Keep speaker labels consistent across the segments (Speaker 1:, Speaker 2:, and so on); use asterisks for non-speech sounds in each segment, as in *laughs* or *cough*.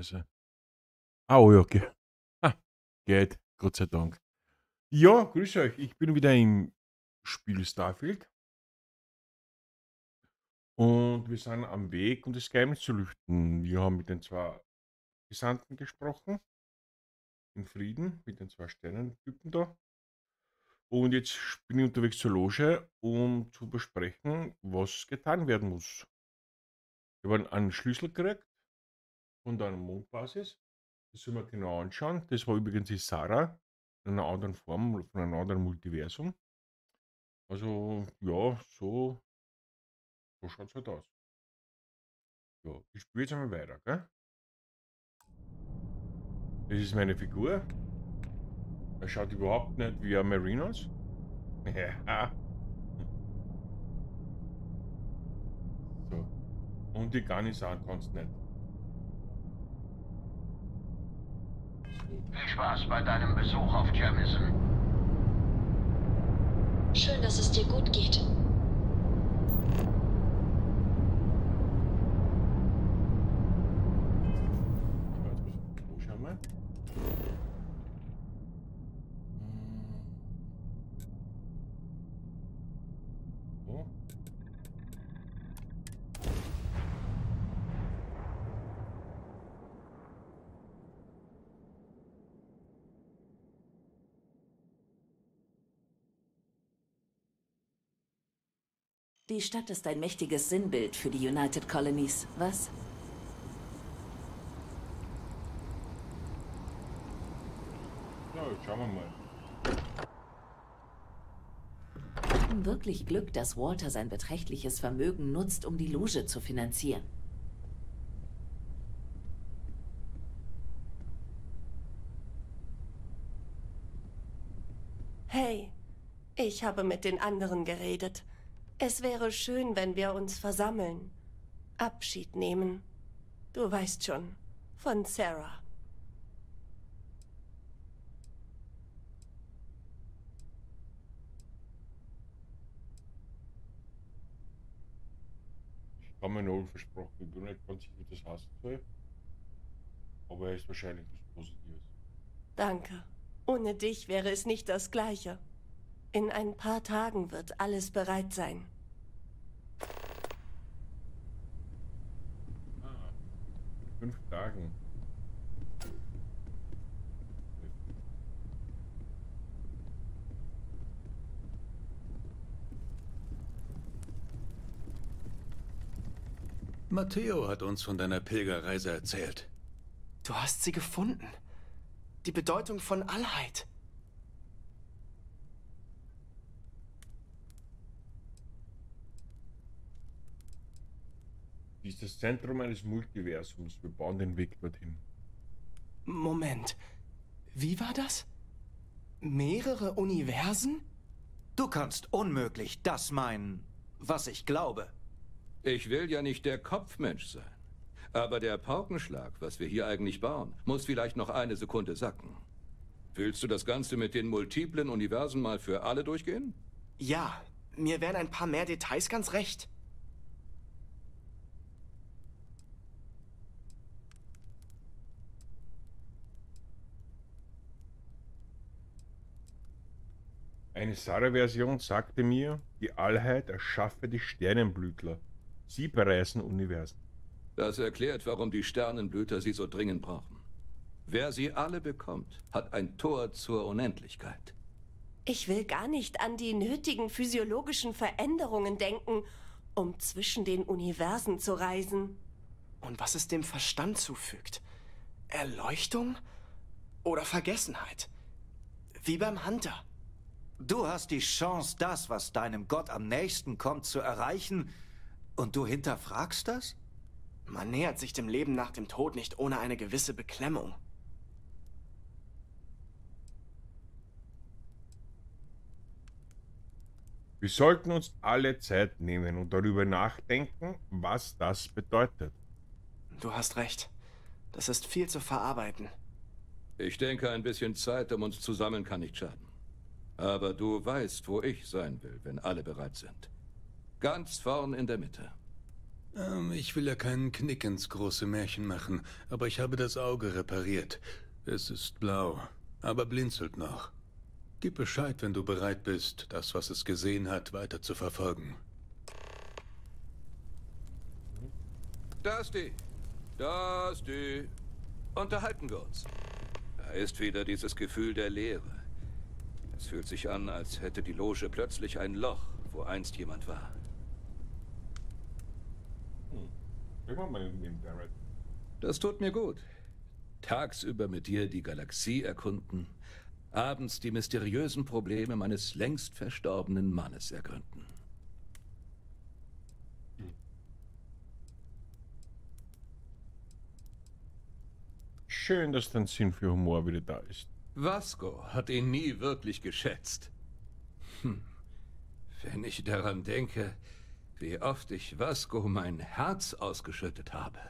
Speaker 1: Also. *laughs* Ah, oh ja, okay. Ah, geht, Gott sei Dank. Ja, grüß euch. Ich bin wieder im Spiel Starfield. Und wir sind am Weg, um das Geheimnis zu lüften. Wir haben mit den zwei Gesandten gesprochen. In Frieden, mit den zwei Sternentypen da. Und jetzt bin ich unterwegs zur Loge, um zu besprechen, was getan werden muss. Wir haben einen Schlüssel gekriegt von der Mondbasis. Das sollen wir genau anschauen. Das war übrigens die Sarah in einer anderen Form, von einem anderen Multiversum. Also, ja, so, so schaut es halt aus. Ja, ich spiele jetzt einmal weiter, gell? Das ist meine Figur. Er schaut überhaupt nicht wie ein Marine aus. Ja. *laughs* So. Und die Garnisan kannst nicht.
Speaker 2: Viel Spaß bei deinem Besuch auf Jamison.
Speaker 3: Schön, dass es dir gut geht.
Speaker 1: Wo schauen wir? So.
Speaker 4: Die Stadt ist ein mächtiges Sinnbild für die United Colonies, was?
Speaker 1: Ja, schauen wir mal.
Speaker 4: Wirklich Glück, dass Walter sein beträchtliches Vermögen nutzt, um die Loge zu finanzieren.
Speaker 5: Hey, ich habe mit den anderen geredet. Es wäre schön, wenn wir uns versammeln. Abschied nehmen. Du weißt schon, von Sarah.
Speaker 1: Ich habe mir null versprochen. Ich bin nicht ganz sicher, wie das soll. Aber er ist wahrscheinlich was Positives.
Speaker 5: Danke. Ohne dich wäre es nicht das gleiche. In ein paar Tagen wird alles bereit sein.
Speaker 1: Ah, fünf Tagen.
Speaker 6: Matteo hat uns von deiner Pilgerreise erzählt.
Speaker 7: Du hast sie gefunden. Die Bedeutung von Allheit.
Speaker 1: Sie ist das Zentrum eines Multiversums. Wir bauen den Weg dorthin.
Speaker 7: Moment. Wie war das? Mehrere Universen?
Speaker 8: Du kannst unmöglich das meinen, was ich glaube.
Speaker 9: Ich will ja nicht der Kopfmensch sein. Aber der Paukenschlag, was wir hier eigentlich bauen, muss vielleicht noch eine Sekunde sacken. Willst du das Ganze mit den multiplen Universen mal für alle durchgehen?
Speaker 7: Ja, mir wären ein paar mehr Details ganz recht.
Speaker 1: Eine Sarah-Version sagte mir, die Allheit erschaffe die Sternenblütler. Sie bereisen Universen.
Speaker 9: Das erklärt, warum die Sternenblüter sie so dringend brauchen. Wer sie alle bekommt, hat ein Tor zur Unendlichkeit.
Speaker 5: Ich will gar nicht an die nötigen physiologischen Veränderungen denken, um zwischen den Universen zu reisen.
Speaker 7: Und was es dem Verstand zufügt. Erleuchtung oder Vergessenheit. Wie beim Hunter.
Speaker 8: Du hast die Chance, das, was deinem Gott am nächsten kommt, zu erreichen, und du hinterfragst das?
Speaker 7: Man nähert sich dem Leben nach dem Tod nicht ohne eine gewisse Beklemmung.
Speaker 1: Wir sollten uns alle Zeit nehmen und darüber nachdenken, was das bedeutet.
Speaker 7: Du hast recht. Das ist viel zu verarbeiten.
Speaker 9: Ich denke, ein bisschen Zeit, um uns zu sammeln, kann nicht schaden. Aber du weißt, wo ich sein will, wenn alle bereit sind. Ganz vorn in der Mitte.
Speaker 6: Ähm, ich will ja keinen Knick ins große Märchen machen, aber ich habe das Auge repariert. Es ist blau, aber blinzelt noch. Gib Bescheid, wenn du bereit bist, das, was es gesehen hat, weiter zu verfolgen.
Speaker 9: Dusty, Dusty, unterhalten wir uns. Da ist wieder dieses Gefühl der Leere. Es fühlt sich an, als hätte die Loge plötzlich ein Loch, wo einst jemand war.
Speaker 1: Barrett.
Speaker 9: Das tut mir gut. Tagsüber mit dir die Galaxie erkunden, abends die mysteriösen Probleme meines längst verstorbenen Mannes ergründen.
Speaker 1: Schön, dass dein Sinn für Humor wieder da ist.
Speaker 9: Vasco hat ihn nie wirklich geschätzt. Hm. Wenn ich daran denke, wie oft ich Vasco mein Herz ausgeschüttet habe.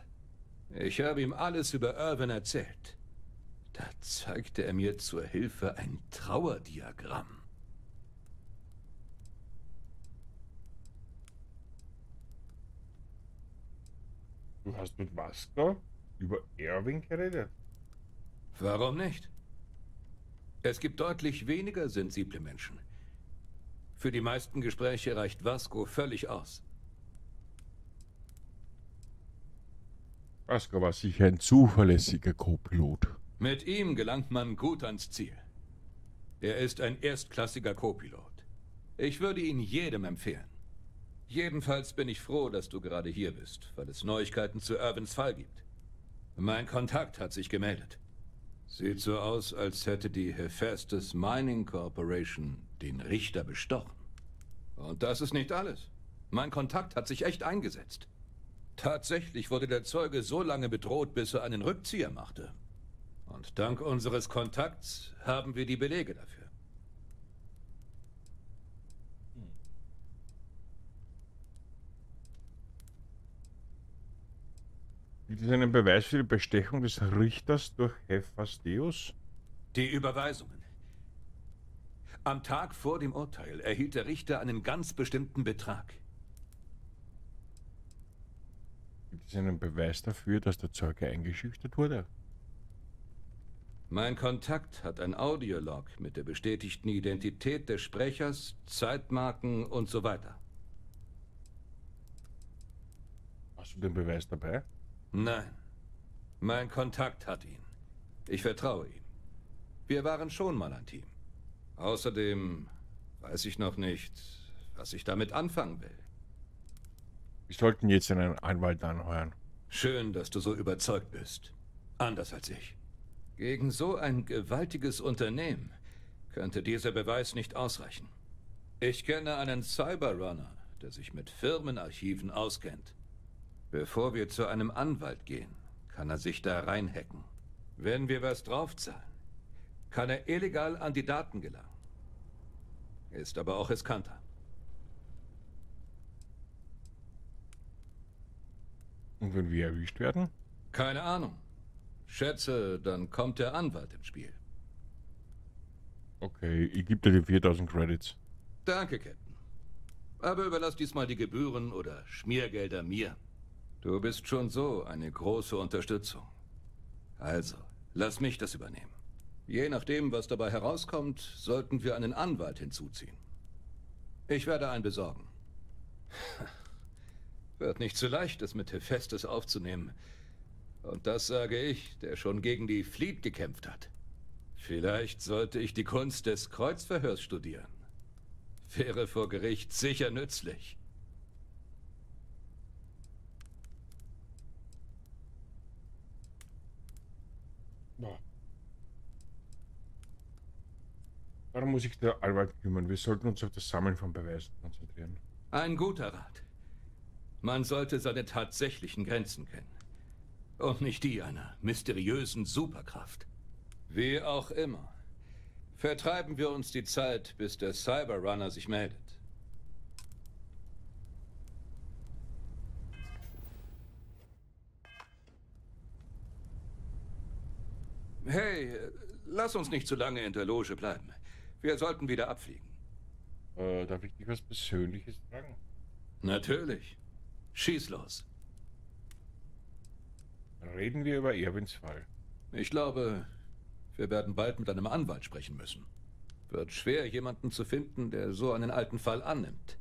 Speaker 9: Ich habe ihm alles über Irvin erzählt. Da zeigte er mir zur Hilfe ein Trauerdiagramm.
Speaker 1: Du hast mit Vasco über Erwin geredet?
Speaker 9: Warum nicht? Es gibt deutlich weniger sensible Menschen. Für die meisten Gespräche reicht Vasco völlig aus.
Speaker 1: Vasco war sicher ein zuverlässiger Co-Pilot.
Speaker 9: Mit ihm gelangt man gut ans Ziel. Er ist ein erstklassiger Co-Pilot. Ich würde ihn jedem empfehlen. Jedenfalls bin ich froh, dass du gerade hier bist, weil es Neuigkeiten zu Irvins Fall gibt. Mein Kontakt hat sich gemeldet. Sieht so aus, als hätte die Hephaestus Mining Corporation den Richter bestochen. Und das ist nicht alles. Mein Kontakt hat sich echt eingesetzt. Tatsächlich wurde der Zeuge so lange bedroht, bis er einen Rückzieher machte. Und dank unseres Kontakts haben wir die Belege dafür.
Speaker 1: Gibt es einen Beweis für die Bestechung des Richters durch Hephaestus?
Speaker 9: Die Überweisungen. Am Tag vor dem Urteil erhielt der Richter einen ganz bestimmten Betrag.
Speaker 1: Gibt es einen Beweis dafür, dass der Zeuge eingeschüchtert wurde?
Speaker 9: Mein Kontakt hat ein Audiolog mit der bestätigten Identität des Sprechers, Zeitmarken und so weiter.
Speaker 1: Hast du den Beweis dabei?
Speaker 9: Nein. Mein Kontakt hat ihn. Ich vertraue ihm. Wir waren schon mal ein Team. Außerdem weiß ich noch nicht, was ich damit anfangen will.
Speaker 1: Wir sollten jetzt einen Anwalt anheuern.
Speaker 9: Schön, dass du so überzeugt bist. Anders als ich. Gegen so ein gewaltiges Unternehmen könnte dieser Beweis nicht ausreichen. Ich kenne einen Cyberrunner, der sich mit Firmenarchiven auskennt. Bevor wir zu einem Anwalt gehen, kann er sich da reinhacken. Wenn wir was draufzahlen, kann er illegal an die Daten gelangen. Ist aber auch riskanter.
Speaker 1: Und wenn wir erwischt werden?
Speaker 9: Keine Ahnung. Schätze, dann kommt der Anwalt ins Spiel.
Speaker 1: Okay, ich gebe dir die 4000 Credits.
Speaker 9: Danke, Captain. Aber überlass diesmal die Gebühren oder Schmiergelder mir. Du bist schon so eine große Unterstützung. Also, lass mich das übernehmen. Je nachdem, was dabei herauskommt, sollten wir einen Anwalt hinzuziehen. Ich werde einen besorgen. *laughs* Wird nicht so leicht, es mit Hephaestus aufzunehmen. Und das sage ich, der schon gegen die Fleet gekämpft hat. Vielleicht sollte ich die Kunst des Kreuzverhörs studieren. Wäre vor Gericht sicher nützlich.
Speaker 1: Ja. Darum muss sich der Anwalt kümmern. Wir sollten uns auf das Sammeln von Beweisen konzentrieren.
Speaker 9: Ein guter Rat. Man sollte seine tatsächlichen Grenzen kennen. Und nicht die einer mysteriösen Superkraft. Wie auch immer. Vertreiben wir uns die Zeit, bis der Cyberrunner sich meldet. Hey, lass uns nicht zu lange in der Loge bleiben. Wir sollten wieder abfliegen.
Speaker 1: Äh, darf ich dich was Persönliches sagen?
Speaker 9: Natürlich. Schieß los.
Speaker 1: Reden wir über Irwins Fall.
Speaker 9: Ich glaube, wir werden bald mit einem Anwalt sprechen müssen. Wird schwer, jemanden zu finden, der so einen alten Fall annimmt.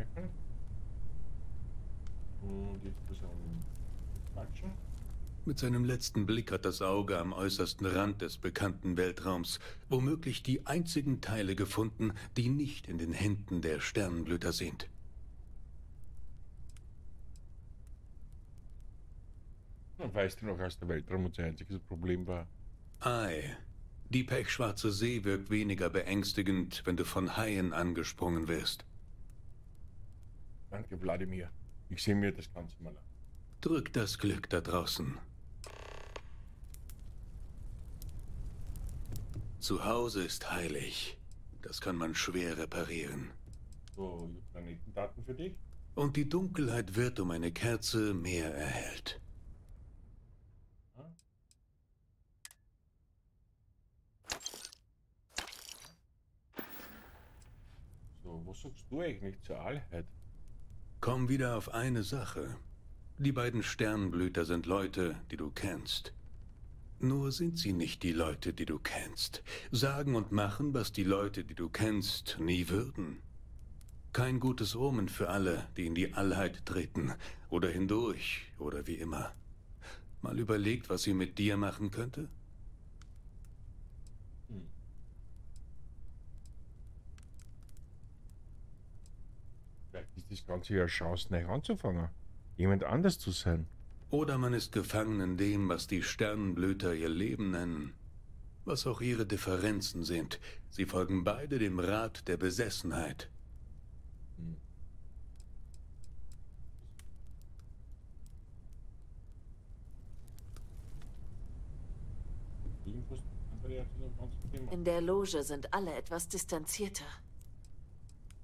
Speaker 1: Schmecken. Und jetzt zusammen quatschen.
Speaker 6: Mit seinem letzten Blick hat das Auge am äußersten Rand des bekannten Weltraums womöglich die einzigen Teile gefunden, die nicht in den Händen der Sternenblüter sind.
Speaker 1: Dann weißt du noch, als der Weltraum unser einziges Problem war.
Speaker 6: Ei, die pechschwarze See wirkt weniger beängstigend, wenn du von Haien angesprungen wirst.
Speaker 1: Danke, Wladimir. Ich sehe mir das Ganze mal an.
Speaker 6: Drück das Glück da draußen. Zu Hause ist heilig. Das kann man schwer reparieren.
Speaker 1: So, Planetendaten für dich.
Speaker 6: Und die Dunkelheit wird um eine Kerze mehr erhellt.
Speaker 1: So, was sagst du eigentlich zur Allheit?
Speaker 6: Komm wieder auf eine Sache. Die beiden Sternblüter sind Leute, die du kennst. Nur sind sie nicht die Leute, die du kennst. Sagen und machen, was die Leute, die du kennst, nie würden. Kein gutes Omen für alle, die in die Allheit treten. Oder hindurch, oder wie immer. Mal überlegt, was sie mit dir machen könnte?
Speaker 1: Ist das Ganze ja eine Chance, neu anzufangen. Jemand anders zu sein.
Speaker 6: Oder man ist gefangen in dem, was die Sternenblüter ihr Leben nennen. Was auch ihre Differenzen sind, sie folgen beide dem Rat der Besessenheit.
Speaker 4: In der Loge sind alle etwas distanzierter.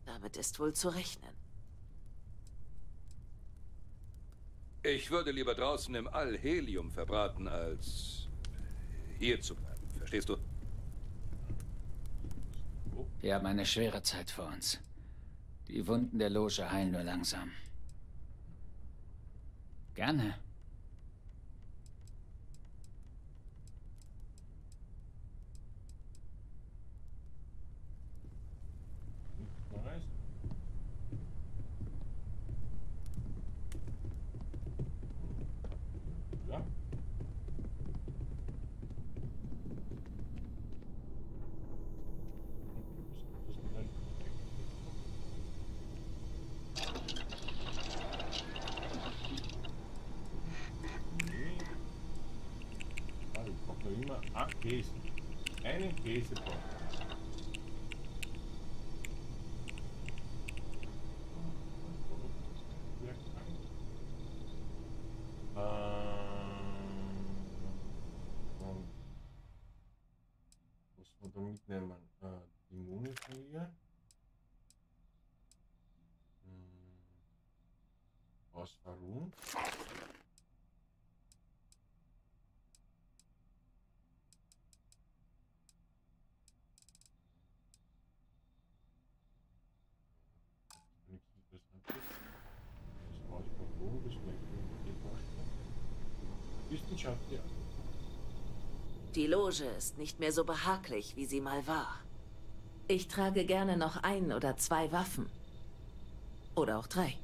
Speaker 4: Damit ist wohl zu rechnen.
Speaker 9: Ich würde lieber draußen im All Helium verbraten, als hier zu bleiben. Verstehst du?
Speaker 10: Wir haben eine schwere Zeit vor uns. Die Wunden der Loge heilen nur langsam. Gerne.
Speaker 1: Warum? Die
Speaker 4: Loge ist nicht mehr so behaglich, wie sie mal war. Ich trage gerne noch ein oder zwei Waffen. Oder auch drei.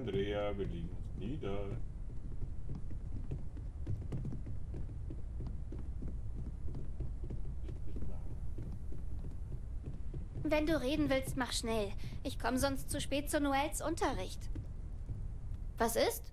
Speaker 1: Andrea, wir legen uns nieder.
Speaker 11: Wenn du reden willst, mach schnell. Ich komme sonst zu spät zu Noels Unterricht. Was ist?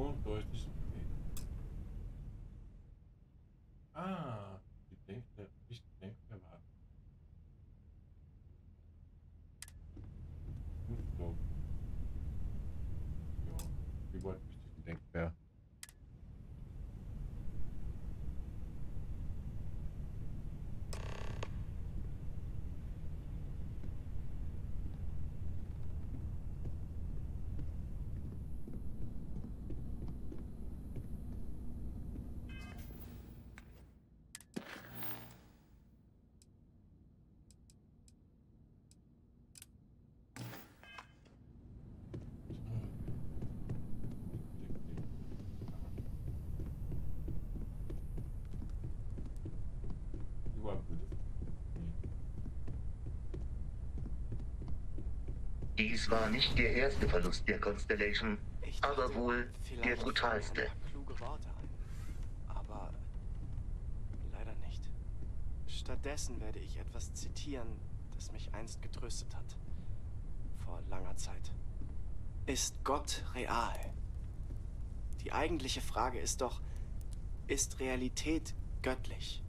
Speaker 1: Und da ist das okay. Ah, die denkt, der ist denkt, der war. Hm, so. Ja, wie weit bist du gedenkt, wer? Die war gut.
Speaker 12: Dies war nicht der erste Verlust der Constellation, aber wohl der brutalste.
Speaker 7: Kluge Worte ein. Aber leider nicht. Stattdessen werde ich etwas zitieren, das mich einst getröstet hat. Vor langer Zeit. Ist Gott real? Die eigentliche Frage ist doch, ist Realität göttlich?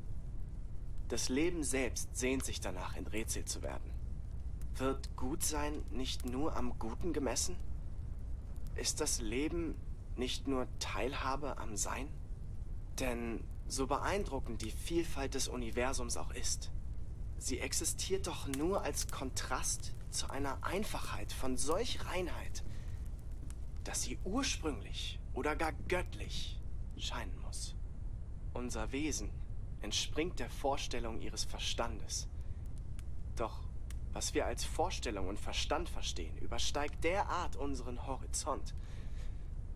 Speaker 7: Das Leben selbst sehnt sich danach, enträtselt zu werden. Wird Gutsein nicht nur am Guten gemessen? Ist das Leben nicht nur Teilhabe am Sein? Denn so beeindruckend die Vielfalt des Universums auch ist, sie existiert doch nur als Kontrast zu einer Einfachheit von solch Reinheit, dass sie ursprünglich oder gar göttlich scheinen muss. Unser Wesen entspringt der Vorstellung ihres Verstandes. Doch was wir als Vorstellung und Verstand verstehen, übersteigt derart unseren Horizont,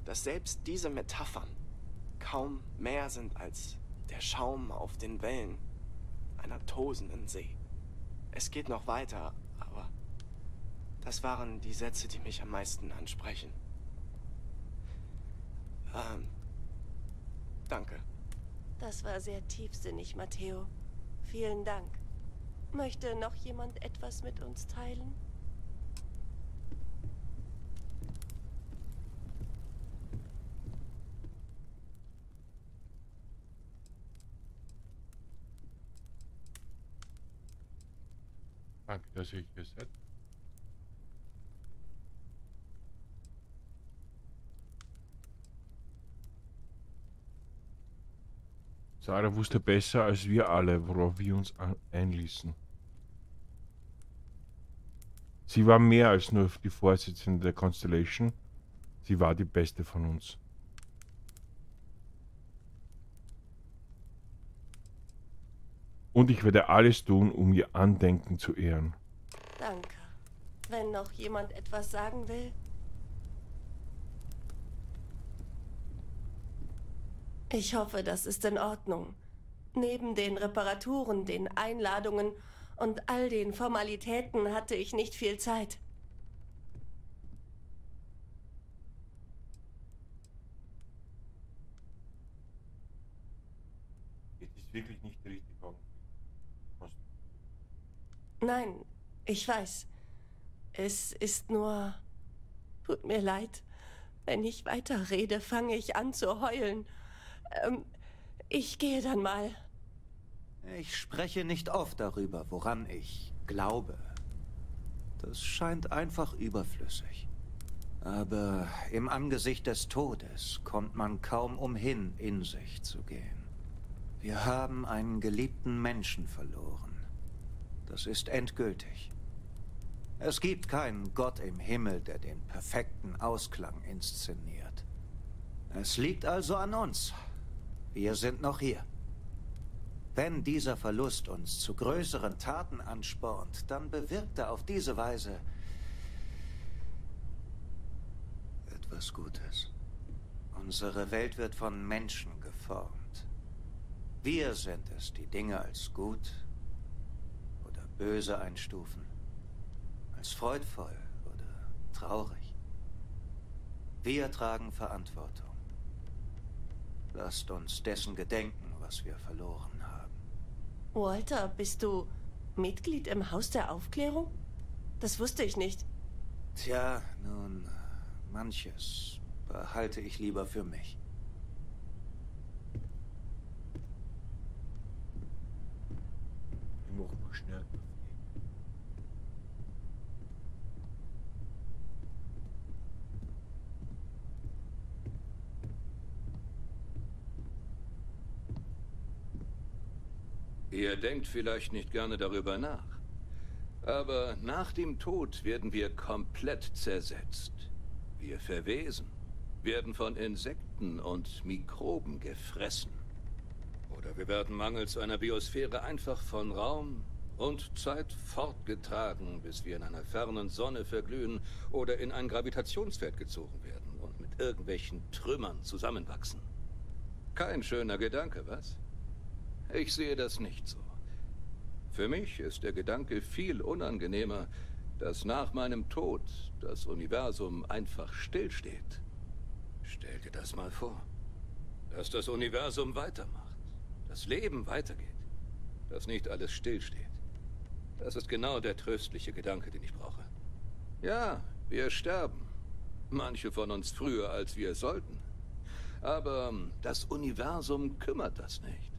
Speaker 7: dass selbst diese Metaphern kaum mehr sind als der Schaum auf den Wellen einer tosenden See. Es geht noch weiter, aber das waren die Sätze, die mich am meisten ansprechen. Ähm, danke.
Speaker 5: Das war sehr tiefsinnig, Matteo. Vielen Dank. Möchte noch jemand etwas mit uns teilen?
Speaker 1: Danke, dass ihr hier seid. Sarah wusste besser als wir alle, worauf wir uns einließen. Sie war mehr als nur die Vorsitzende der Constellation. Sie war die beste von uns. Und ich werde alles tun, um ihr Andenken zu ehren.
Speaker 5: Danke. Wenn noch jemand etwas sagen will? Ich hoffe, das ist in Ordnung. Neben den Reparaturen, den Einladungen und all den Formalitäten hatte ich nicht viel Zeit.
Speaker 1: Es ist wirklich nicht richtig.
Speaker 5: Nein, ich weiß. Es ist nur... Tut mir leid. Wenn ich weiter rede, fange ich an zu heulen. Ähm, ich gehe dann mal.
Speaker 8: Ich spreche nicht oft darüber, woran ich glaube. Das scheint einfach überflüssig. Aber im Angesicht des Todes kommt man kaum umhin, in sich zu gehen. Wir haben einen geliebten Menschen verloren. Das ist endgültig. Es gibt keinen Gott im Himmel, der den perfekten Ausklang inszeniert. Es liegt also an uns. Wir sind noch hier. Wenn dieser Verlust uns zu größeren Taten anspornt, dann bewirkt er auf diese Weise etwas Gutes. Unsere Welt wird von Menschen geformt. Wir sind es, die Dinge als gut oder böse einstufen, als freudvoll oder traurig. Wir tragen Verantwortung. Lasst uns dessen gedenken, was wir verloren.
Speaker 5: Walter, bist du Mitglied im Haus der Aufklärung? Das wusste ich nicht.
Speaker 8: Tja, nun, manches behalte ich lieber für mich.
Speaker 1: Ich mach mal schnell.
Speaker 9: Ihr denkt vielleicht nicht gerne darüber nach. Aber nach dem Tod werden wir komplett zersetzt. Wir verwesen, werden von Insekten und Mikroben gefressen. Oder wir werden mangels einer Biosphäre einfach von Raum und Zeit fortgetragen, bis wir in einer fernen Sonne verglühen oder in ein Gravitationsfeld gezogen werden und mit irgendwelchen Trümmern zusammenwachsen. Kein schöner Gedanke, was? Ich sehe das nicht so. Für mich ist der Gedanke viel unangenehmer, dass nach meinem Tod das Universum einfach stillsteht. Stell dir das mal vor. Dass das Universum weitermacht, das Leben weitergeht, dass nicht alles stillsteht. Das ist genau der tröstliche Gedanke, den ich brauche. Ja, wir sterben. Manche von uns früher, als wir sollten. Aber das Universum kümmert das nicht.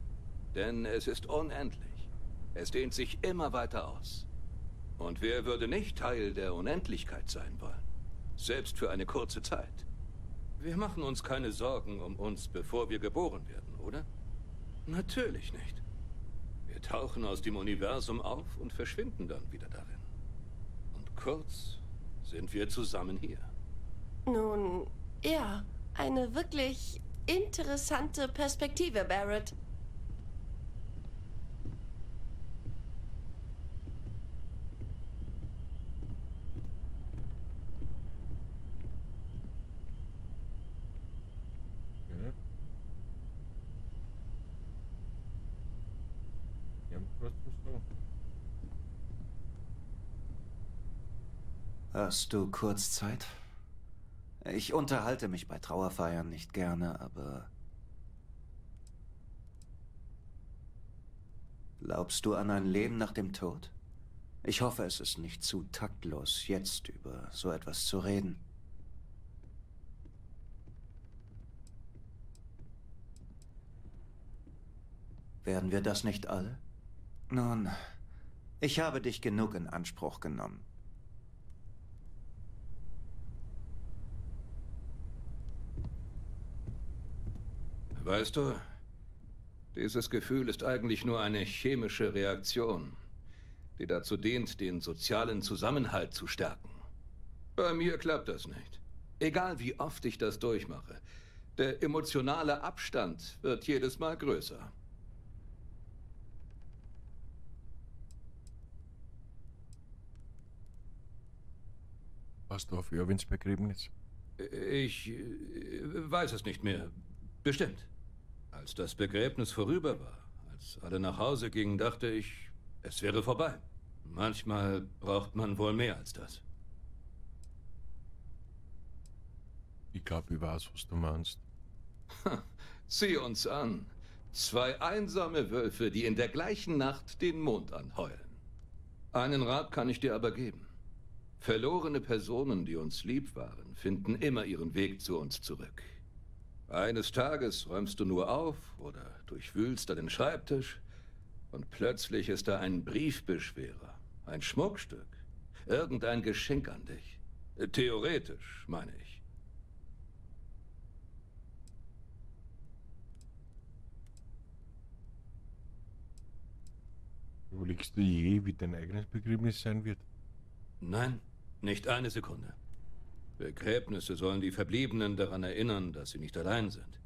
Speaker 9: Denn es ist unendlich. Es dehnt sich immer weiter aus. Und wer würde nicht Teil der Unendlichkeit sein wollen? Selbst für eine kurze Zeit. Wir machen uns keine Sorgen um uns, bevor wir geboren werden, oder? Natürlich nicht. Wir tauchen aus dem Universum auf und verschwinden dann wieder darin. Und kurz sind wir zusammen hier.
Speaker 5: Nun, ja, eine wirklich interessante Perspektive, Barrett.
Speaker 1: Ja. Die haben was zu sagen.
Speaker 8: Hast du kurz Zeit? Ich unterhalte mich bei Trauerfeiern nicht gerne, aber... Glaubst du an ein Leben nach dem Tod? Ich hoffe, es ist nicht zu taktlos, jetzt über so etwas zu reden. Werden wir das nicht alle? Nun, ich habe dich genug in Anspruch genommen.
Speaker 9: Weißt du, dieses Gefühl ist eigentlich nur eine chemische Reaktion, die dazu dient, den sozialen Zusammenhalt zu stärken. Bei mir klappt das nicht. Egal wie oft ich das durchmache. Der emotionale Abstand wird jedes Mal größer.
Speaker 1: Warst du auf Irwins Begräbnis?
Speaker 9: Ich weiß es nicht mehr. Bestimmt. Als das Begräbnis vorüber war, als alle nach Hause gingen, dachte ich, es wäre vorbei. Manchmal braucht man wohl mehr als das.
Speaker 1: Ich glaube, ich weiß, was du meinst.
Speaker 9: Sieh uns an. Zwei einsame Wölfe, die in der gleichen Nacht den Mond anheulen. Einen Rat kann ich dir aber geben. Verlorene Personen, die uns lieb waren, finden immer ihren Weg zu uns zurück. Eines Tages räumst du nur auf oder durchwühlst deinen Schreibtisch und plötzlich ist da ein Briefbeschwerer, ein Schmuckstück, irgendein Geschenk an dich. Theoretisch, meine ich.
Speaker 1: Überlegst du je, wie dein eigenes Begräbnis sein wird?
Speaker 9: Nein, nicht eine Sekunde. Begräbnisse sollen die Verbliebenen daran erinnern, dass sie nicht allein sind.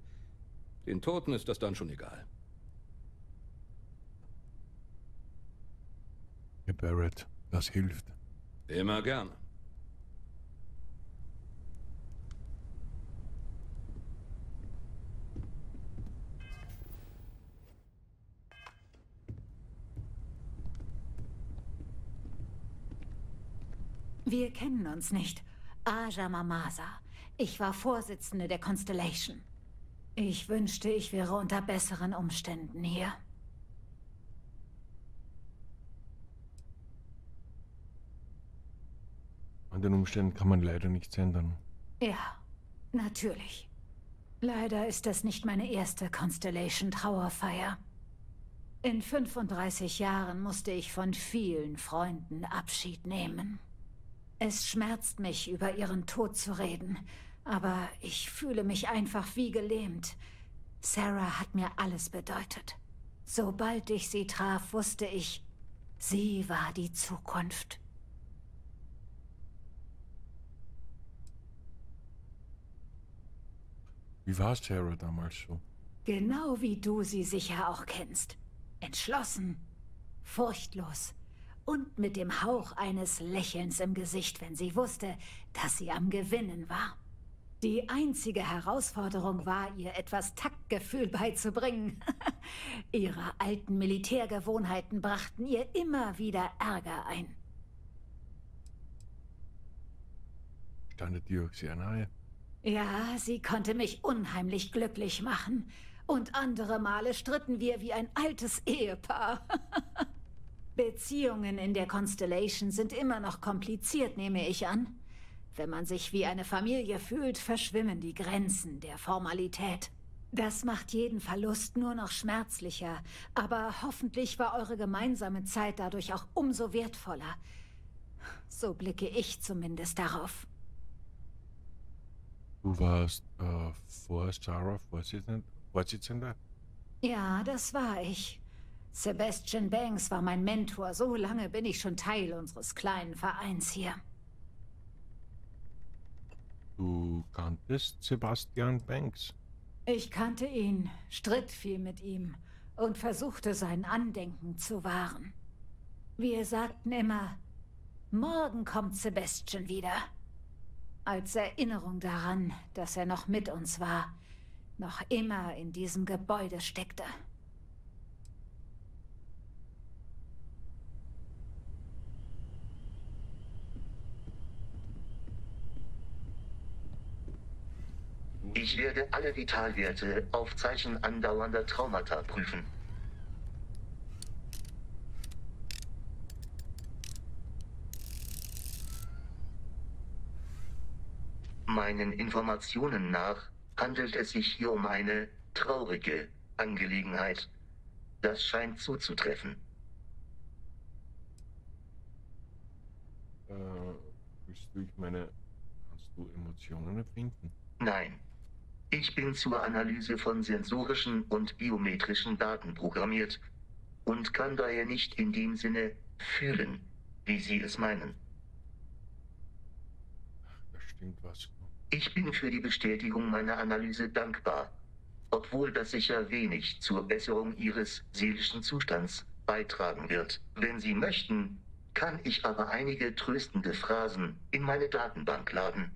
Speaker 9: Den Toten ist das dann schon egal.
Speaker 1: Herr Barrett, das hilft.
Speaker 9: Immer gerne.
Speaker 13: Wir kennen uns nicht. Aja Mamasa. Ich war Vorsitzende der Constellation. Ich wünschte, ich wäre unter besseren Umständen hier.
Speaker 1: An den Umständen kann man leider nichts ändern.
Speaker 13: Ja, natürlich. Leider ist das nicht meine erste Constellation-Trauerfeier. In 35 Jahren musste ich von vielen Freunden Abschied nehmen. Es schmerzt mich, über ihren Tod zu reden, aber ich fühle mich einfach wie gelähmt. Sarah hat mir alles bedeutet. Sobald ich sie traf, wusste ich, sie war die Zukunft.
Speaker 1: Wie war Sarah damals so?
Speaker 13: Genau wie du sie sicher auch kennst. Entschlossen, furchtlos und mit dem Hauch eines Lächelns im Gesicht, wenn sie wusste, dass sie am Gewinnen war. Die einzige Herausforderung war, ihr etwas Taktgefühl beizubringen. *laughs* Ihre alten Militärgewohnheiten brachten ihr immer wieder Ärger ein.
Speaker 1: Standet ihr sehr nahe?
Speaker 13: Ja, sie konnte mich unheimlich glücklich machen. Und andere Male stritten wir wie ein altes Ehepaar. *laughs* Beziehungen in der Constellation sind immer noch kompliziert, nehme ich an. Wenn man sich wie eine Familie fühlt, verschwimmen die Grenzen der Formalität. Das macht jeden Verlust nur noch schmerzlicher, aber hoffentlich war eure gemeinsame Zeit dadurch auch umso wertvoller. So blicke ich zumindest darauf.
Speaker 1: Du warst äh, vor Sarah Vorsitzender?
Speaker 13: Ja, das war ich. Sebastian Banks war mein Mentor. So lange bin ich schon Teil unseres kleinen Vereins hier.
Speaker 1: Du kanntest Sebastian Banks?
Speaker 13: Ich kannte ihn, stritt viel mit ihm und versuchte sein Andenken zu wahren. Wir sagten immer, morgen kommt Sebastian wieder. Als Erinnerung daran, dass er noch mit uns war, noch immer in diesem Gebäude steckte.
Speaker 12: Ich werde alle Vitalwerte auf Zeichen andauernder Traumata prüfen. Meinen Informationen nach handelt es sich hier um eine traurige Angelegenheit. Das scheint zuzutreffen.
Speaker 1: Äh, willst du, ich meine, kannst du Emotionen empfinden?
Speaker 12: Nein. Ich bin zur Analyse von sensorischen und biometrischen Daten programmiert und kann daher nicht in dem Sinne fühlen, wie Sie es meinen.
Speaker 1: Da stimmt was.
Speaker 12: Ich bin für die Bestätigung meiner Analyse dankbar, obwohl das sicher wenig zur Besserung Ihres seelischen Zustands beitragen wird. Wenn Sie möchten, kann ich aber einige tröstende Phrasen in meine Datenbank laden.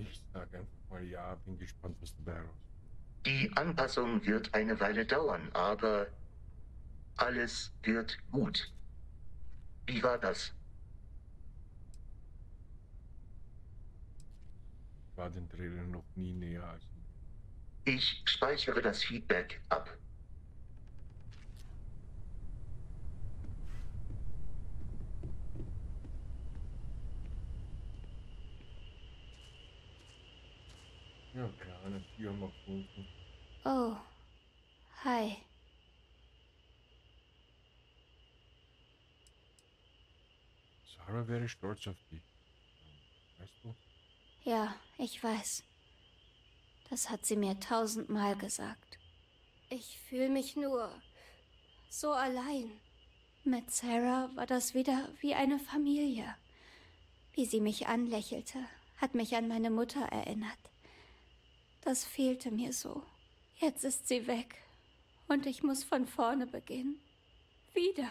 Speaker 1: Ich sage einfach mal ja, bin gespannt, was dabei rauskommt.
Speaker 12: Die Anpassung wird eine Weile dauern, aber alles wird gut. Wie war das?
Speaker 1: war den Trailern noch nie näher als.
Speaker 12: Ich speichere das Feedback ab.
Speaker 1: Ja, kleine Tür haben wir gefunden.
Speaker 11: Oh. Hi.
Speaker 1: Sarah wäre stolz auf dich. Weißt du?
Speaker 11: Ja, ich weiß. Das hat sie mir tausendmal gesagt. Ich fühle mich nur so allein. Mit Sarah war das wieder wie eine Familie. Wie sie mich anlächelte, hat mich an meine Mutter erinnert. Das fehlte mir so. Jetzt ist sie weg und ich muss von vorne beginnen. Wieder.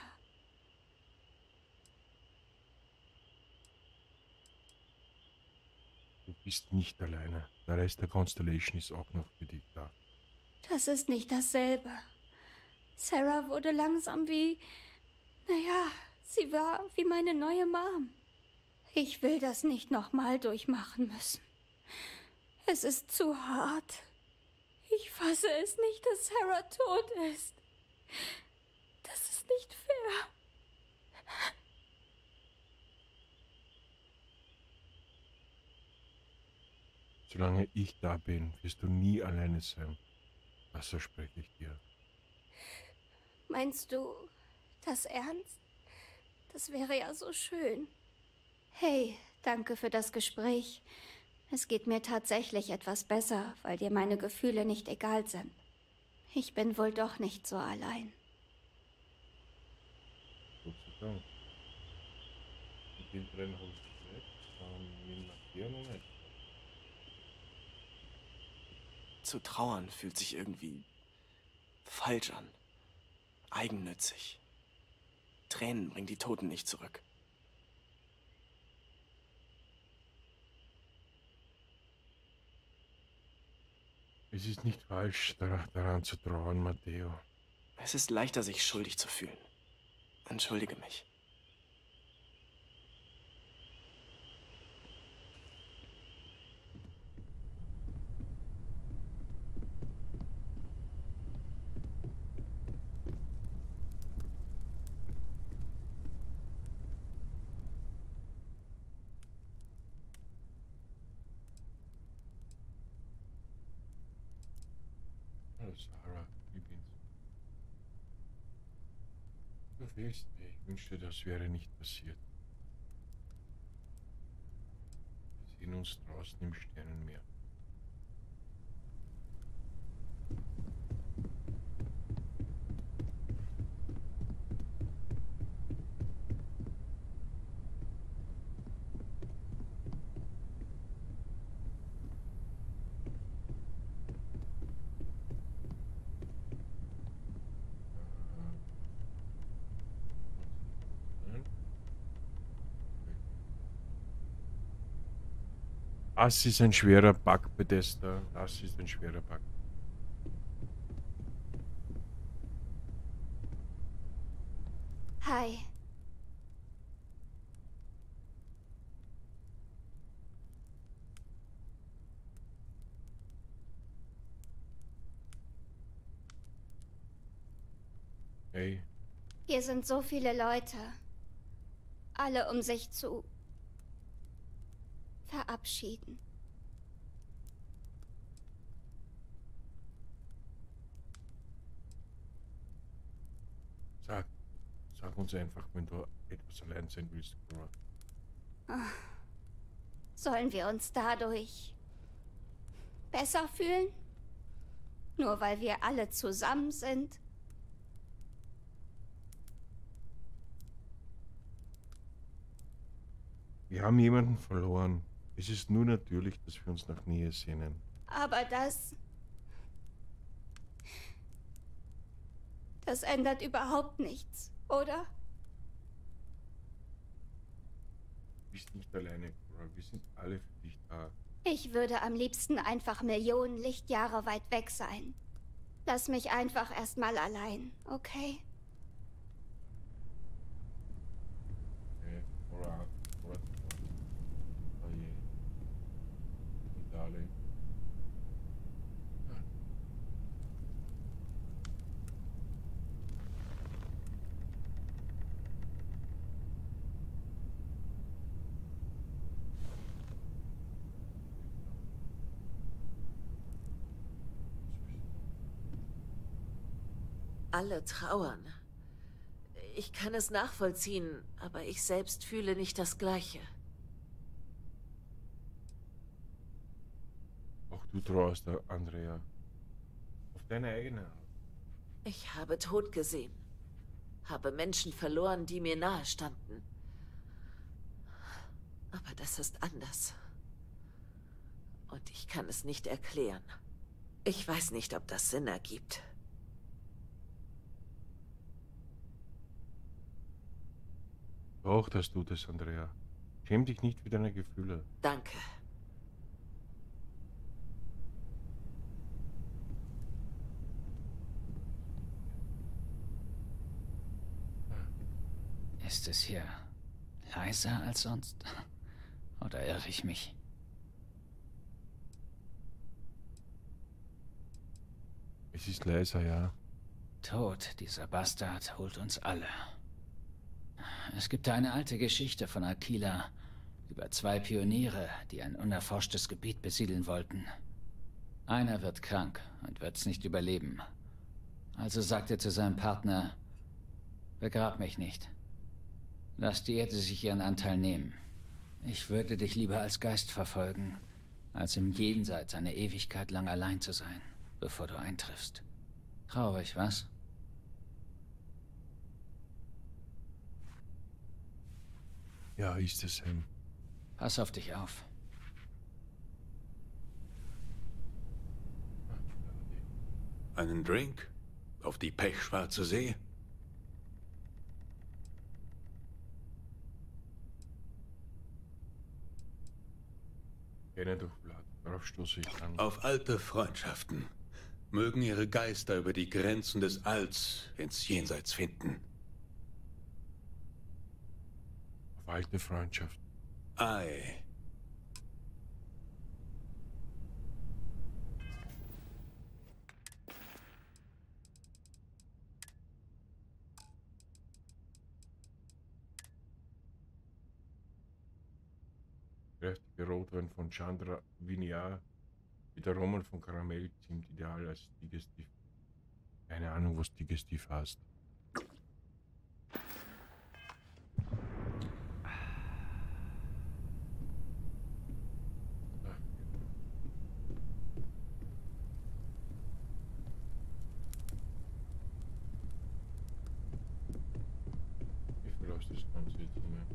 Speaker 1: Du bist nicht alleine. Der Rest der Constellation ist auch noch für dich da.
Speaker 11: Das ist nicht dasselbe. Sarah wurde langsam wie. Naja, sie war wie meine neue Mom. Ich will das nicht nochmal durchmachen müssen. Es ist zu hart. Ich fasse es nicht, dass Sarah tot ist. Das ist nicht fair.
Speaker 1: Solange ich da bin, wirst du nie alleine sein. Das verspreche ich dir.
Speaker 11: Meinst du das ernst? Das wäre ja so schön. Hey, danke für das Gespräch. Es geht mir tatsächlich etwas besser, weil dir meine Gefühle nicht egal sind. Ich bin wohl doch nicht so allein.
Speaker 1: Gott sei Dank. Mit den Brennholz weg, dann mit Matthias noch nicht.
Speaker 7: Zu trauern fühlt sich irgendwie falsch an. Eigennützig. Tränen bringen die Toten nicht zurück.
Speaker 1: Es ist nicht falsch, da- daran zu trauern, Matteo.
Speaker 7: Es ist leichter, sich schuldig zu fühlen. Entschuldige mich.
Speaker 1: Hallo Sarah, wie bin's? Du fehlst mir. Ich wünschte, das wäre nicht passiert. Wir sehen uns draußen im Sternenmeer. Das ist ein schwerer Bug, Bethesda. Das ist ein schwerer Bug.
Speaker 11: Hi.
Speaker 1: Hey,
Speaker 11: Hier sind so viele Leute. Alle um sich zu verabschieden.
Speaker 1: sag, sag uns einfach, wenn du etwas allein sein willst, Cora.
Speaker 11: Sollen wir uns dadurch besser fühlen? Nur weil wir alle zusammen sind?
Speaker 1: Wir haben jemanden verloren. Es ist nur natürlich, dass wir uns nach Nähe sehnen.
Speaker 11: Aber das... Das ändert überhaupt nichts, oder?
Speaker 1: Du bist nicht alleine, Cora. Wir sind alle für dich da.
Speaker 11: Ich würde am liebsten einfach Millionen Lichtjahre weit weg sein. Lass mich einfach erstmal allein, okay?
Speaker 1: Okay, Cora, Cora. Oh je. Und
Speaker 4: Alle trauern. Ich kann es nachvollziehen, aber ich selbst fühle nicht das Gleiche.
Speaker 1: Auch du trauerst, Andrea. Auf deine eigene Art.
Speaker 4: Ich habe Tod gesehen. Habe Menschen verloren, die mir nahe standen. Aber das ist anders. Und ich kann es nicht erklären. Ich weiß nicht, ob das Sinn ergibt.
Speaker 1: Doch, das tut es, Andrea. Schäm dich nicht für deine Gefühle.
Speaker 4: Danke.
Speaker 10: Ist es hier leiser als sonst? *laughs* Oder irre ich mich?
Speaker 1: Es ist leiser, ja.
Speaker 10: Tod, dieser Bastard, holt uns alle. Es gibt da eine alte Geschichte von Aquila über zwei Pioniere, die ein unerforschtes Gebiet besiedeln wollten. Einer wird krank und wird's nicht überleben. Also sagt er zu seinem Partner, begrab mich nicht. Lass die Erde sich ihren Anteil nehmen. Ich würde dich lieber als Geist verfolgen, als im Jenseits eine Ewigkeit lang allein zu sein, bevor du eintriffst. Traurig, was?
Speaker 1: Ja, ist es, Sam.
Speaker 10: Pass auf dich auf.
Speaker 6: Einen Drink? Auf die pechschwarze See?
Speaker 1: Gerne. Darauf stoße ich an.
Speaker 6: Auf alte Freundschaften. Mögen ihre Geister über die Grenzen des Alls ins Jenseits finden.
Speaker 1: Auf alte Freundschaft.
Speaker 6: Ei.
Speaker 1: Kräftige Rotwein von Chandra Vinyar mit Aromen von Karamell Zimt ideal als Digestiv. Keine Ahnung, was Digestiv heißt. Wie viel aus das Ganze jetzt mehr?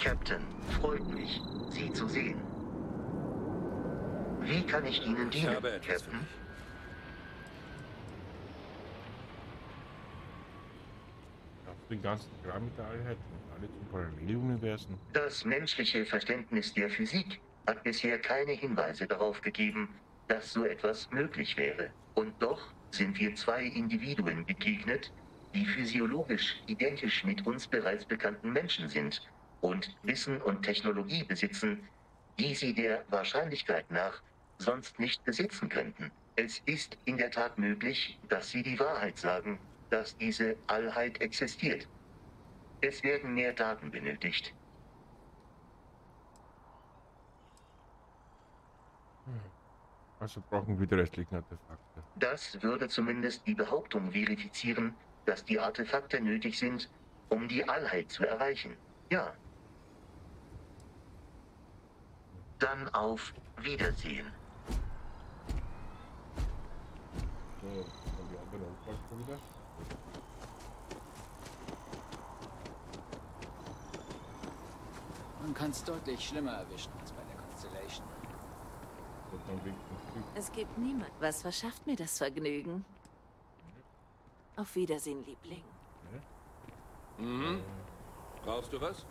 Speaker 12: Captain, freut mich, Sie zu sehen. Wie kann ich dienen,
Speaker 9: habe etwas für dich.
Speaker 1: Den ganzen Kram mit der Allheit und alle zum Paralleluniversen.
Speaker 12: Das menschliche Verständnis der Physik hat bisher keine Hinweise darauf gegeben, dass so etwas möglich wäre. Und doch sind wir zwei Individuen begegnet, die physiologisch identisch mit uns bereits bekannten Menschen sind und Wissen und Technologie besitzen, die sie der Wahrscheinlichkeit nach sonst nicht besitzen könnten. Es ist in der Tat möglich, dass sie die Wahrheit sagen, dass diese Allheit existiert. Es werden mehr Daten benötigt.
Speaker 1: Also brauchen wir die restlichen Artefakte.
Speaker 12: Das würde zumindest die Behauptung verifizieren, dass die Artefakte nötig sind, um die Allheit zu erreichen. Ja. Dann auf Wiedersehen.
Speaker 1: So, dann die anderen Aufbaustufen wieder.
Speaker 10: Man kann es deutlich schlimmer erwischen als bei der Constellation.
Speaker 4: Es gibt niemand. Was verschafft mir das Vergnügen? Auf Wiedersehen, Liebling.
Speaker 9: Mhm. Brauchst du was?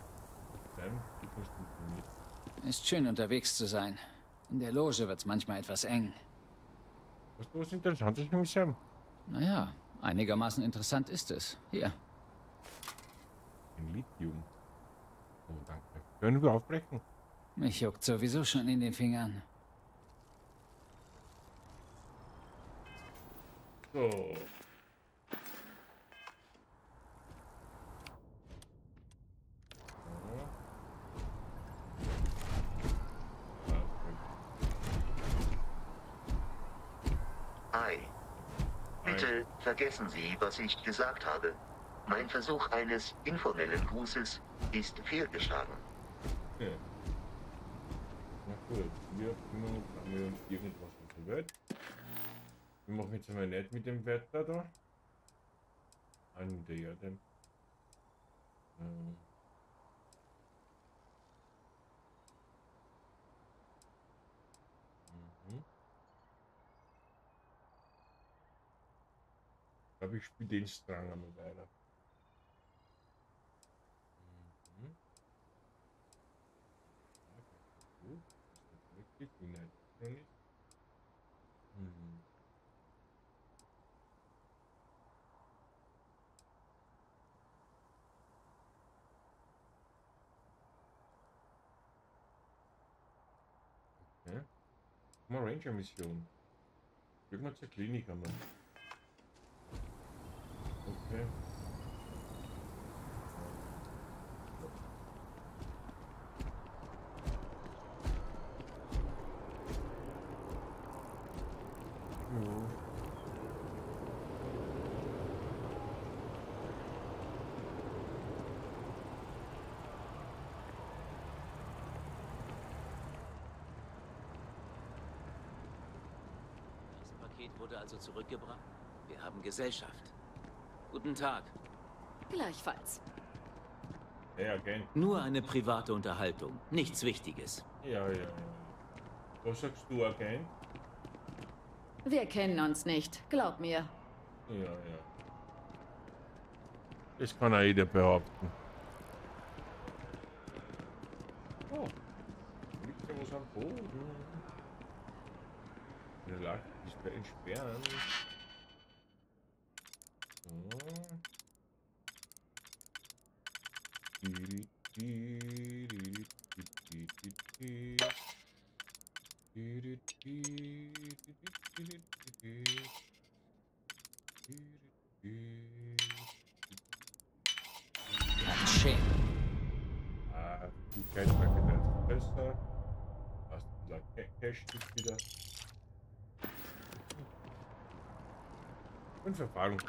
Speaker 10: Ist schön unterwegs zu sein. In der Loge wird's manchmal etwas eng.
Speaker 1: Hast du was Interessantes mit Sam?
Speaker 10: Naja, einigermaßen interessant ist es. Hier.
Speaker 1: Ein Lithium. Oh, danke. Können wir aufbrechen?
Speaker 10: Mich juckt sowieso schon in den Fingern.
Speaker 1: So.
Speaker 12: Ei. Bitte vergessen Sie, was ich gesagt habe. Mein Versuch eines informellen Grußes ist fehlgeschlagen.
Speaker 1: Okay. Na gut, wir kümmern uns um irgendwas mit der Welt. Wir machen jetzt einmal nicht mit dem Wetter da. An der Erde. Ähm. Mhm. Ich glaube, ich spiele den Strang einmal weiter. Mhm. Wirklich? Nein, noch nicht. Mhm. Okay. Mal Ranger-Mission. Gehen wir zur Klinik einmal. Okay. Jo.
Speaker 14: Das Paket wurde also zurückgebracht. Wir haben Gesellschaft. Guten Tag.
Speaker 13: Gleichfalls.
Speaker 1: Ja, Agent.
Speaker 14: Nur eine private Unterhaltung. Nichts Wichtiges.
Speaker 1: Ja, ja, ja. Was sagst du, Agent?
Speaker 13: Wir kennen uns nicht, glaub mir.
Speaker 1: Ja, ja. Das kann auch jeder behaupten. Oh. Liegt ja was am Boden. Der lag ist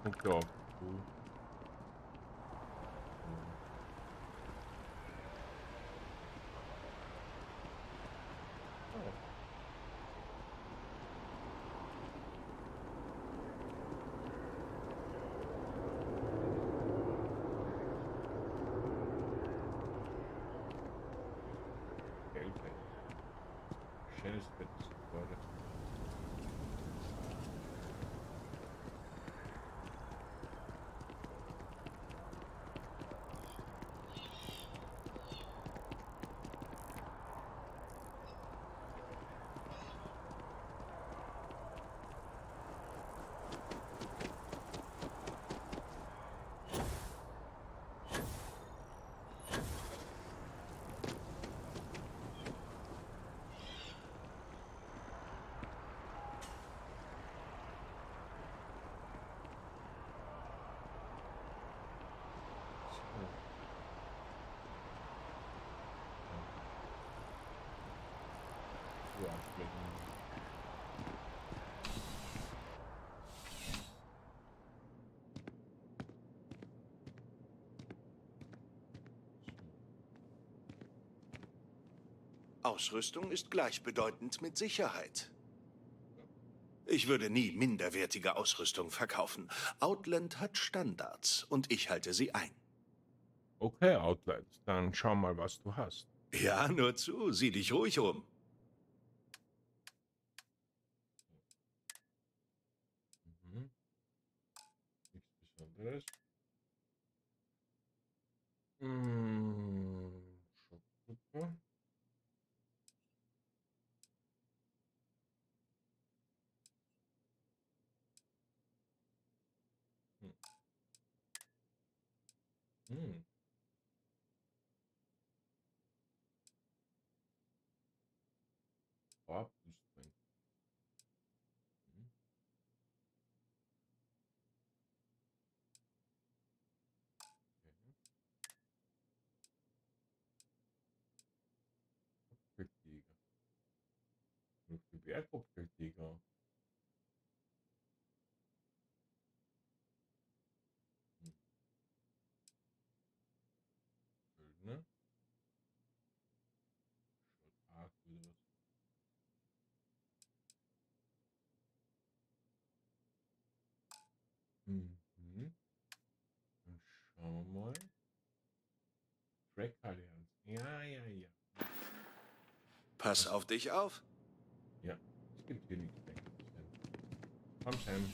Speaker 1: Fünf Erfahrungspunkte auf. Cool. Oh. Geld. Schönes Bett ist gefordert. So ansprechen.
Speaker 15: Ausrüstung ist gleichbedeutend mit Sicherheit. Ich würde nie minderwertige Ausrüstung verkaufen. Outland hat Standards und ich halte sie ein.
Speaker 1: Okay, Outlet. Dann schau mal, was du hast.
Speaker 15: Ja, nur zu, sieh dich ruhig um.
Speaker 1: Mhm. Nichts Besonderes. Mm, Shopgruppe. Hm. Hm. Power Boost drin. Mhm. Okay. Kopfgeldjäger. Nur Gewehrkopfgeldjäger. Hm. Söldner. Schaut arg wieder was. Mhm. Dann schauen wir mal. Track Allianz. Ja, ja, ja.
Speaker 15: Pass auf dich auf.
Speaker 1: Ja, es gibt hier nichts. Komm, Sam.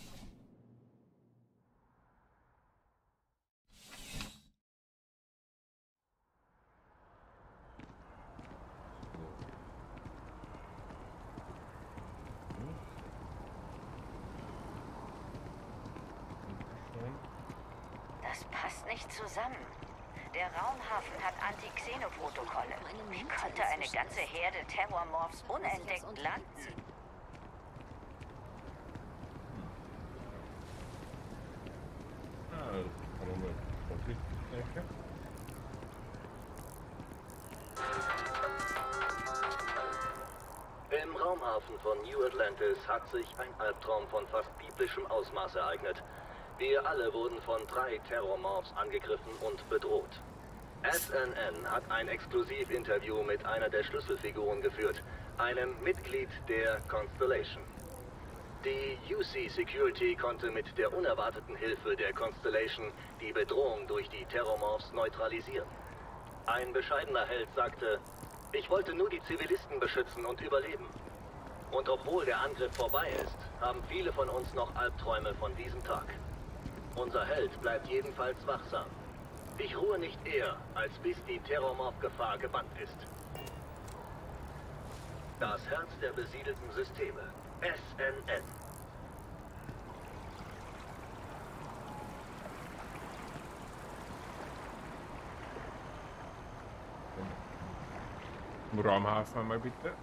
Speaker 16: Das passt nicht zusammen. Der Raumhafen hat Anti-Xenoprotokolle. Wie konnte eine ganze Herde Terrormorphs unentdeckt landen?
Speaker 1: Ah.
Speaker 17: Im Raumhafen von New Atlantis hat sich ein Albtraum von fast biblischem Ausmaß ereignet. Wir alle wurden von drei Terrormorphs angegriffen und bedroht. SNN hat ein Exklusivinterview mit einer der Schlüsselfiguren geführt, einem Mitglied der Constellation. Die UC Security konnte mit der unerwarteten Hilfe der Constellation die Bedrohung durch die Terrormorphs neutralisieren. Ein bescheidener Held sagte, ich wollte nur die Zivilisten beschützen und überleben. Und obwohl der Angriff vorbei ist, haben viele von uns noch Albträume von diesem Tag. Unser Held bleibt jedenfalls wachsam. Ich ruhe nicht eher, als bis die Terrormorph-Gefahr gebannt ist. Das Herz der besiedelten Systeme. SNN.
Speaker 1: Im Raumhafen einmal bitte.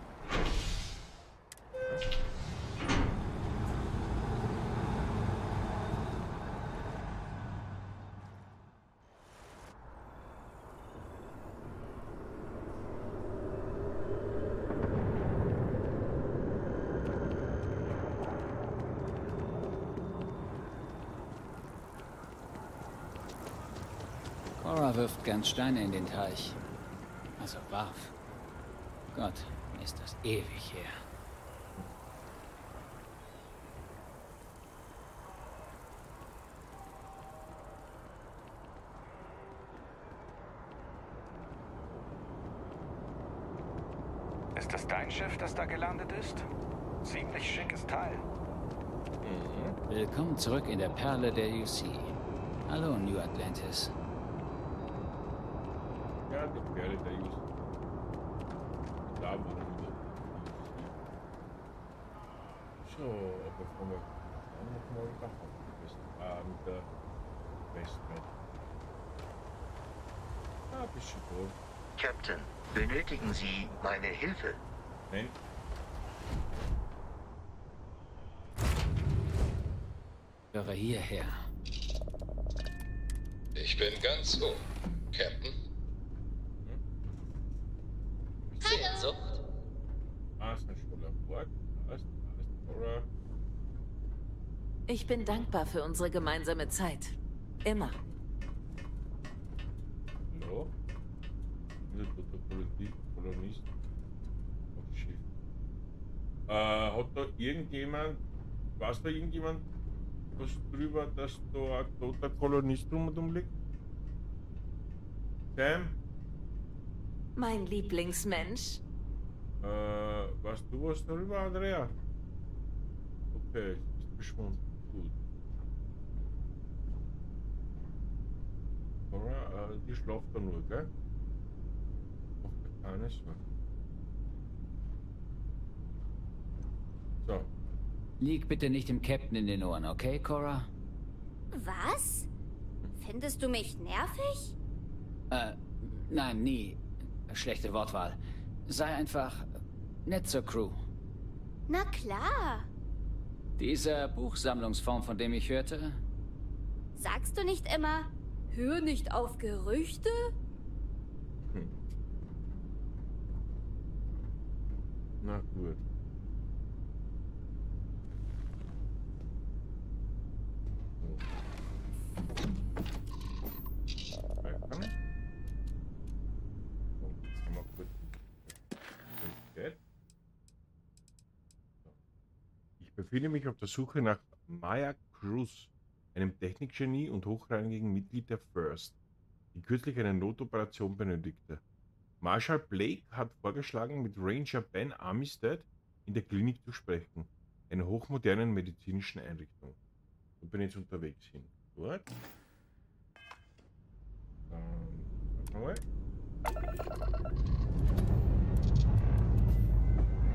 Speaker 10: Gern Steine in den Teich. Also warf. Gott, ist das ewig her.
Speaker 18: Ist das dein Schiff, das da gelandet ist? Ziemlich schickes Teil.
Speaker 10: Willkommen zurück in der Perle der UC. Hallo, New Atlantis.
Speaker 1: Ja, die Perle der Jus. Da wo wir So, bevor wir dann nochmal wieder Hauptquest ah, mit der Westwelt. Ah, bisschen gut.
Speaker 12: Captain, benötigen Sie meine Hilfe?
Speaker 1: Nein.
Speaker 10: Höre hierher.
Speaker 9: Ich bin ganz ohr, Captain.
Speaker 14: Sehnsucht?
Speaker 1: Ah, ist an Bord.
Speaker 4: Ich bin dankbar für unsere gemeinsame Zeit. Immer.
Speaker 1: Kolonist. Kolonist auf Schiff. Äh, hat da irgendjemand, weiß da irgendjemand was drüber, dass da ein toter Kolonist rum liegt? Sam,
Speaker 4: Mein Lieblingsmensch.
Speaker 1: äh, weißt du was darüber, Andrea? Okay, ist verschwunden. Gut. Cora, äh, die schlaft da nur, gell? Macht keine Sorgen. So.
Speaker 10: Lieg bitte nicht dem Captain in den Ohren, okay, Cora?
Speaker 11: Was? Findest du mich nervig?
Speaker 10: Äh, nein, nie. Schlechte Wortwahl. Sei einfach nett zur Crew.
Speaker 11: Na klar.
Speaker 10: Dieser Buchsammlungsfonds, von dem ich hörte?
Speaker 11: Sagst du nicht immer, hör nicht auf Gerüchte?
Speaker 1: Hm. Na gut. Ich befinde mich auf der Suche nach Maya Cruz, einem Technikgenie und hochrangigen Mitglied der First, die kürzlich eine Notoperation benötigte. Marshall Blake hat vorgeschlagen, mit Ranger Ben Armistead in der Klinik zu sprechen, einer hochmodernen medizinischen Einrichtung. Ich bin jetzt unterwegs hin. Gut. Dann, mal.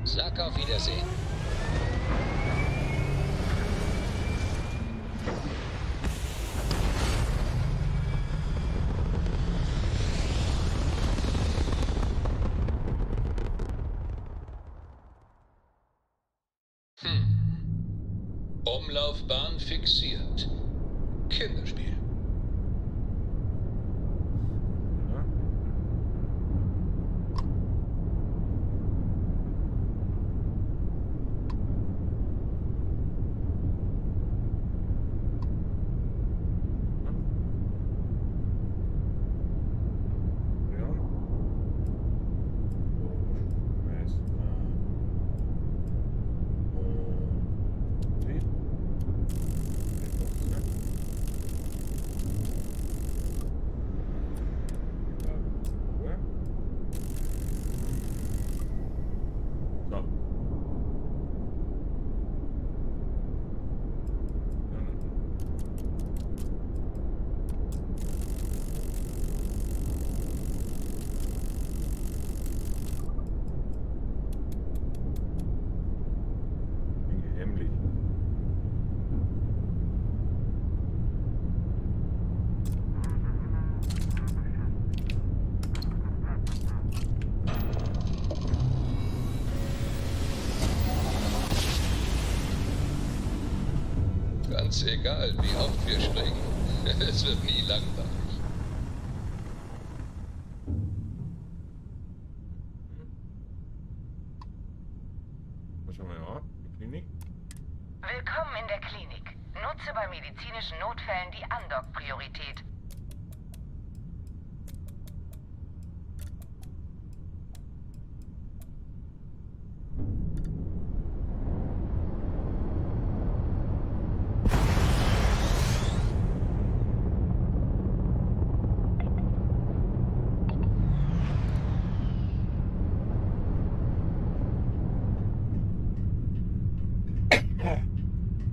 Speaker 14: Sag auf Wiedersehen. Umlaufbahn fixiert. Kinderspiel.
Speaker 1: So. Bin hemmlich.
Speaker 9: Ganz egal, wie oft wir springen. Es wird nie langweilig.
Speaker 1: Was haben wir ja? Die Klinik?
Speaker 16: Willkommen in der Klinik. Nutze bei medizinischen Notfällen die Andock-Priorität.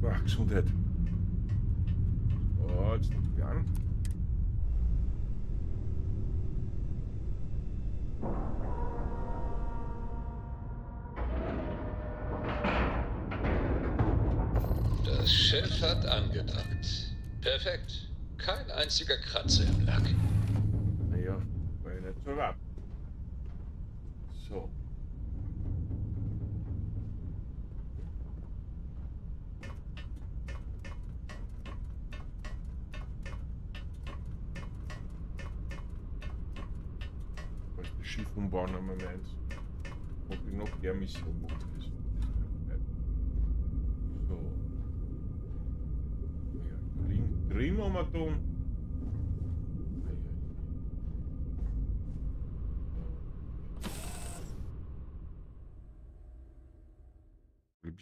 Speaker 1: Ach, Gesundheit. So, jetzt noch die an.
Speaker 9: Das Schiff hat angedockt. Perfekt. Kein einziger Kratzer im Lack.
Speaker 1: Naja, ja nicht so erwarten. So. Was das Schiff umbauen Nummer 1. Und ich noch gerne Mission machen. Das- So. Ja, drin, drin haben wir tun.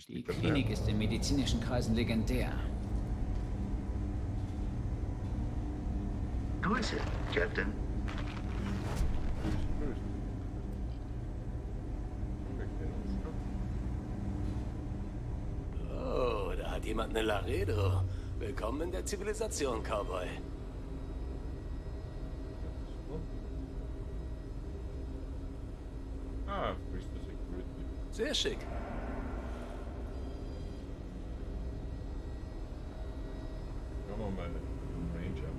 Speaker 10: Die Klinik ist in medizinischen Kreisen legendär.
Speaker 12: Grüße, Captain.
Speaker 19: Eine Laredo. Willkommen in der Zivilisation, Cowboy.
Speaker 1: Ah.
Speaker 19: Sehr schick.
Speaker 1: Schauen wir mal den Ranger.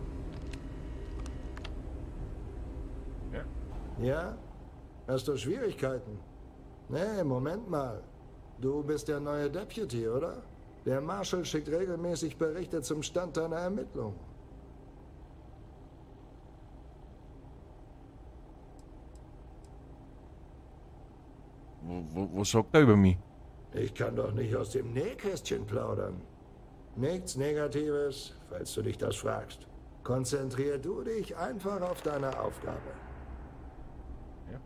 Speaker 1: Ja?
Speaker 20: Ja? Hast du Schwierigkeiten? Nee, Moment mal. Du bist der neue Deputy, oder? Der Marshal schickt regelmäßig Berichte zum Stand deiner Ermittlungen.
Speaker 1: Was sagt er über mich?
Speaker 20: Ich kann doch nicht aus dem Nähkästchen plaudern. Nichts Negatives, falls du dich das fragst. Konzentrier du dich einfach auf deine Aufgabe.
Speaker 1: Ja.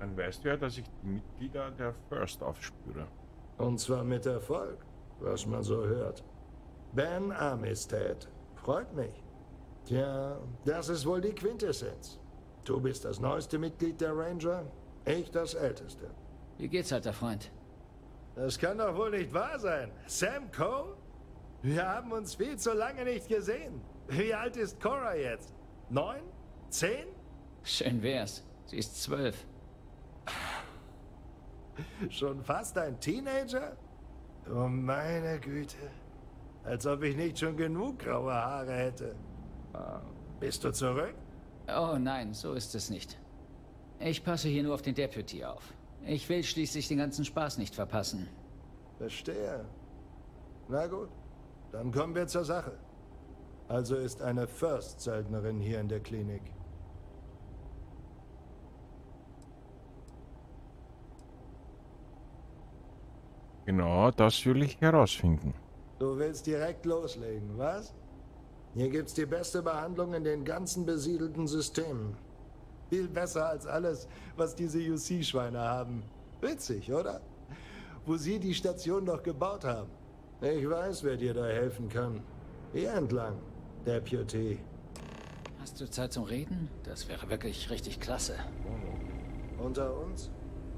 Speaker 1: Dann weißt du ja, dass ich die Mitglieder der First aufspüre.
Speaker 20: Und zwar mit Erfolg, was man so hört. Ben Armistead. Freut mich. Tja, das ist wohl die Quintessenz. Du bist das neueste Mitglied der Ranger, ich das älteste.
Speaker 10: Wie geht's, alter Freund?
Speaker 20: Das kann doch wohl nicht wahr sein. Sam Cole? Wir haben uns viel zu lange nicht gesehen. Wie alt ist Cora jetzt? Neun? Zehn?
Speaker 10: Schön wär's. Sie ist zwölf.
Speaker 20: Schon fast ein Teenager? Oh meine Güte. Als ob ich nicht schon genug graue Haare hätte. Bist du zurück?
Speaker 10: Oh nein, so ist es nicht. Ich passe hier nur auf den Deputy auf. Ich will schließlich den ganzen Spaß nicht verpassen.
Speaker 20: Verstehe. Na gut, dann kommen wir zur Sache. Also ist eine First-Söldnerin hier in der Klinik.
Speaker 1: Genau, das will ich herausfinden.
Speaker 20: Du willst direkt loslegen, was? Hier gibt's die beste Behandlung in den ganzen besiedelten Systemen. Viel besser als alles, was diese UC-Schweine haben. Witzig, oder? Wo sie die Station doch gebaut haben. Ich weiß, wer dir da helfen kann. Hier entlang, Deputy.
Speaker 10: Hast du Zeit zum Reden? Das wäre wirklich richtig klasse.
Speaker 20: Unter uns?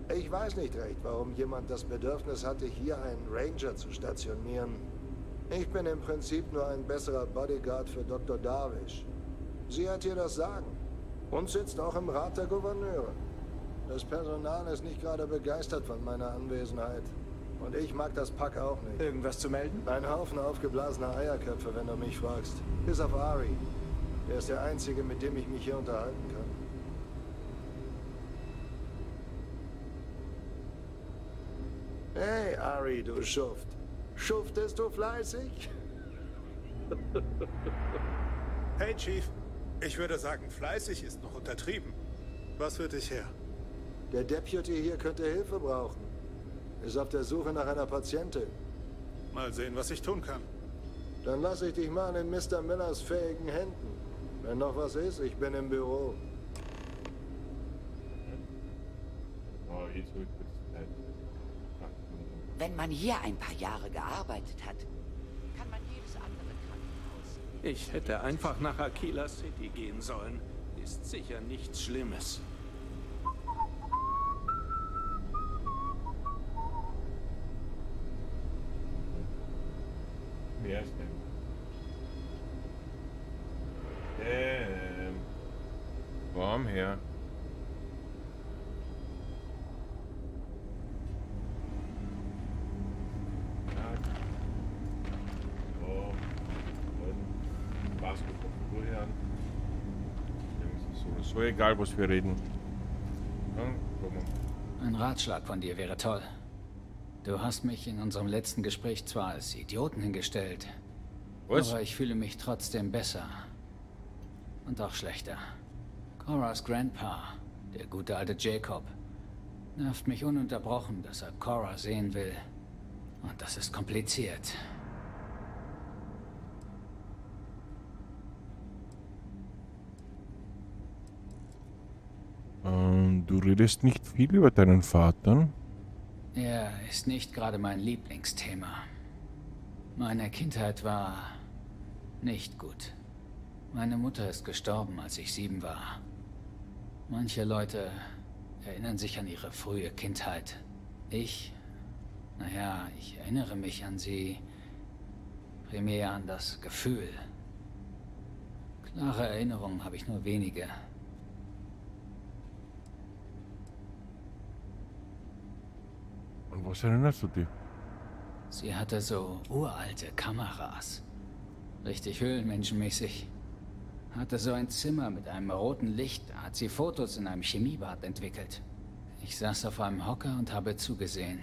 Speaker 20: Ich weiß nicht recht, warum jemand das Bedürfnis hatte, hier einen Ranger zu stationieren. Ich bin im Prinzip nur ein besserer Bodyguard für Dr. Darwish. Sie hat hier das Sagen und sitzt auch im Rat der Gouverneure. Das Personal ist nicht gerade begeistert von meiner Anwesenheit. Und ich mag das Pack auch nicht.
Speaker 7: Irgendwas zu melden?
Speaker 20: Ein Haufen aufgeblasener Eierköpfe, wenn du mich fragst. Bis auf Ari. Der ist der Einzige, mit dem ich mich hier unterhalten kann. Hey, Ari, du Schuft. Schuftest du fleißig? *laughs*
Speaker 21: Hey, Chief. Ich würde sagen, fleißig ist noch untertrieben. Was führt dich her?
Speaker 20: Der Deputy hier könnte Hilfe brauchen. Ist auf der Suche nach einer Patientin.
Speaker 21: Mal sehen, was ich tun kann.
Speaker 20: Dann lasse ich dich mal in Mr. Millers fähigen Händen. Wenn noch was ist, ich bin im Büro.
Speaker 1: Oh, jetzt wird es Zeit.
Speaker 22: Wenn man hier ein paar Jahre gearbeitet hat, kann man jedes andere Krankenhaus.
Speaker 19: Ich hätte einfach nach Aquila City gehen sollen. Ist sicher nichts Schlimmes.
Speaker 1: Wer ist denn? Ähm. Komm her. So. Egal, was wir reden. Ja.
Speaker 10: Ein Ratschlag von dir wäre toll. Du hast mich in unserem letzten Gespräch zwar als Idioten hingestellt,
Speaker 1: Was?
Speaker 10: aber ich fühle mich trotzdem besser. Und auch schlechter. Coras Grandpa, der gute alte Jacob, nervt mich ununterbrochen, dass er Cora sehen will. Und das ist kompliziert.
Speaker 1: Ähm, du redest nicht viel über deinen Vater.
Speaker 10: Er ist nicht gerade mein Lieblingsthema. Meine Kindheit war nicht gut. Meine Mutter ist gestorben, als ich sieben war. Manche Leute erinnern sich an ihre frühe Kindheit. Ich, naja, ich erinnere mich an sie primär an das Gefühl. Klare Erinnerungen habe ich nur wenige.
Speaker 1: Was erinnerst du dich?
Speaker 10: Sie hatte so uralte Kameras. Richtig höhlenmenschenmäßig. hatte so ein Zimmer mit einem roten Licht. Da hat sie Fotos in einem Chemiebad entwickelt. Ich saß auf einem Hocker und habe zugesehen,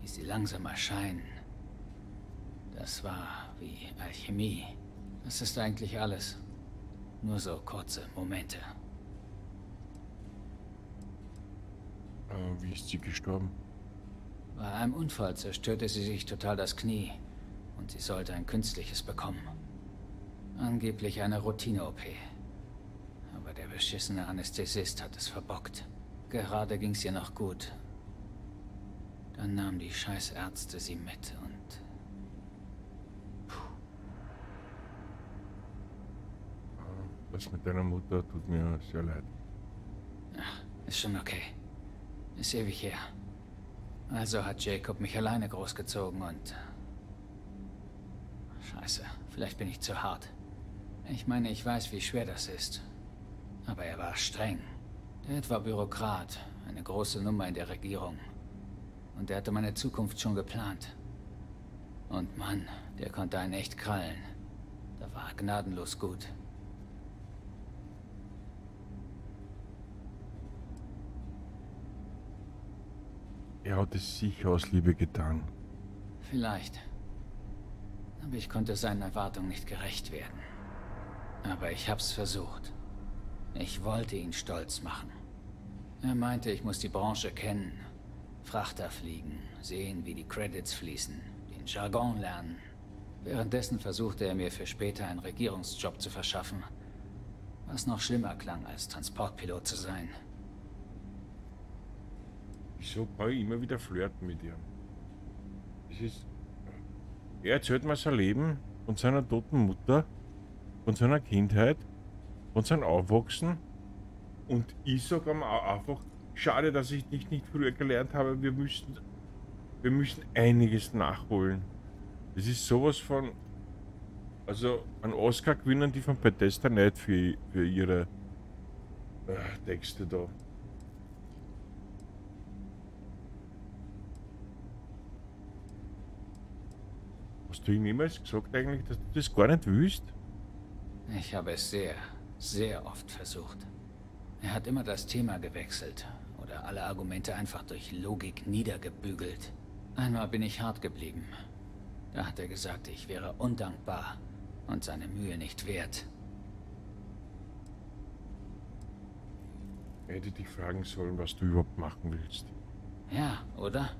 Speaker 10: wie sie langsam erscheinen. Das war wie Alchemie. Das ist eigentlich alles. Nur so kurze Momente.
Speaker 1: Äh, wie ist sie gestorben?
Speaker 10: Bei einem Unfall zerstörte sie sich total das Knie und sie sollte ein künstliches bekommen. Angeblich eine Routine-OP. Aber der beschissene Anästhesist hat es verbockt. Gerade ging's ihr noch gut. Dann nahmen die Scheißärzte sie mit und...
Speaker 1: Das mit deiner Mutter tut mir sehr leid.
Speaker 10: Ach, ist schon okay. Ist ewig her. Also hat Jacob mich alleine großgezogen und... Scheiße, vielleicht bin ich zu hart. Ich meine, ich weiß, wie schwer das ist. Aber er war streng. Der war Bürokrat, eine große Nummer in der Regierung. Und er hatte meine Zukunft schon geplant. Und Mann, der konnte einen echt krallen. Da war er gnadenlos gut.
Speaker 1: Er hat es sicher aus Liebe getan.
Speaker 10: Vielleicht. Aber ich konnte seinen Erwartungen nicht gerecht werden. Aber ich hab's versucht. Ich wollte ihn stolz machen. Er meinte, ich muss die Branche kennen. Frachter fliegen, sehen, wie die Credits fließen, den Jargon lernen. Währenddessen versuchte er mir für später einen Regierungsjob zu verschaffen. Was noch schlimmer klang, als Transportpilot zu sein.
Speaker 1: Wieso ich immer wieder flirten mit ihr? Das ist. Er erzählt mir sein Leben von seiner toten Mutter, von seiner Kindheit, von seinem Aufwachsen. Und ich sage auch einfach, schade, dass ich dich nicht früher gelernt habe. Wir müssen, wir müssen einiges nachholen. Das ist sowas von. Also, ein Oscar gewinnen die von Bethesda nicht für, für ihre äh, Texte da. Hast du ihm niemals gesagt eigentlich, dass du das gar nicht willst?
Speaker 10: Ich habe es sehr, sehr oft versucht. Er hat immer das Thema gewechselt oder alle Argumente einfach durch Logik niedergebügelt. Einmal bin ich hart geblieben. Da hat er gesagt, ich wäre undankbar und seine Mühe nicht wert.
Speaker 1: Er hätte dich fragen sollen, was du überhaupt machen willst.
Speaker 10: Ja, oder?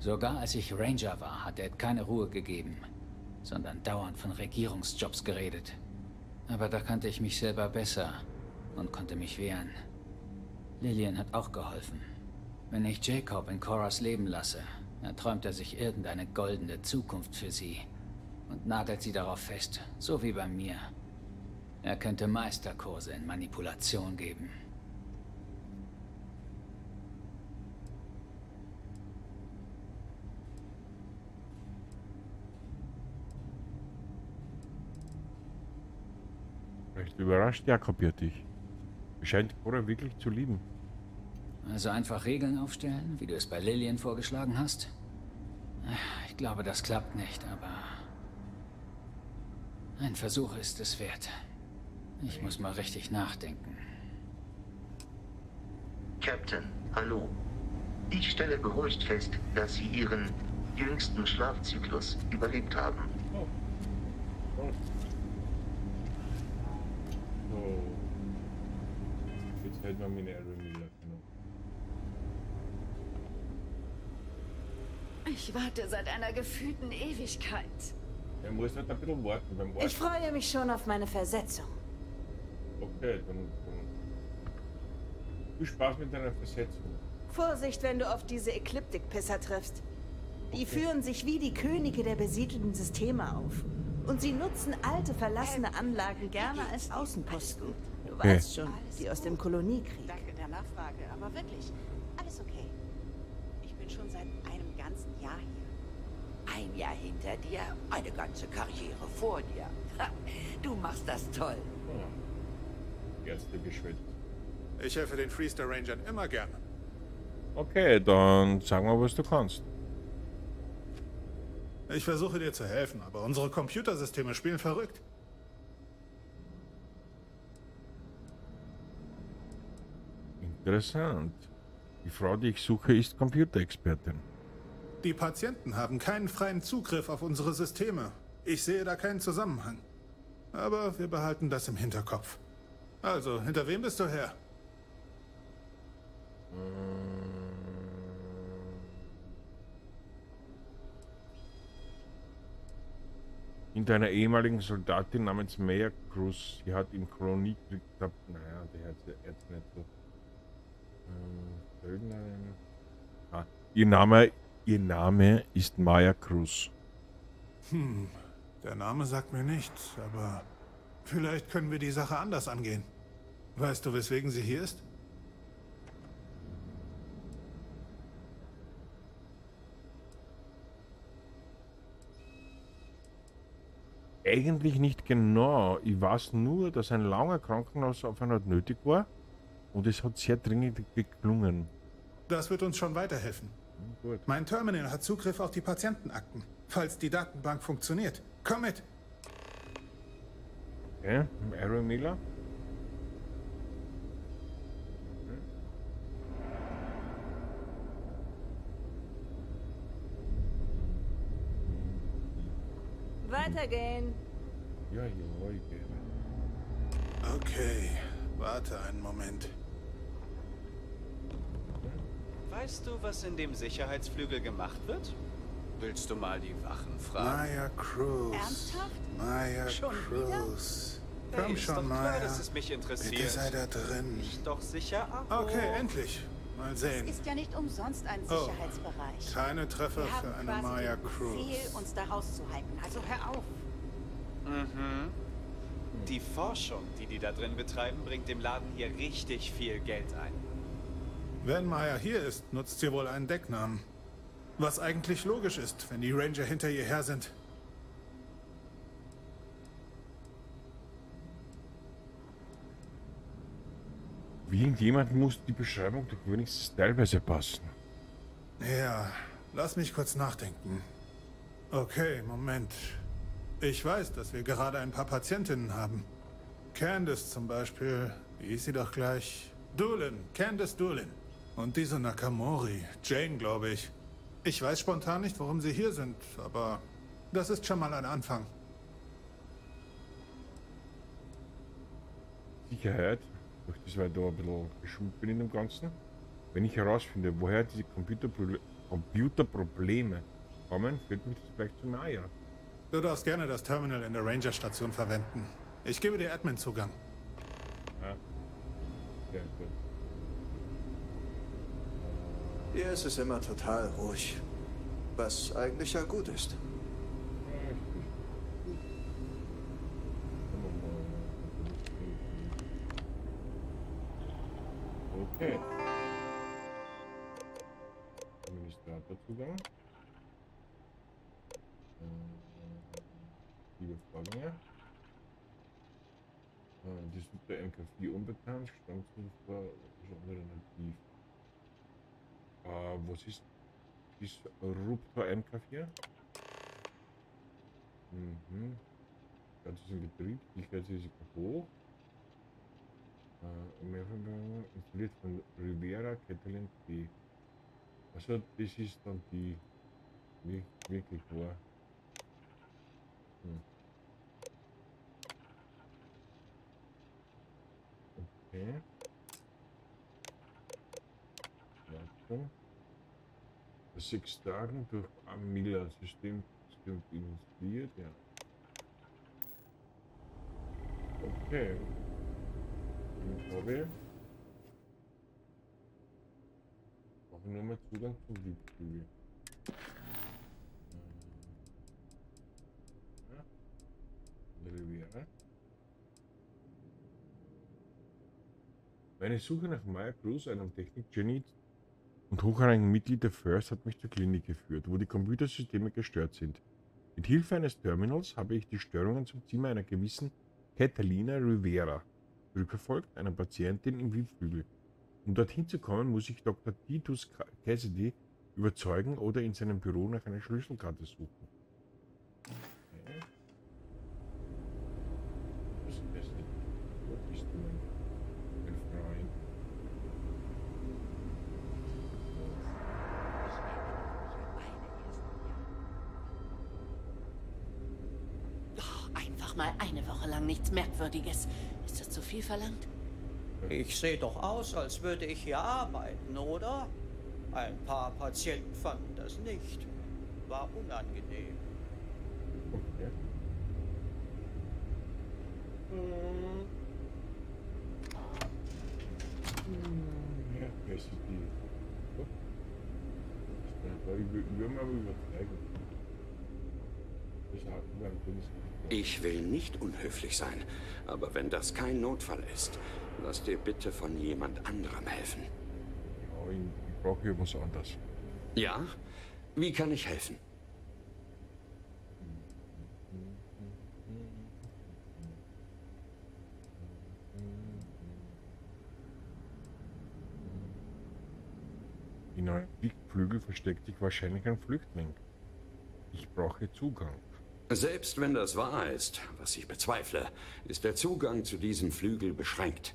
Speaker 10: Sogar als ich Ranger war, hat er keine Ruhe gegeben, sondern dauernd von Regierungsjobs geredet. Aber da kannte ich mich selber besser und konnte mich wehren. Lillian hat auch geholfen. Wenn ich Jacob in Coras leben lasse, dann träumt er sich irgendeine goldene Zukunft für sie und nagelt sie darauf fest, so wie bei mir. Er könnte Meisterkurse in Manipulation geben.
Speaker 1: Vielleicht überrascht Jakob ja dich. Scheint Cora wirklich zu lieben.
Speaker 10: Also einfach Regeln aufstellen, wie du es bei Lillian vorgeschlagen hast? Ich glaube, das klappt nicht, aber... Ein Versuch ist es wert. Ich muss mal richtig nachdenken.
Speaker 12: Captain, hallo. Ich stelle beruhigt fest, dass Sie Ihren jüngsten Schlafzyklus überlebt haben.
Speaker 1: Oh. Oh. Oh. Jetzt hält man meine Aaron Miller.
Speaker 13: Ich warte seit einer gefühlten Ewigkeit.
Speaker 1: Er muss halt ein bisschen warten beim Warten.
Speaker 13: Ich freue mich schon auf meine Versetzung.
Speaker 1: Okay, dann, dann. Viel Spaß mit deiner Versetzung.
Speaker 13: Vorsicht, wenn du auf diese Ekliptik-Pisser triffst. Die führen sich wie die Könige der besiedelten Systeme auf. Und sie nutzen alte, verlassene Anlagen gerne als Außenposten. Du
Speaker 1: Okay.
Speaker 13: weißt schon, die aus dem Koloniekrieg.
Speaker 23: Danke der Nachfrage, aber wirklich, alles okay. Ich bin schon seit einem ganzen Jahr hier.
Speaker 22: Ein Jahr hinter dir, eine ganze Karriere vor dir. Du machst das toll.
Speaker 1: Ärzte geschwätzt.
Speaker 21: Ich helfe den Freestar Rangern immer gerne.
Speaker 1: Okay, dann sag mal, was du kannst.
Speaker 21: Ich versuche dir zu helfen, aber unsere Computersysteme spielen verrückt.
Speaker 1: Interessant. Die Frau, die ich suche, ist Computerexpertin.
Speaker 21: Die Patienten haben keinen freien Zugriff auf unsere Systeme. Ich sehe da keinen Zusammenhang. Aber wir behalten das im Hinterkopf. Also, hinter wem bist du her? Mmh.
Speaker 1: Hinter einer ehemaligen Soldatin namens Maya Cruz. Sie hat Chronik gehabt. Naja, der hat jetzt nicht so. Ähm. Ah, ihr Name, ihr Name ist Maya Cruz.
Speaker 21: Hm, der Name sagt mir nichts, aber vielleicht können wir die Sache anders angehen. Weißt du, weswegen sie hier ist?
Speaker 1: Eigentlich nicht genau. Ich weiß nur, dass ein langer Krankenhausaufenthalt nötig war und es hat sehr dringend geklungen.
Speaker 21: Das wird uns schon weiterhelfen.
Speaker 1: Gut.
Speaker 21: Mein Terminal hat Zugriff auf die Patientenakten, falls die Datenbank funktioniert. Komm mit!
Speaker 1: Okay, Aaron Miller.
Speaker 13: Weitergehen.
Speaker 1: Ja, ja, gehe.
Speaker 21: Okay, warte einen Moment.
Speaker 7: Weißt du, was in dem Sicherheitsflügel gemacht wird? Willst du mal die Wachen fragen?
Speaker 21: Maya Cruz.
Speaker 23: Ernsthaft?
Speaker 21: Maya
Speaker 23: Schon
Speaker 21: Cruz.
Speaker 7: Hey,
Speaker 21: Komm
Speaker 7: ist
Speaker 21: schon,
Speaker 7: doch klar,
Speaker 21: Maya.
Speaker 7: dass es mich interessiert.
Speaker 21: Bitte sei da drin.
Speaker 7: Ich doch sicher auch.
Speaker 21: Okay, endlich. Mal sehen.
Speaker 23: Ist ja nicht umsonst ein
Speaker 21: Oh.
Speaker 23: Sicherheitsbereich.
Speaker 21: Keine Treffer
Speaker 23: Wir
Speaker 21: für eine Maya Cruz.
Speaker 23: Befehl, uns da rauszuhalten. Also hör auf.
Speaker 7: Mhm. Die Forschung, die die da drin betreiben, bringt dem Laden hier richtig viel Geld ein.
Speaker 21: Wenn Maya hier ist, nutzt sie wohl einen Decknamen. Was eigentlich logisch ist, wenn die Ranger hinter ihr her sind.
Speaker 1: Wie irgendjemand muss die Beschreibung doch wenigstens teilweise passen.
Speaker 21: Ja, lass mich kurz nachdenken. Okay, Moment. Ich weiß, dass wir gerade ein paar Patientinnen haben. Candice zum Beispiel, wie ist sie doch gleich? Doolin, Candice Doolin. Und diese Nakamori, Jane, glaube ich. Ich weiß spontan nicht, warum sie hier sind, aber das ist schon mal ein Anfang.
Speaker 1: Sicherheit, durch das weil ich da ein bisschen geschult bin in dem Ganzen. Wenn ich herausfinde, woher diese Computerproble Computerprobleme kommen, führt mich das vielleicht zu Maya.
Speaker 21: Du darfst gerne das Terminal in der Ranger-Station verwenden. Ich gebe dir Admin-Zugang.
Speaker 1: Ja. Sehr gut.
Speaker 20: Hier ist es immer total ruhig. Was eigentlich ja gut ist.
Speaker 1: Okay. Administratorzugang. Äh, Liebe Vorgänger. Äh, Die der MK4 unbekannt, Stammzuffer, besondere Nativ. Äh, was ist, ist Ruptor MK4? Mhm. Ganzes in Betrieb, Sicherheitsrisiko hoch. Äh, Mehrfach installiert von Rivera Catalan P. Also das ist dann die wir- wirklich wahr. Hm. Okay. Warte. Sechs Tagen durch Amila System System installiert, ja. Okay. Habe ich. Brauche nur mal Zugang zum. Ja. Riviera. Meine Suche nach Maya Cruz, einem Technik-Genie und hochrangigen Mitglied der First, hat mich zur Klinik geführt, wo die Computersysteme gestört sind. Mit Hilfe eines Terminals habe ich die Störungen zum Zimmer einer gewissen Catalina Rivera Gruppe folgt, einer Patientin im Wildflügel. Um dorthin zu kommen, muss ich Dr. Titus Cassidy überzeugen oder in seinem Büro nach einer Schlüsselkarte suchen. Einfach
Speaker 23: mal eine Woche lang nichts Merkwürdiges. Zu viel verlangt?
Speaker 24: Ich sehe doch aus, als würde ich hier arbeiten, oder? Ein paar Patienten fanden das nicht. War unangenehm.
Speaker 1: Okay. Hm. Ja, das ist die. Ich würde mal übertreiben. Das hat über ein Bundesland.
Speaker 25: Ich will nicht unhöflich sein, aber wenn das kein Notfall ist, lass dir bitte von jemand anderem helfen.
Speaker 1: Ja, ich, brauche hier was anderes.
Speaker 25: Ja? Wie kann ich helfen?
Speaker 1: In einem Fliegflügel versteckt sich wahrscheinlich ein Flüchtling. Ich brauche Zugang.
Speaker 25: Selbst wenn das wahr ist, was ich bezweifle, ist der Zugang zu diesem Flügel beschränkt.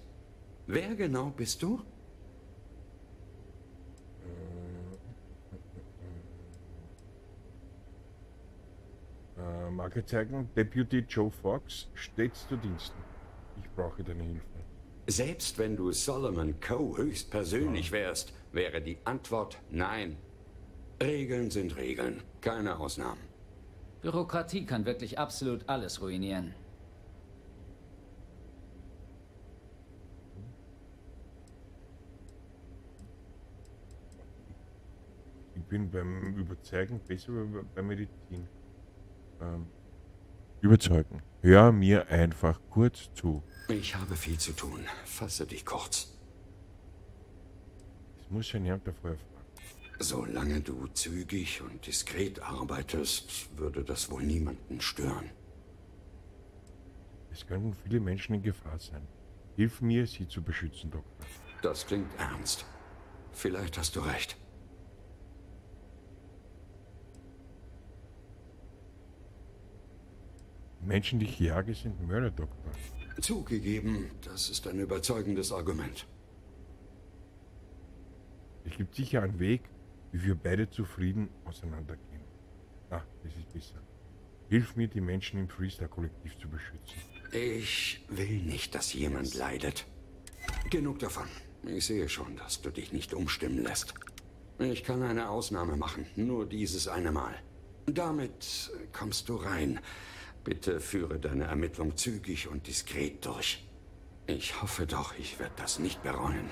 Speaker 25: Wer genau bist du?
Speaker 1: Äh, Markezeichen, Deputy Joe Fox, stets zu Diensten. Ich brauche deine Hilfe.
Speaker 25: Selbst wenn du Solomon Coe höchstpersönlich wärst, wäre die Antwort nein. Regeln sind Regeln, keine Ausnahmen.
Speaker 10: Bürokratie kann wirklich absolut alles ruinieren.
Speaker 1: Ich bin beim Überzeugen besser wie bei Medizin. Ähm, überzeugen. Hör mir einfach kurz zu.
Speaker 25: Ich habe viel zu tun. Fasse dich kurz.
Speaker 1: Es muss schon jemand davor erfahren.
Speaker 25: Solange du zügig und diskret arbeitest, würde das wohl niemanden stören.
Speaker 1: Es könnten viele Menschen in Gefahr sein. Hilf mir, sie zu beschützen, Doktor.
Speaker 25: Das klingt ernst. Vielleicht hast du recht.
Speaker 1: Menschen, die ich jage, sind Mörder, Doktor.
Speaker 25: Zugegeben, das ist ein überzeugendes Argument.
Speaker 1: Es gibt sicher einen Weg, wie wir beide zufrieden auseinandergehen. Ah, das ist besser. Hilf mir, die Menschen im Freestar-Kollektiv zu beschützen.
Speaker 25: Ich will nicht, dass jemand leidet. Genug davon. Ich sehe schon, dass du dich nicht umstimmen lässt. Ich kann eine Ausnahme machen, nur dieses eine Mal. Damit kommst du rein. Bitte führe deine Ermittlung zügig und diskret durch. Ich hoffe doch, ich werde das nicht bereuen.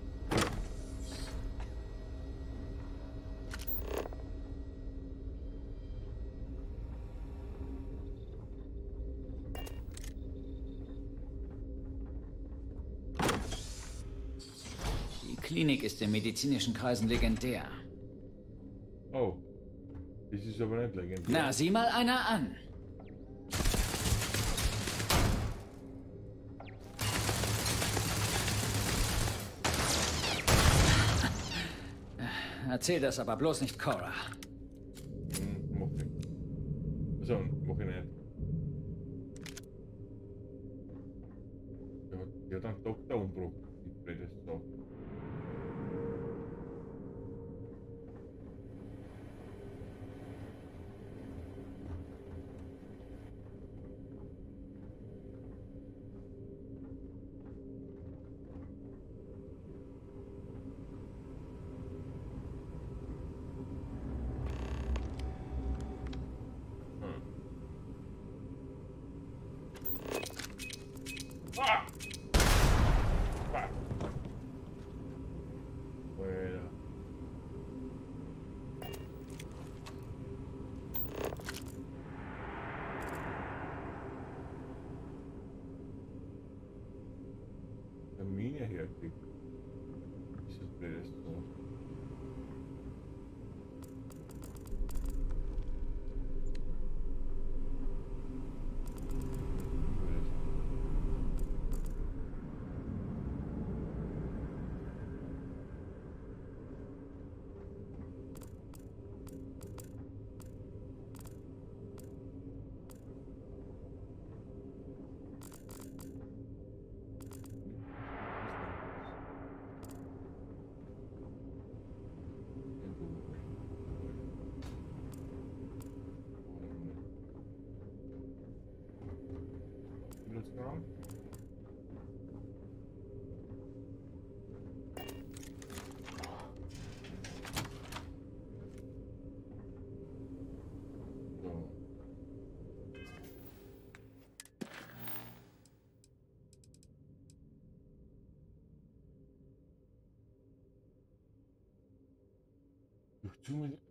Speaker 10: Klinik ist in medizinischen Kreisen legendär.
Speaker 1: Oh, das ist aber nicht legendär.
Speaker 10: Na, sieh mal einer an. *laughs* Erzähl das aber bloß nicht Cora.
Speaker 1: Hm, mach ich. Also, mach ich nicht. Hat, der hat einen Doktor umgebracht,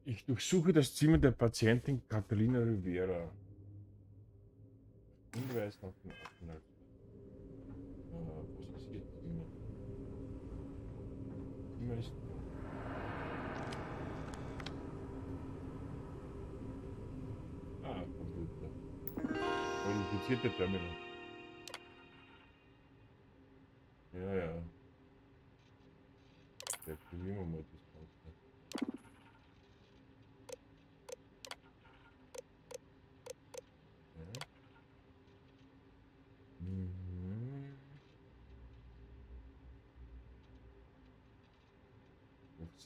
Speaker 1: Ich durchsuche das Zimmer der Patientin Catalina Rivera.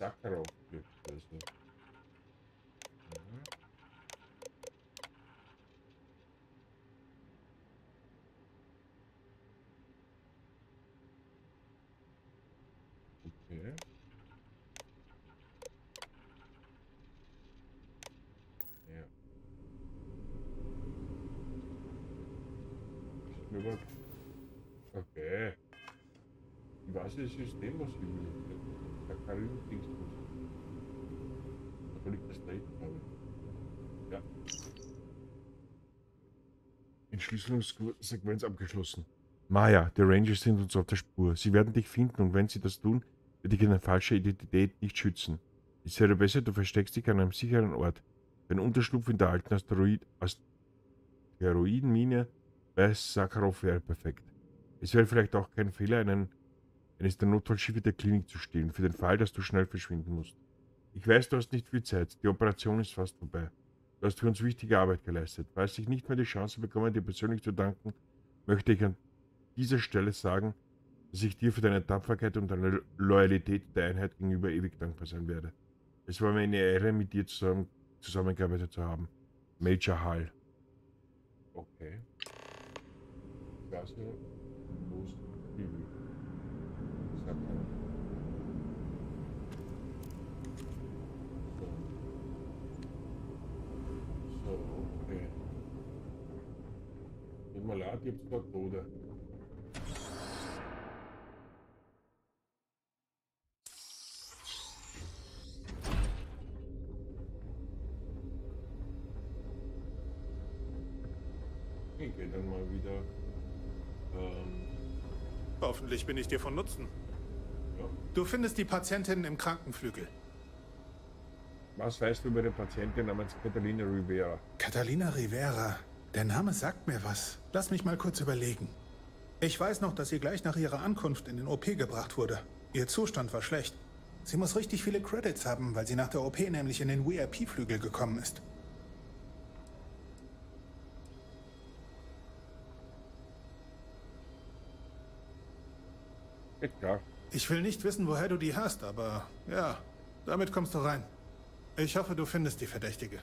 Speaker 1: Und Sakharov gibt also. Mhm. Okay. Ja. Schnurrbart. Okay. Ich weiß das System, was ich will. Karin Dingsbus. Da liegt das da hinten, glaube ich. Ja. Entschlüsselungssequenz abgeschlossen. Maya, die Rangers sind uns auf der Spur. Sie werden dich finden und wenn sie das tun, wird dich eine falsche Identität nicht schützen. Es wäre besser, du versteckst dich an einem sicheren Ort. Ein Unterschlupf in der alten Asteroid Asteroidenmine bei Sakharov wäre perfekt. Es wäre vielleicht auch kein Fehler, einen, eines der Notfallschiffe der Klinik zu stehlen, für den Fall, dass du schnell verschwinden musst. Ich weiß, du hast nicht viel Zeit. Die Operation ist fast vorbei. Du hast für uns wichtige Arbeit geleistet. Falls ich nicht mehr die Chance bekomme, dir persönlich zu danken, möchte ich an dieser Stelle sagen, dass ich dir für deine Tapferkeit und deine Loyalität der Einheit gegenüber ewig dankbar sein werde. Es war mir eine Ehre, mit dir zusammen, zusammengearbeitet zu haben. Major Hall. Okay. Klasse. Los. Bibel. Sag mal. So. So, okay. Leid, ich hab's da Tode. Ich gehe dann mal wieder. Ähm,
Speaker 21: Hoffentlich bin ich dir von Nutzen.
Speaker 1: Ja.
Speaker 21: Du findest die Patientin im Krankenflügel.
Speaker 1: was weißt du über eine Patientin namens Catalina Rivera?
Speaker 21: Catalina Rivera. Der Name sagt mir was. Lass mich mal kurz überlegen. Ich weiß noch, dass sie gleich nach ihrer Ankunft in den OP gebracht wurde. Ihr Zustand war schlecht. Sie muss richtig viele Credits haben, weil sie nach der OP nämlich in den VIP-Flügel gekommen ist. Ich will nicht wissen, woher du die hast, aber ja, damit kommst du rein. Ich hoffe, du findest die Verdächtige.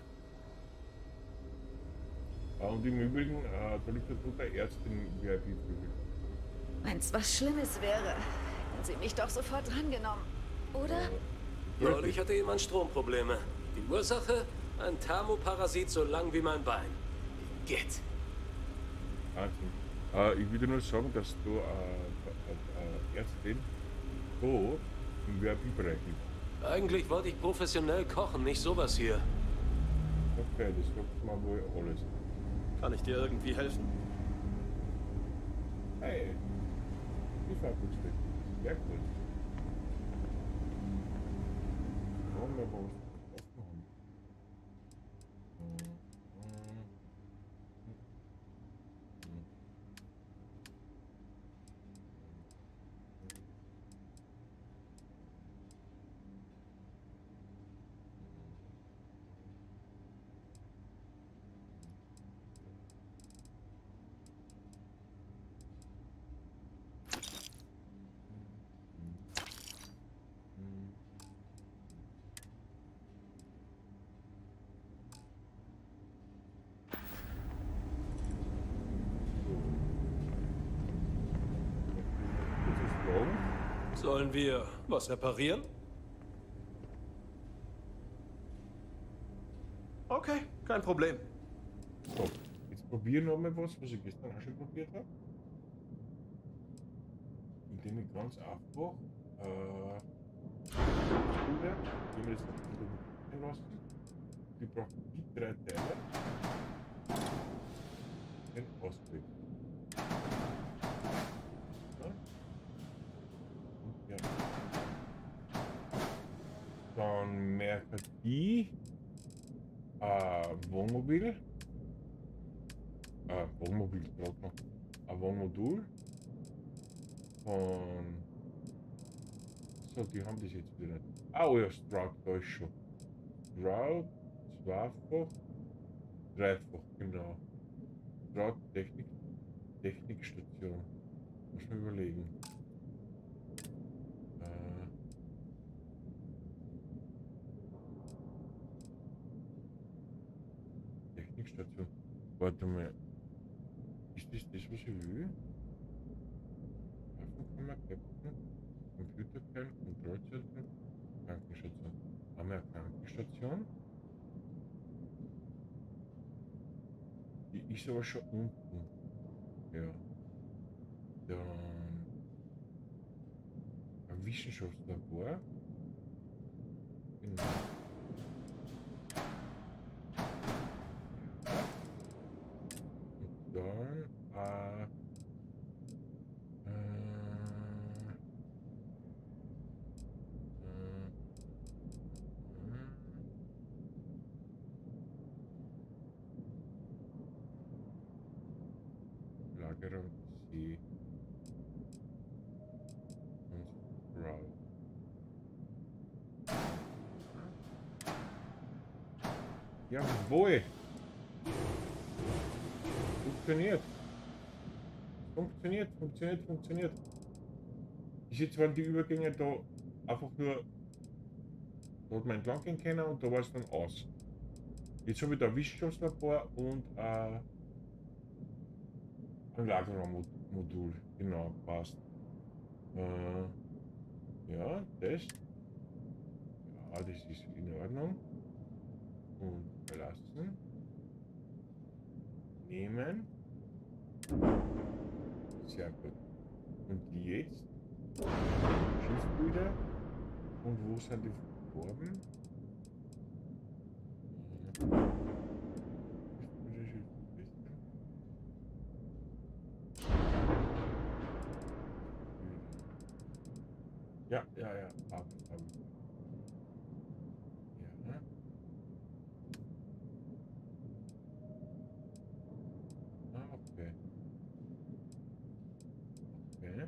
Speaker 1: Und im Übrigen, äh, da liegt der tote Ärztin im VIP-Flügel.
Speaker 4: Wenn's was Schlimmes wäre, hätten sie mich doch sofort drangenommen. Oder?
Speaker 26: Neulich hatte jemand Stromprobleme. Die Ursache? Ein Thermoparasit so lang wie mein Bein. Geht.
Speaker 1: Wahnsinn. Äh, ich würde nur sagen, dass du äh, äh, äh, Ärztin so im VIP-Bereich bist.
Speaker 26: Eigentlich wollte ich professionell kochen, nicht sowas hier.
Speaker 1: Okay, das sagt man wohl alles.
Speaker 7: Kann ich dir irgendwie helfen?
Speaker 1: Hey, die Fahrzeugstück. Sehr gut. Wunderbar.
Speaker 26: Sollen wir was reparieren? Okay, kein Problem.
Speaker 1: So, jetzt probieren wir mal was, was ich gestern auch schon probiert habe. Indem ich ganz einfach äh, wenn wir das noch lassen, die die drei Teile. Den Ausblick. Merkt die äh, Wohnmobil. Äh, Wohnmobil, noch. Ein Wohnmodul. Von. So, die haben das jetzt wieder. Ah, oh ja, Stroud, da ist schon. Stroud, zweifach, dreifach, genau. Stroud Technik, Technikstation. Muss man überlegen. Äh, Technikstation. Warte mal. Ist das das, was ich will? Waffenkammer, Captain, Computerkern, Kontrollzentrum, Krankenstation. Haben wir eine Krankenstation? Die ist aber schon unten. Ja. Dann ein Wissenschaftslabor. Genau. Dann äh, äh, Lagerung C und Sprout. Jawohl! Funktioniert! Funktioniert, funktioniert, funktioniert. Bis jetzt waren die Übergänge da einfach nur. Man entlang gehen können und da war es dann aus. Jetzt habe ich da ein Wissenschaftslabor und äh, ein Lagerraummodul. Genau, passt. Äh, ja, das. Ja, das ist in Ordnung. Und verlassen. Nehmen. Gut. Und jetzt Schiffbilder. Und wo sind die Farben? Ja, ja, ja. Farben, Farben. Ja. Ah, okay. Okay.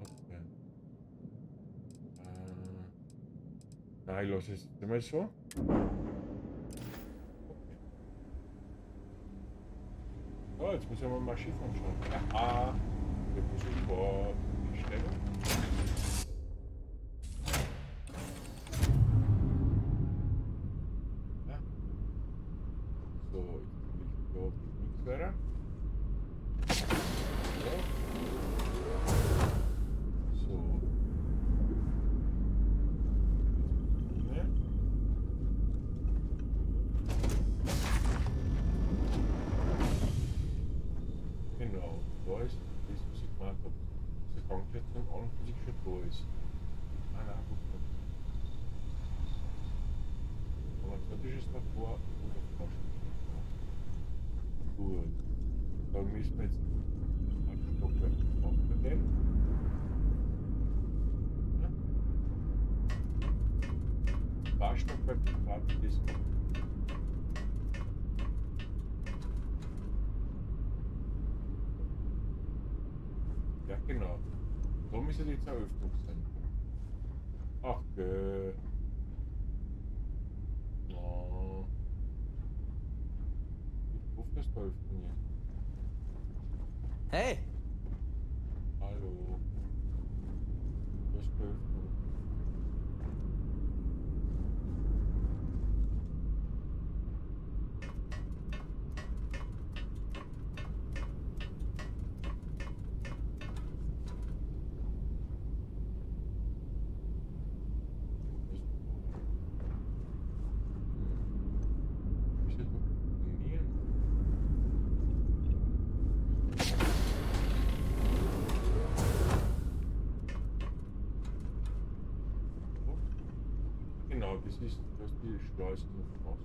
Speaker 1: Okay. Äh, nein, los es immer so. Oh, jetzt müssen wir mal Schiff anschauen. Ah, wir müssen vor die Stellung. Ja. So, jetzt will ich da auf die Mixwäre. So. So. Ne? Genau, da ist das, was ich gemeint habe. Dass die Krankheitsung an und für sich schon da ist. Ah, nein, gut. Pharmazeutisches Labor oder Forschungslabor. Gut. Dann müssen wir jetzt ein Stockwerk aufnehmen. Ja. Zwei Stockwerke warten das ab. Ja, genau. Jetzt eine Öffnung sein. Ach, äh. Oh. Ich hoffe, dass da Öffnung ist.
Speaker 24: Hey,
Speaker 1: Hallo. Das ist die Öffnung. das ist, das ist die Schleusen aus.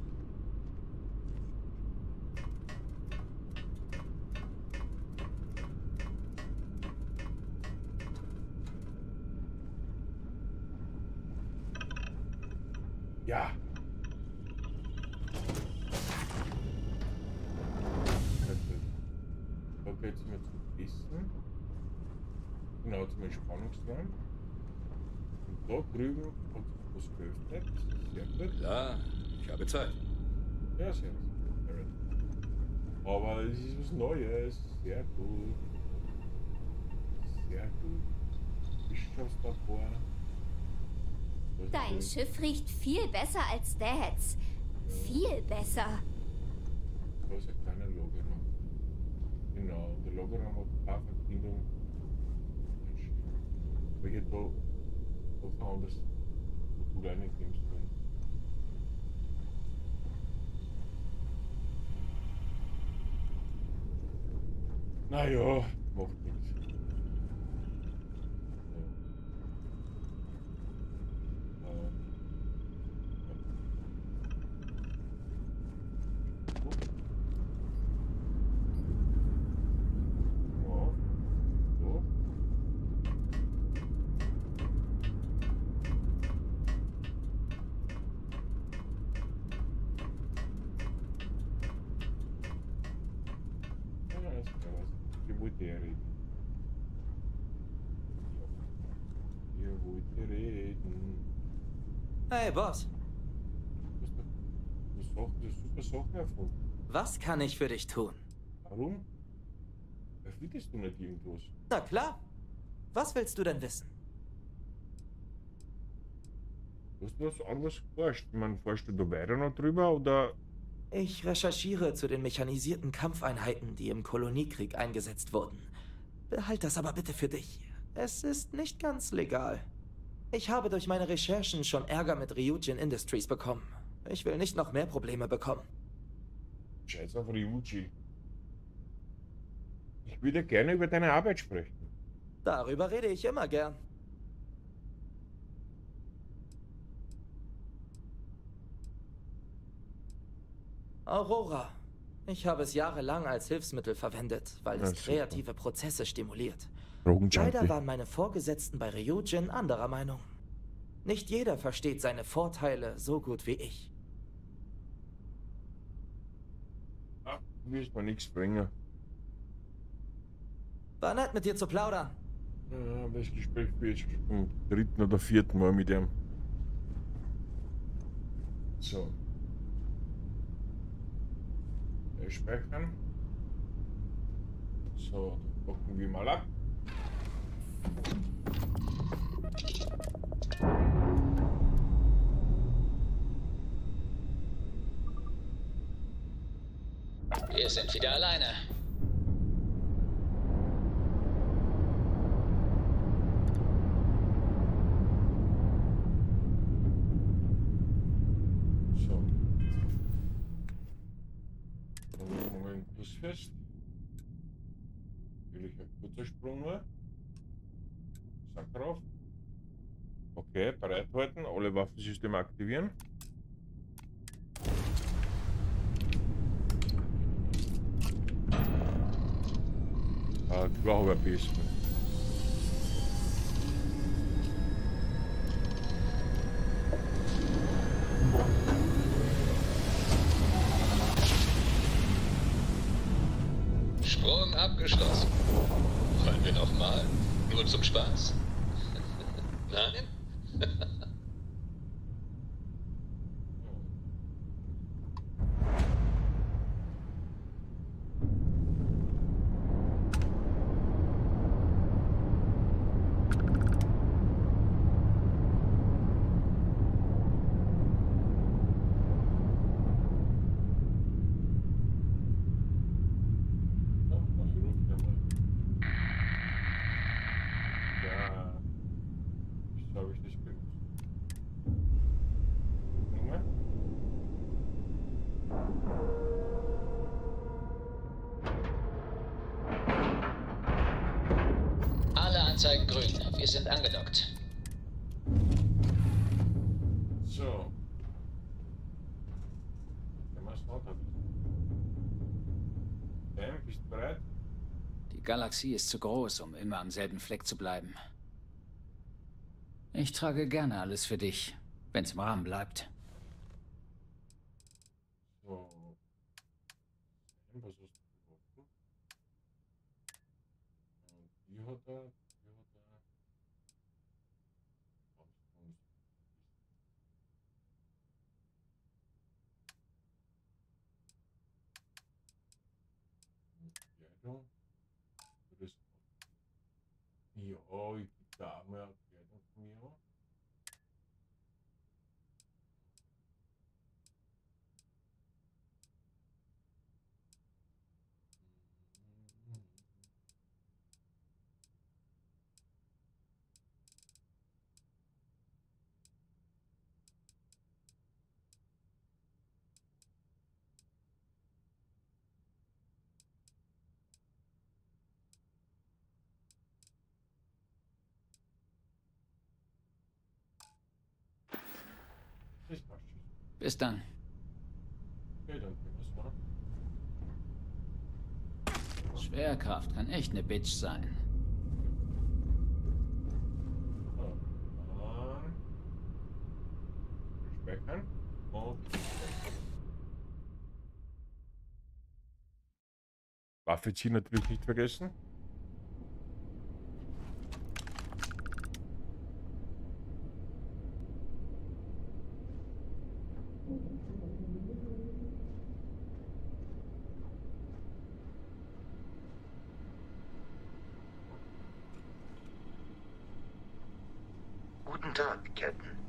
Speaker 1: Ja. Da geht's mir zum Essen. Genau, zum Entspannungsraum. Und da drüben hat sich was geöffnet. Sehr gut.
Speaker 9: Klar, ich habe Zeit.
Speaker 1: Ja, sehr gut. Aber es ist was Neues. Sehr gut. Sehr gut. Bischofslabor.
Speaker 11: Dein Schiff riecht viel besser als Dads. Viel besser.
Speaker 1: Da ist ein kleiner Lagerraum. Genau, der Lagerraum hat eine Verbindung. Welche da was anderes, wo du reinkommst. Naja, macht nichts.
Speaker 27: Hey, Boss. Was kann ich für dich tun?
Speaker 1: Warum? Erfindest du nicht irgendwas?
Speaker 27: Na klar. Was willst du denn wissen?
Speaker 1: Du hast was anderes geforscht. Man forscht du weiter noch drüber oder
Speaker 27: Ich recherchiere zu den mechanisierten Kampfeinheiten, die im Koloniekrieg eingesetzt wurden. Behalt das aber bitte für dich. Es ist nicht ganz legal. Ich habe durch meine Recherchen schon Ärger mit Ryujin Industries bekommen. Ich will nicht noch mehr Probleme bekommen.
Speaker 1: Scheiß auf Ryuji. Ich würde gerne über deine Arbeit sprechen.
Speaker 27: Darüber rede ich immer gern. Aurora. Ich habe es jahrelang als Hilfsmittel verwendet, weil es kreative Prozesse stimuliert.
Speaker 1: Drogenjunkie.
Speaker 27: Leider waren meine Vorgesetzten bei Ryujin anderer Meinung. Nicht jeder versteht seine Vorteile so gut wie ich.
Speaker 1: Du wirst mir nichts bringen.
Speaker 27: War nett mit dir zu plaudern.
Speaker 1: Ja, das Gespräch führe ich zum dritten oder vierten Mal mit ihm. So. Äh, Speichern. So, dann packen wir mal ab.
Speaker 10: Wir sind wieder alleine.
Speaker 1: Einen Kuss fest. Natürlich ein kurzer Sprung nur. Sack drauf. Okay, bereithalten, alle Waffensysteme aktivieren. Äh, klar habe ich ein bisschen.
Speaker 10: Galaxie ist zu groß, um immer am selben Fleck zu bleiben. Ich trage gerne alles für dich, wenn es im Rahmen bleibt.
Speaker 1: So. Er, die hat er. Kleidung. Das ja, ich gebe da mal eine Kleidung von mir an. Das passt schon.
Speaker 10: Bis dann.
Speaker 1: Okay.
Speaker 10: Schwerkraft kann echt eine Bitch sein.
Speaker 1: Und Waffe ziehen natürlich nicht vergessen.
Speaker 12: Guten Tag, Captain.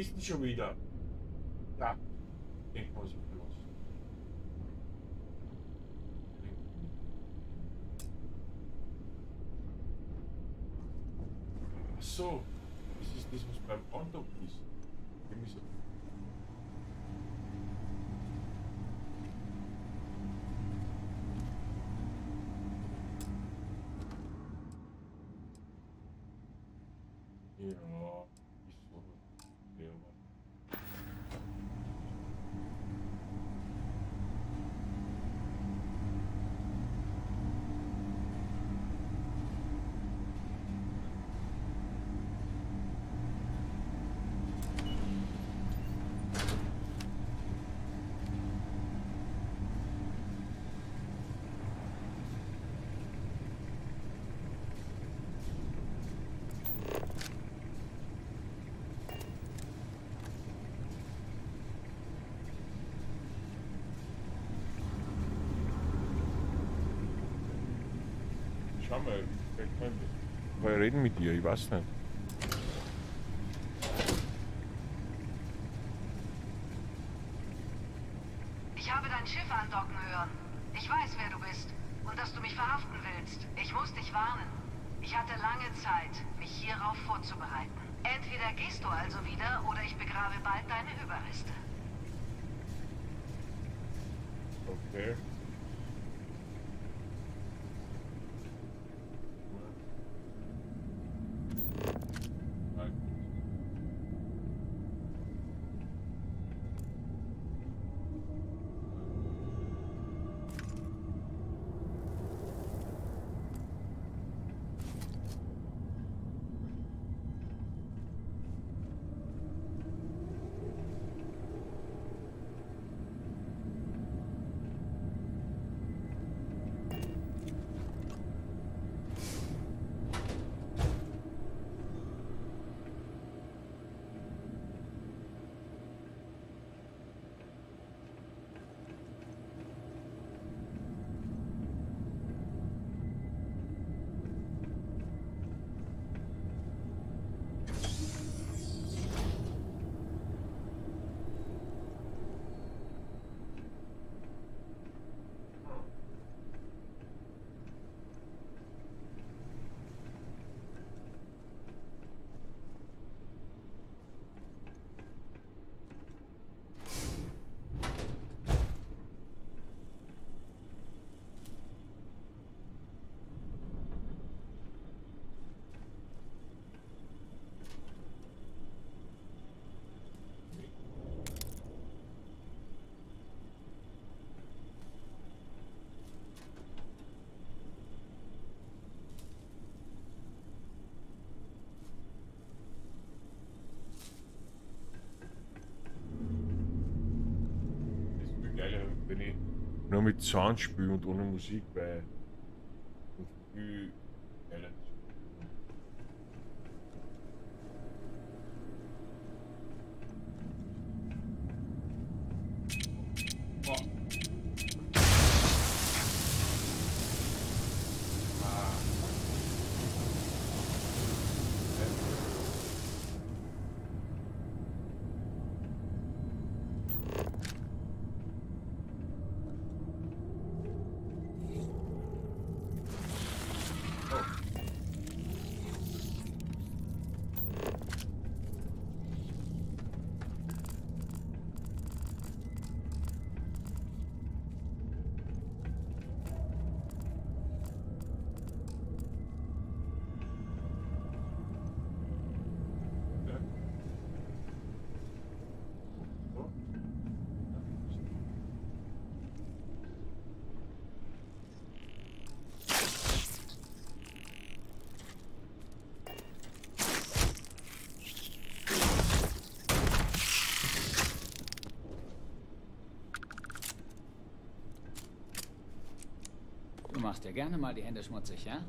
Speaker 1: Sam, wo bist du schon wieder? Ja, denk mal so los. Ach so, das ist das, was beim Andock ist. Dem ist Ja, ist so. Ja, Vielleicht mal mal reden mit dir, ich weiß nicht.
Speaker 28: Ich habe dein Schiff andocken hören. Ich weiß, wer du bist und dass du mich verhaften willst. Ich muss dich warnen. Ich hatte lange Zeit, mich hierauf vorzubereiten. Entweder gehst du also wieder oder ich begrabe bald deine Überreste.
Speaker 1: Okay. Nur mit Sound spiele und ohne Musik, weil viel geiler ist. Oh. Ah.
Speaker 10: Du machst dir gerne mal die Hände schmutzig, ja?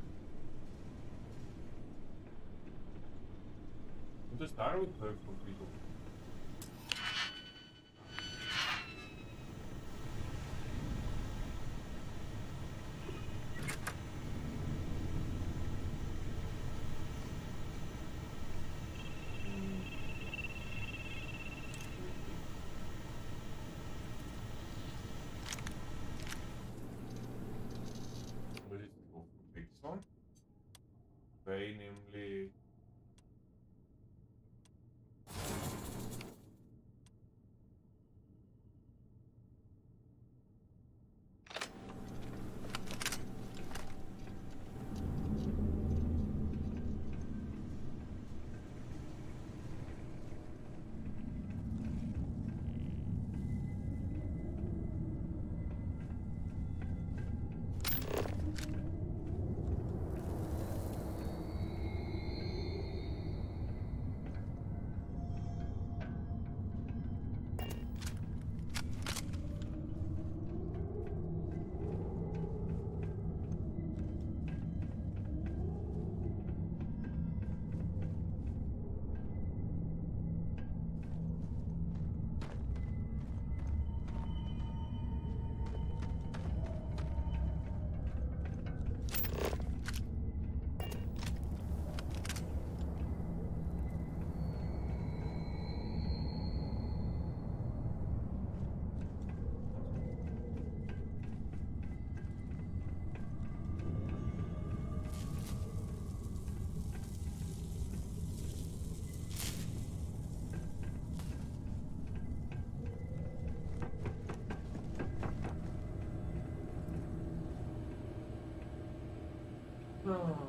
Speaker 1: Oh.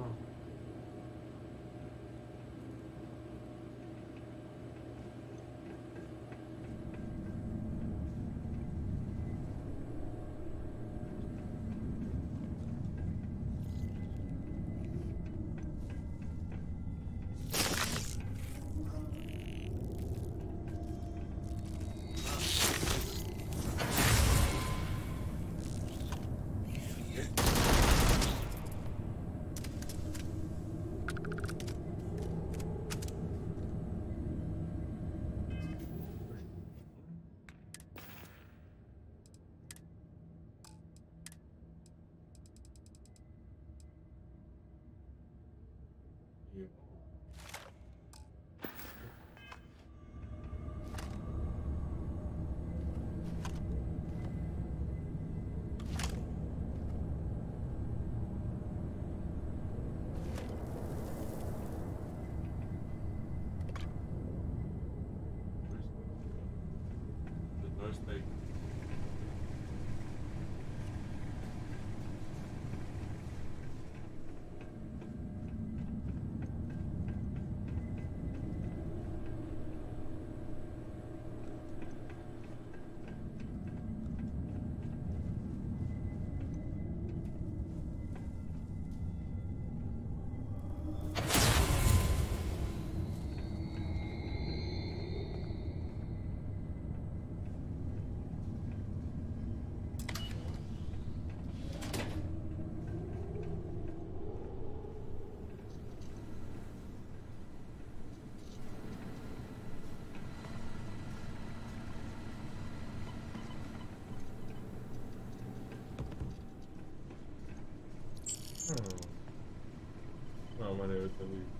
Speaker 1: whether it, that we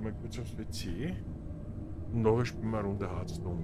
Speaker 1: gehe mal kurz aufs WC. Und nachher spielen wir eine Runde Hearthstone.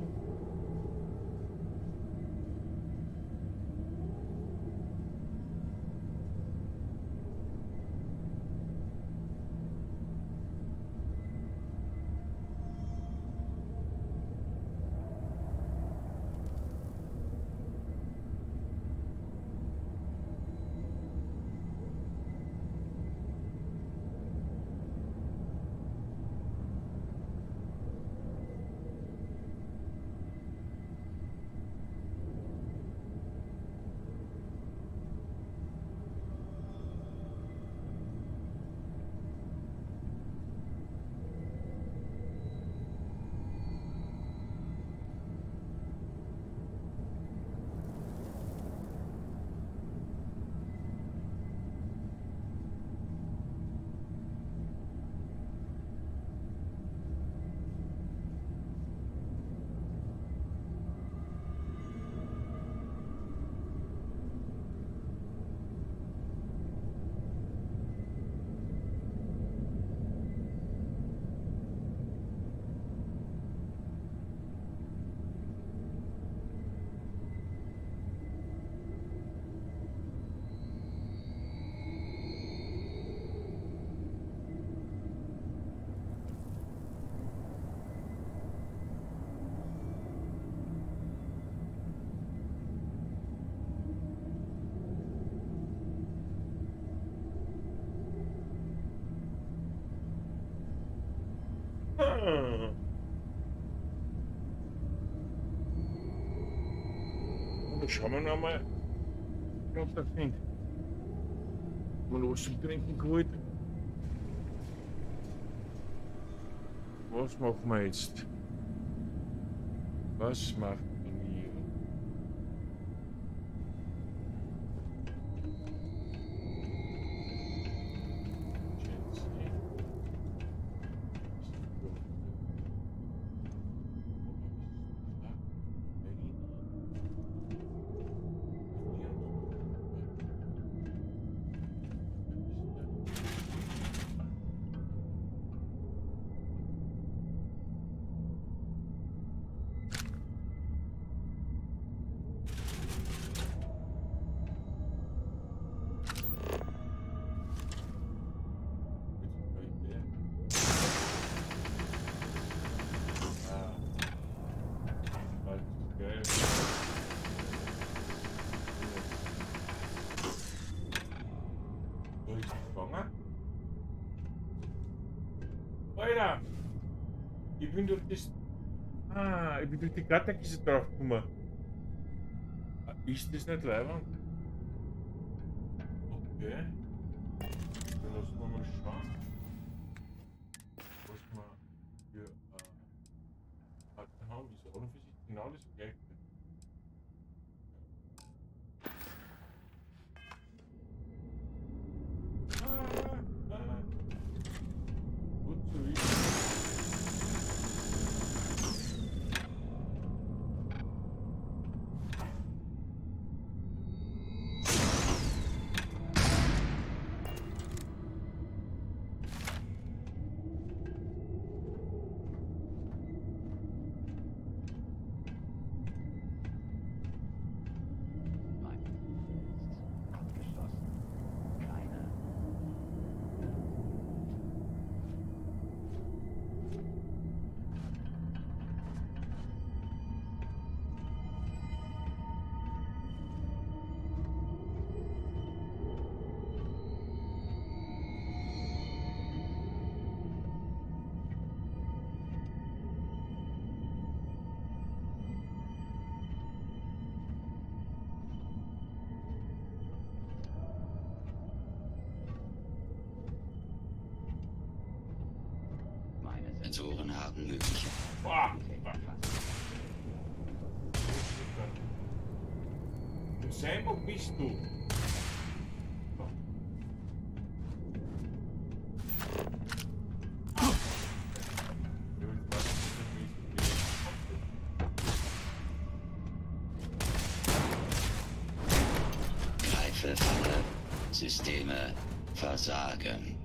Speaker 1: Ah. Und dann schauen wir noch mal, was da findet. Mal was Trinken geholt. Was machen wir jetzt? Was machen Ich bin durch das. Ah, ich bin durch die Gatterkiste draufgekommen. Ah, Ist das nicht leibend? Okay. Dann lassen wir mal schauen. Was für äh, Karten haben. Ist auch und für sich genau das gleiche.
Speaker 29: Mögliche.
Speaker 1: Boah! Sam, wo bist du?
Speaker 29: Systeme versagen.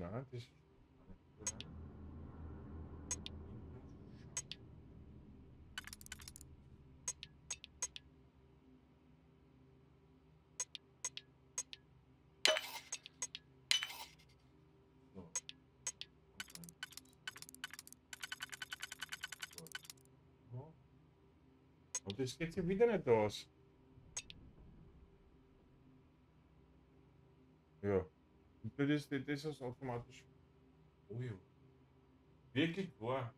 Speaker 1: Nein, das So. So. Und das geht sich wieder nicht aus. Ja. Und das ist, das ist automatisch. Oh ja. Wirklich wahr.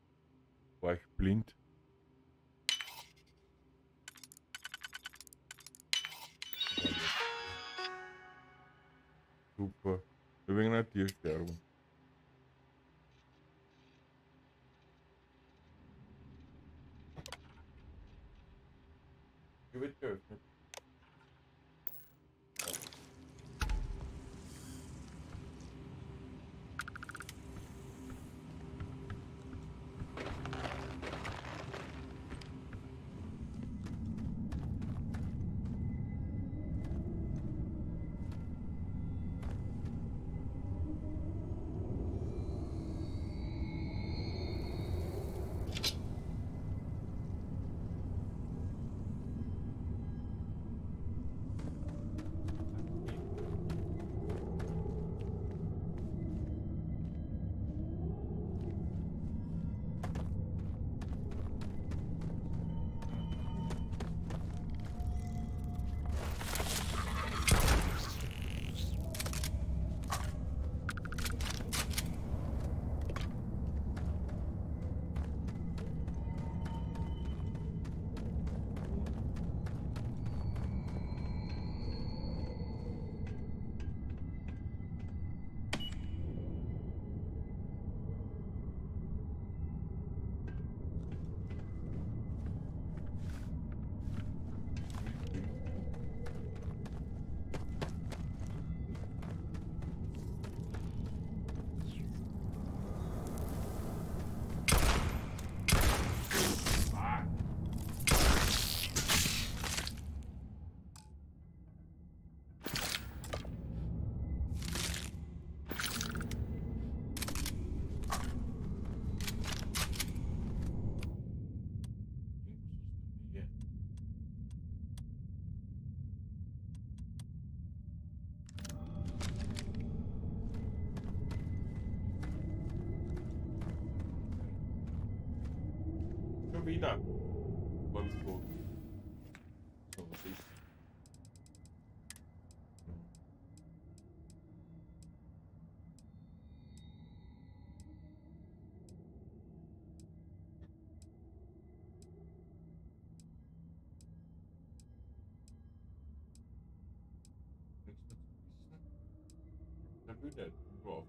Speaker 1: who did? Well.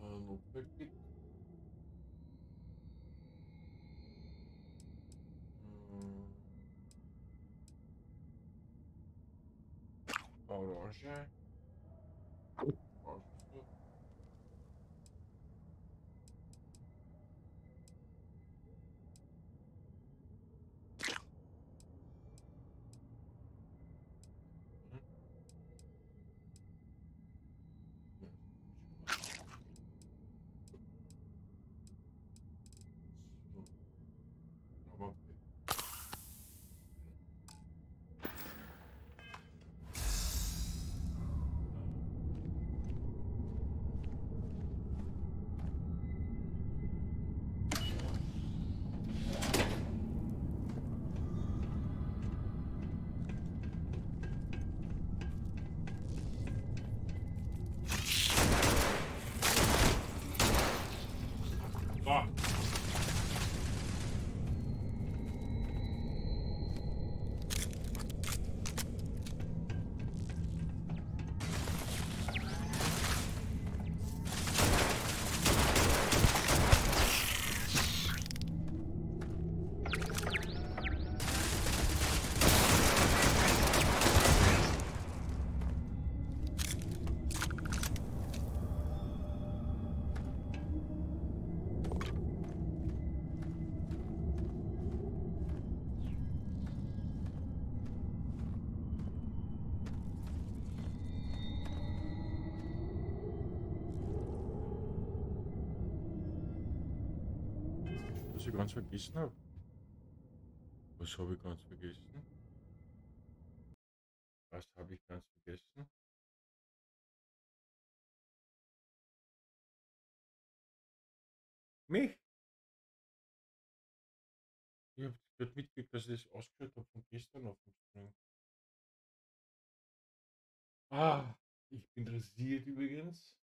Speaker 1: Um, we'll pick it. Um, oh, no, ganz vergessen habe. Was habe ich ganz vergessen? Was habe ich ganz vergessen? Mich? Ich habe gerade mitgekriegt, dass ich das ausgehört habe von gestern auf dem Stream. Ah, ich bin rasiert übrigens.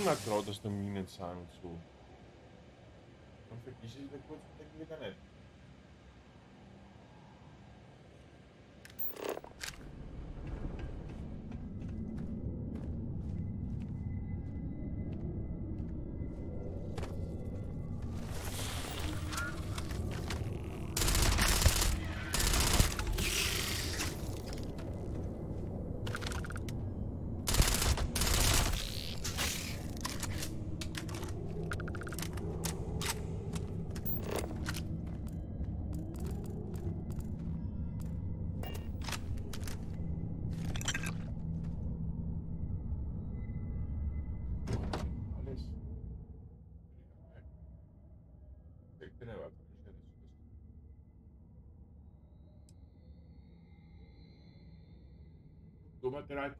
Speaker 1: Είναι μακρότερος στο μήνυμα της άνοιξης του. Θα φετήσεις με κούρτσα και θα. Toma I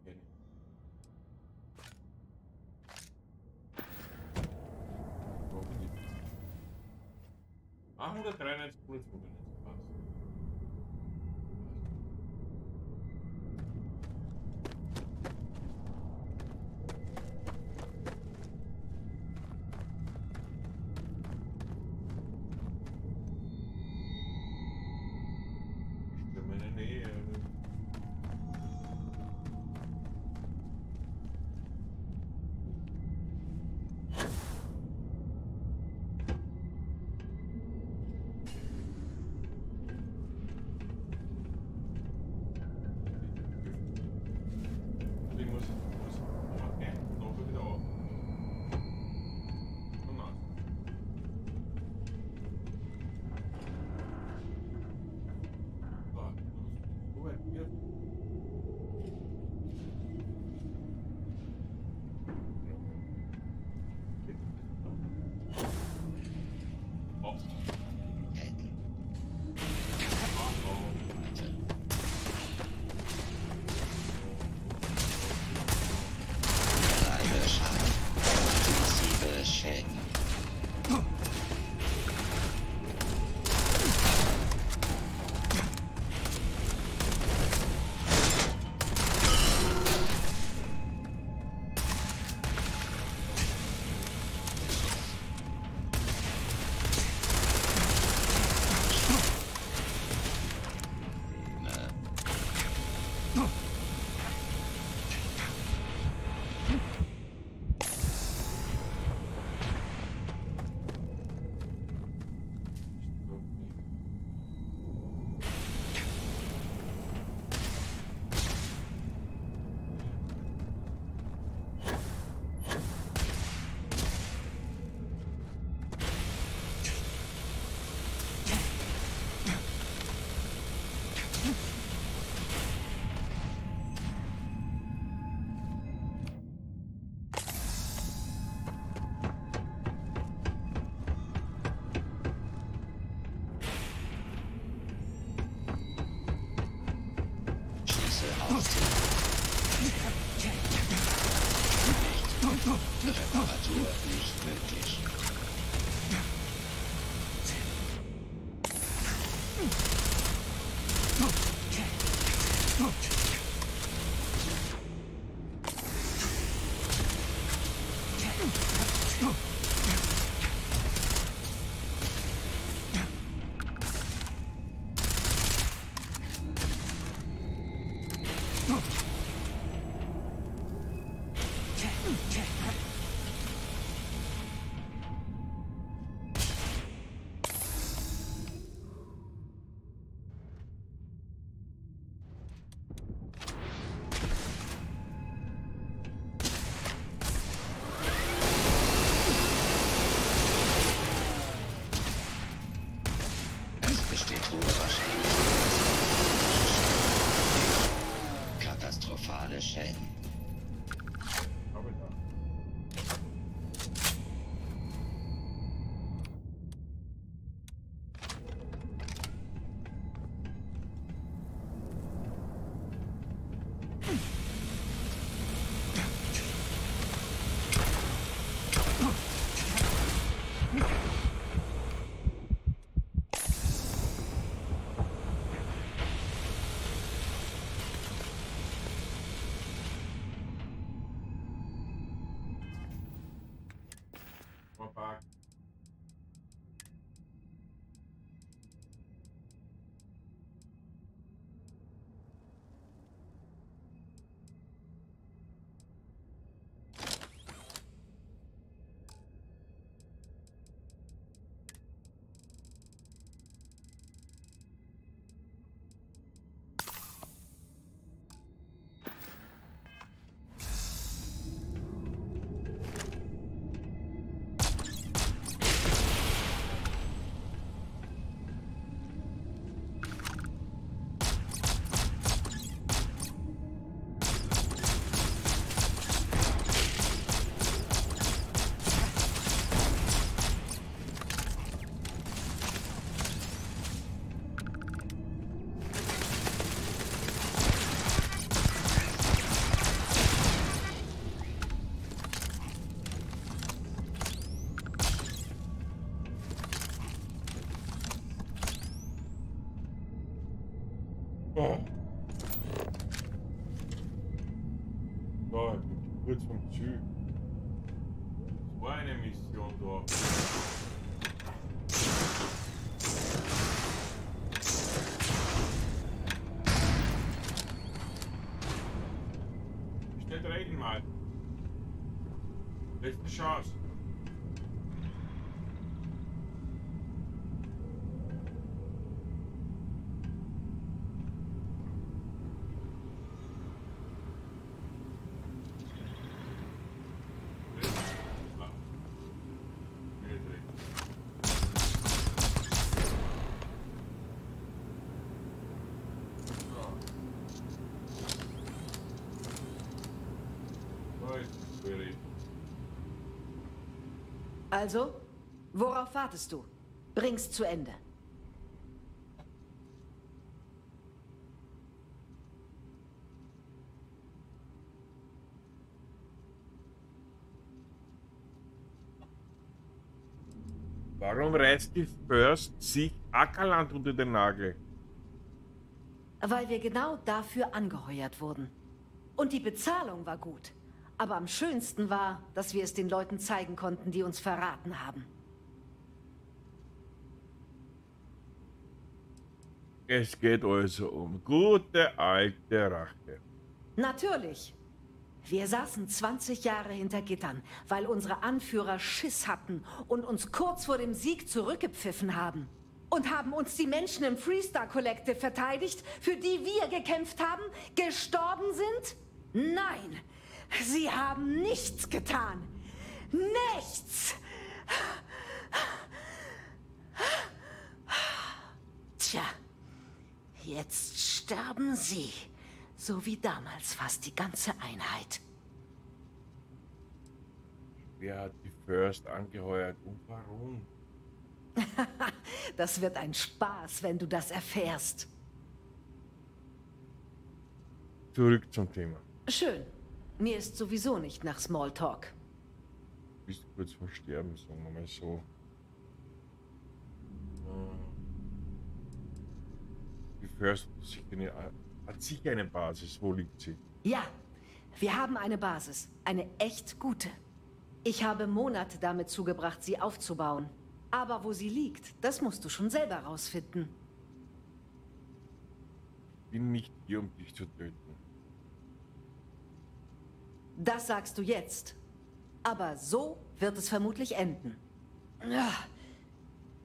Speaker 1: Okay. Das war eine Mission da. Ich nicht reden mal. Letzte Chance.
Speaker 13: Also, worauf wartest du? Bring's zu Ende.
Speaker 1: Warum reißt die First sich Ackerland unter den Nagel?
Speaker 13: Weil wir genau dafür angeheuert wurden. Und die Bezahlung war gut. Aber am schönsten war, dass wir es den Leuten zeigen konnten, die uns verraten haben.
Speaker 1: Es geht also um gute alte Rache.
Speaker 13: Natürlich. Wir saßen 20 Jahre hinter Gittern, weil unsere Anführer Schiss hatten und uns kurz vor dem Sieg zurückgepfiffen haben. Und haben uns die Menschen im Freestar Collective verteidigt, für die wir gekämpft haben, gestorben sind? Nein, sie haben nichts getan. Nichts! Tja, jetzt sterben sie. So wie damals fast die ganze Einheit.
Speaker 1: Wer hat die First angeheuert und warum? *laughs*
Speaker 13: das wird ein Spaß, wenn du das erfährst.
Speaker 1: Zurück zum Thema.
Speaker 13: Schön. Mir ist sowieso nicht nach Smalltalk.
Speaker 1: Du bist kurz vor Sterben, sagen wir mal so. Die First hat sicher eine Basis. Wo liegt sie?
Speaker 13: Ja, wir haben eine Basis. Eine echt gute. Ich habe Monate damit zugebracht, sie aufzubauen. Aber wo sie liegt, das musst du schon selber rausfinden.
Speaker 1: Ich bin nicht hier, um dich zu töten.
Speaker 13: Das sagst du jetzt. Aber so wird es vermutlich enden.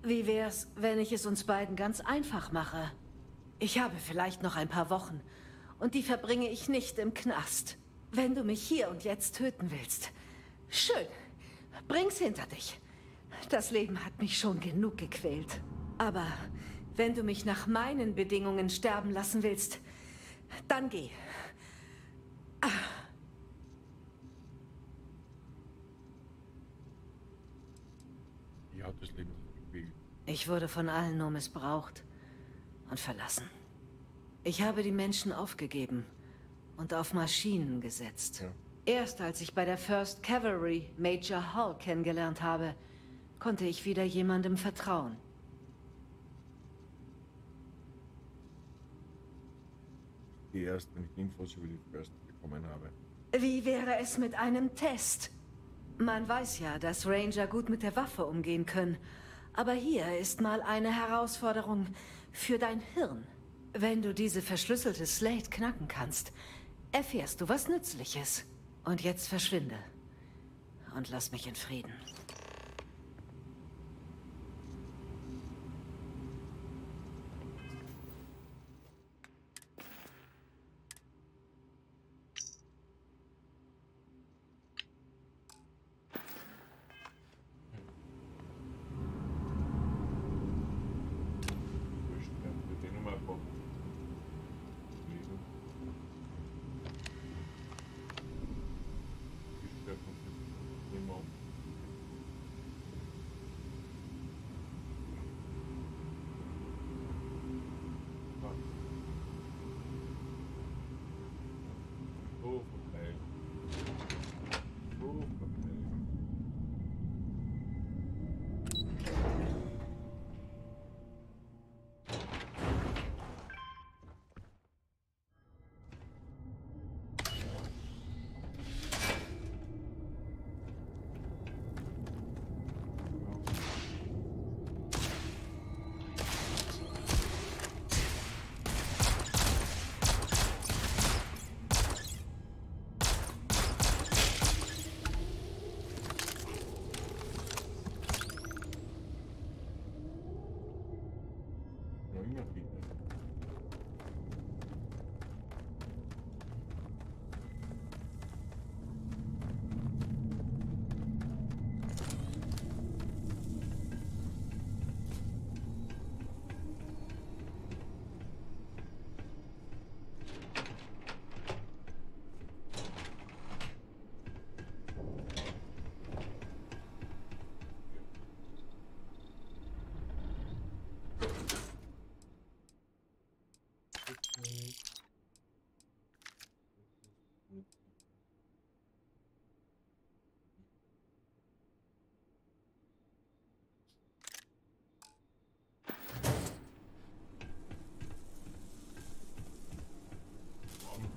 Speaker 13: Wie wär's, wenn ich es uns beiden ganz einfach mache? Ich habe vielleicht noch ein paar Wochen. Und die verbringe ich nicht im Knast. Wenn du mich hier und jetzt töten willst. Schön. Bring's hinter dich. Das Leben hat mich schon genug gequält. Aber wenn du mich nach meinen Bedingungen sterben lassen willst, dann geh. Ah.
Speaker 1: Die hat das Leben gequält.
Speaker 13: Ich wurde von allen nur missbraucht und verlassen. Ich habe die Menschen aufgegeben und auf Maschinen gesetzt.
Speaker 1: Ja.
Speaker 13: Erst als ich bei der First Cavalry Major Hull kennengelernt habe, konnte ich wieder jemandem vertrauen.
Speaker 1: Die erst, wenn ich Infos über die First bekommen habe.
Speaker 13: Wie wäre es mit einem Test? Man weiß ja, dass Ranger gut mit der Waffe umgehen können. Aber hier ist mal eine Herausforderung für dein Hirn. Wenn du diese verschlüsselte Slate knacken kannst, erfährst du was Nützliches. Und jetzt verschwinde. Und lass mich in Frieden.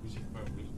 Speaker 1: Спасибо.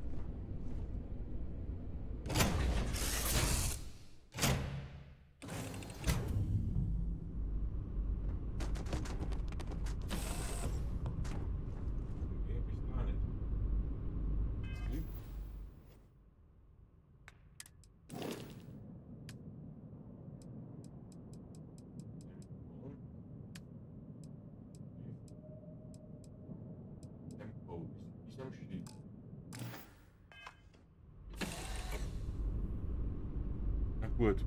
Speaker 1: gut.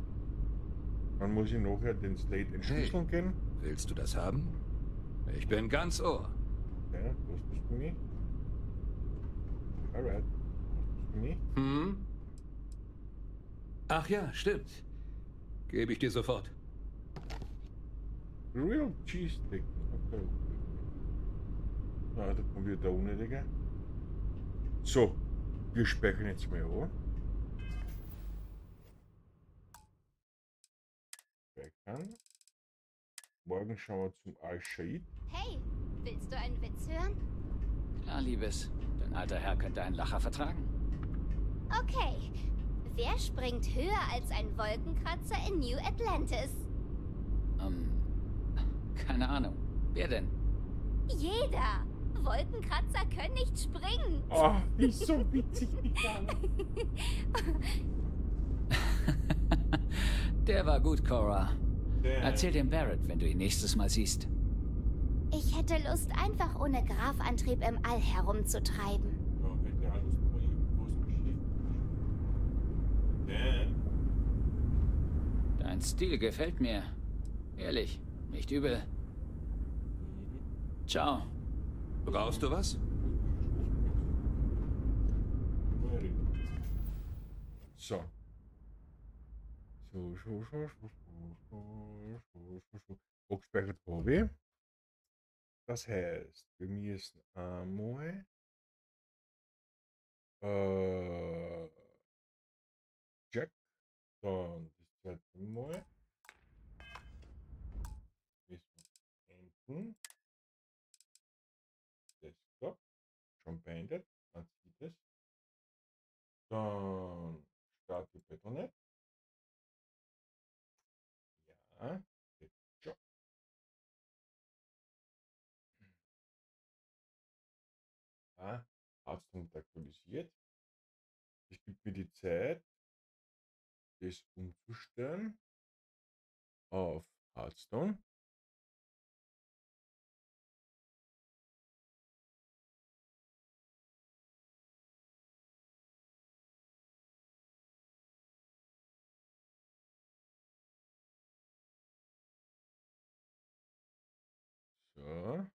Speaker 1: Dann muss ich nachher den Slate entschlüsseln gehen.
Speaker 9: Willst du das haben? Ich bin ganz Ohr.
Speaker 1: Ja, was bist du mir? Alright. Was bist du mir?
Speaker 9: Hm? Ach ja, stimmt. Gebe ich dir sofort.
Speaker 1: Real Cheese Stick. Okay. Ah, da kommen wir da ohne, Digga. So, wir speichern jetzt mal an. Speichern. Wir zum Al-Shaid.
Speaker 11: Hey, willst du einen Witz hören?
Speaker 10: Klar, Liebes. Dein alter Herr könnte einen Lacher vertragen.
Speaker 11: Okay. Wer springt höher als ein Wolkenkratzer in New Atlantis?
Speaker 10: Ähm, keine Ahnung. Wer denn?
Speaker 11: Jeder. Wolkenkratzer können nicht springen.
Speaker 1: Oh, ist so witzig,
Speaker 10: Der war gut, Cora. Erzähl dem Barrett, wenn du ihn nächstes Mal siehst.
Speaker 11: Ich hätte Lust, einfach ohne Grafantrieb im All herumzutreiben.
Speaker 10: Dein Stil gefällt mir. Ehrlich, nicht übel. Ciao.
Speaker 9: Brauchst du was?
Speaker 1: So. So, so, so, so, Abgespeichert habe. Das heißt, wir müssen einmal äh, Jack, dann das zweite Mal. Müssen enden. Desktop, schon beendet, man sieht es. Dann starte Betonet. Nicht aktualisiert. Ich gebe mir die Zeit, das umzustellen auf Hearthstone. So.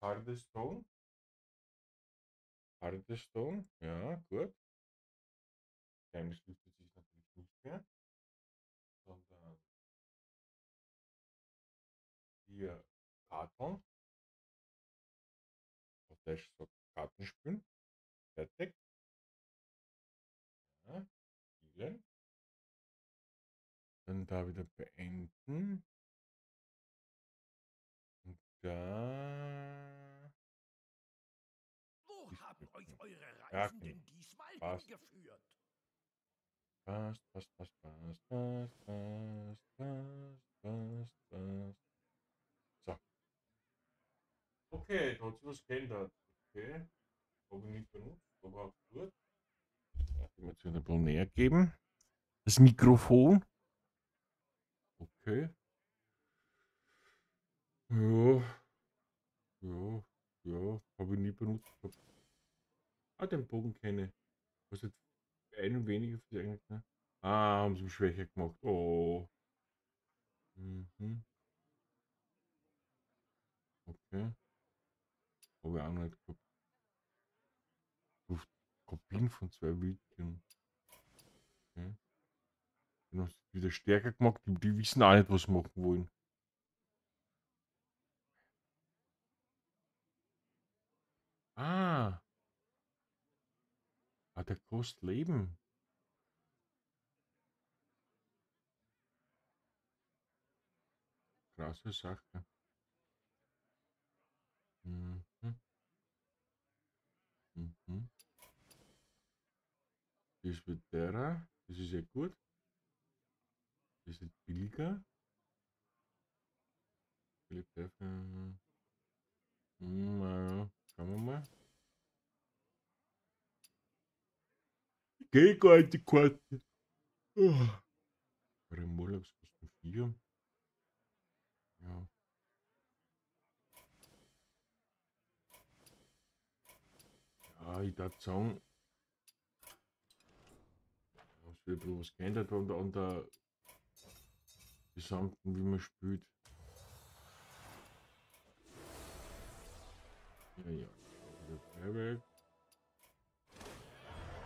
Speaker 1: Hardestone. Hardestone, ja, gut. Geheimnis lüftet sich natürlich nicht mehr. Sondern hier Karton. Deutsch sagt Karten spielen. Fertig. Ja, spielen. Dann da wieder beenden. Und da. Greifen
Speaker 30: denn diesmal
Speaker 1: passt.
Speaker 30: hingeführt?
Speaker 1: Passt, passt, passt, passt, passt, passt, passt, passt, passt. So. Okay, da hat sich was geändert. Okay. Habe ich nicht benutzt, aber gut. Ich muss jetzt wieder ein bisschen näher geben. Das Mikrofon. Okay. Ja. Ja, ja, habe ich nie benutzt. Ah, den Bogen kenne. Was jetzt ein weniger für die eigentlich, ne? Ah, haben sie schwächer gemacht. Oh. Mhm. Okay. Habe ich auch nicht gehabt. Kopien von zwei Wildtieren. Okay. Dann hast du wieder stärker gemacht, die, die wissen auch nicht, was sie machen wollen. Ah. Ah, der kostet Leben. Krasse Sache. Mhm. Mhm. Das wird derer. Das ist ja gut. Das ist billiger. Philipp dafür. Hm, ja, schauen wir mal. Nicht die Karte. Oh. Remolax kosten 4. Ja. Ja, ich darf sagen, wird wohl was geändert der, an der gesamten, wie man spielt. Ja, ja.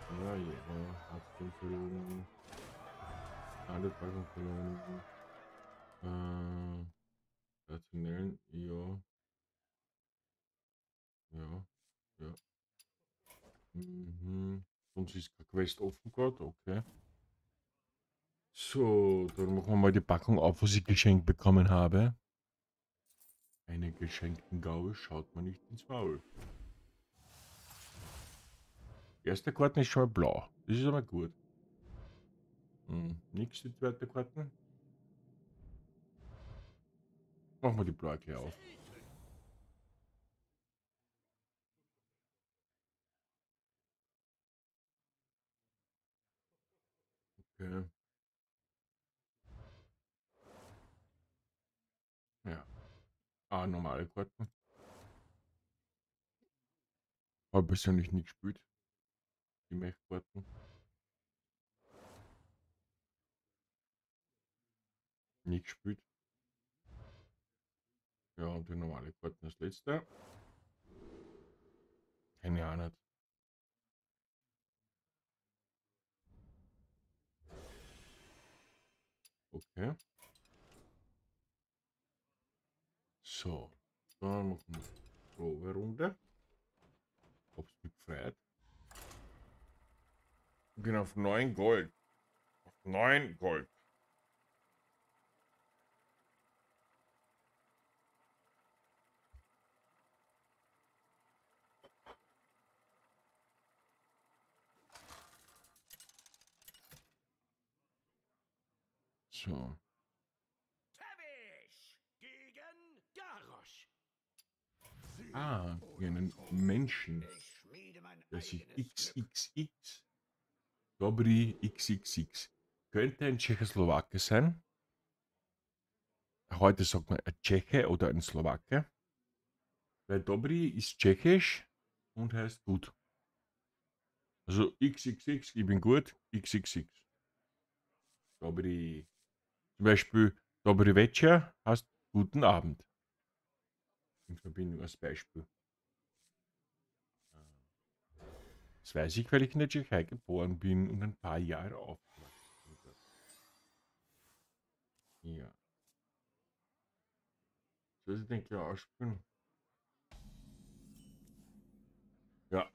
Speaker 1: Ja, ja. Hat den verloren. Alle Packung verloren. Äh. Personellen, ja. Ja, ja. Mhm. Sonst ist keine Quest offen gerade, okay. So, dann machen wir mal die Packung auf, was ich geschenkt bekommen habe. Eine geschenkten Gaul schaut man nicht ins Maul. Erste Karten ist schon mal blau. Das ist aber gut. Hm, nix die zweite Karten. Machen wir die blaue gleich auf. Okay. Ja. Ah, normale Karten. Habe persönlich nicht gespielt. Die. Nicht gespielt. Ja, und die normale Karten das letzte. Keine Ahnung. Okay. So, dann machen wir Proberunde. Hab's mich gefreut. Ich bin auf 9 Gold. Auf 9 Gold. So.
Speaker 30: Tavish gegen Garrosh.
Speaker 1: Ah, wie einen Menschen, der sich XXX, Dobry XXX, könnte ein Tschechoslowake sein. Heute sagt man ein Tscheche oder ein Slowake. Weil Dobry ist tschechisch und heißt gut. Also XXX, ich bin gut, XXX. Dobry. Zum Beispiel Dobry Večer heißt guten Abend. In Verbindung als Beispiel. Das weiß ich, weil ich in der Tschechei geboren bin und ein paar Jahre aufgewachsen bin. Ja. Soll ich den gleich ausspielen? Ja.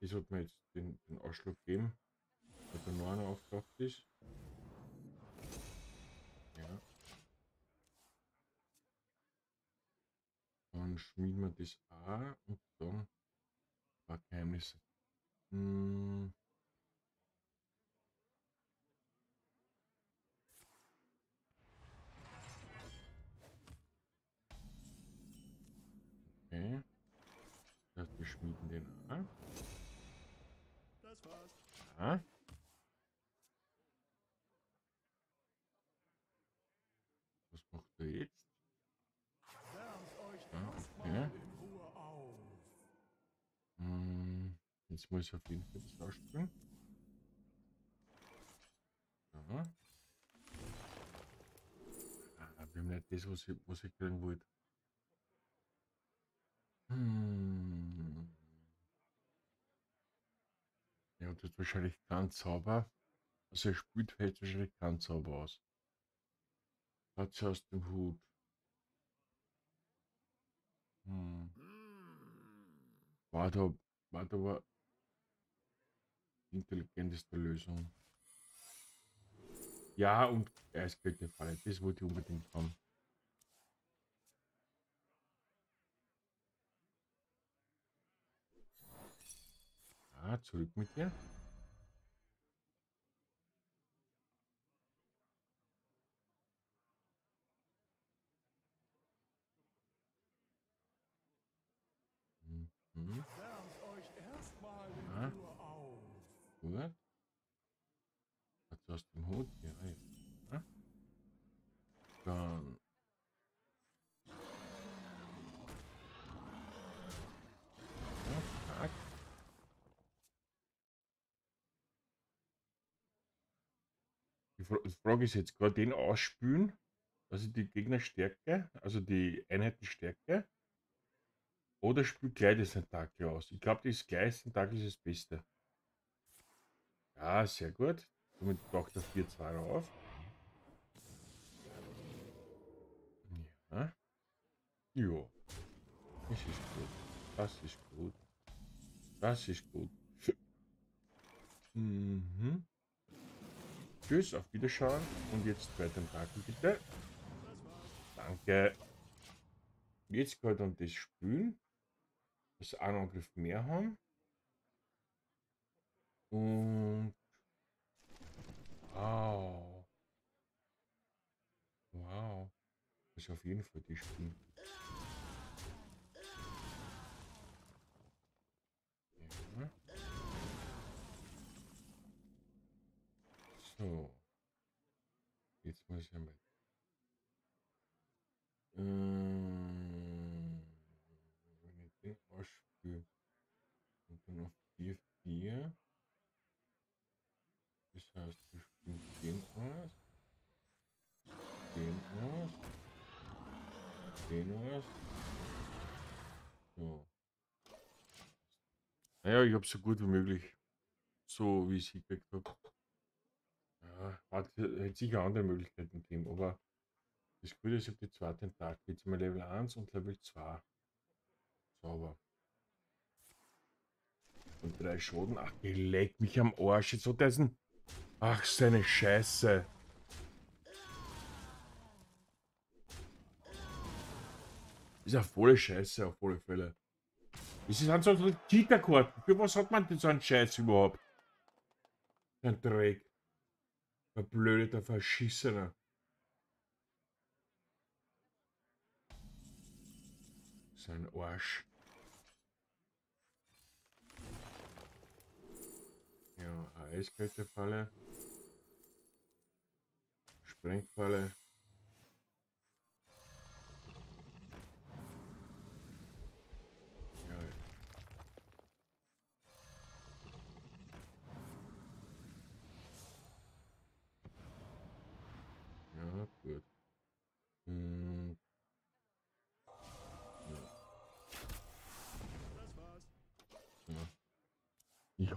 Speaker 1: Ich sollte mir jetzt den, den Ausschlag geben, weil der neue aufgetaucht ist. Ja. Dann schmieden wir das auch und dann ein paar Geheimnisse. Hm. Okay. Das wir schmieden den an.
Speaker 30: Das war's.
Speaker 1: Ja. Jetzt muss ich auf jeden Fall das rausspringen. Aha. Ah, wir haben nicht das, was ich, was ich kriegen wollte. Hm. Ja, das ist wahrscheinlich ganz sauber. Also er spielt fällt wahrscheinlich ganz sauber aus. Hat sie aus dem Hut. Hm. Warte, warte, warte intelligenteste Lösung. Ja, und eiskalte Falle, das wollte ich unbedingt haben. Ja, zurück mit dir. Mhm.
Speaker 30: Wärmt euch erstmal in
Speaker 1: Ja.
Speaker 30: Ruhe auf.
Speaker 1: Gut. Hat sie aus dem Hut? Ja, ja. Dann. Ja. Die Fra- die Frage ist jetzt gerade den ausspülen, also die Gegnerstärke, also die Einheitenstärke, oder spült gleich das Tentakel aus. Ich glaube, das gleich Tentakel ist das Beste. Ja, sehr gut. Somit taucht der 4-2 auf. Ja. Jo. Das ist gut. Das ist gut. Das ist gut. Mhm. Tschüss, auf Wiederschauen. Und jetzt zwei Tentakel bitte. Danke. Jetzt geht um das Spülen. Das einen Angriff mehr haben. Und. Wow. Wow. Ist auf jeden Fall die Spiel. Ja. So. Jetzt muss ich einmal. Ähm, wenn ich den ausspüle und dann auf 4, 4. Das heißt, wir spielen den aus, den aus, den aus. So. Naja, ich habe so gut wie möglich, so wie ich es hingekriegt habe. Ja, hat, hätte sicher andere Möglichkeiten gegeben, aber das Gute ist, ich habe die zwei Tentakel, jetzt mal Level 1 und Level 2. Sauber. Und drei Schoten. Ach, leck mich am Arsch. Er diesen. Ach, seine Scheiße. Ist ja volle Scheiße auf alle Fälle. Das sind so Kita-Karten. Für was hat man denn so einen Scheiß überhaupt? Ein Dreck. Ein blöder Verschissener. Sein Arsch. Ja, eine eiskalte Falle. Sprengfalle.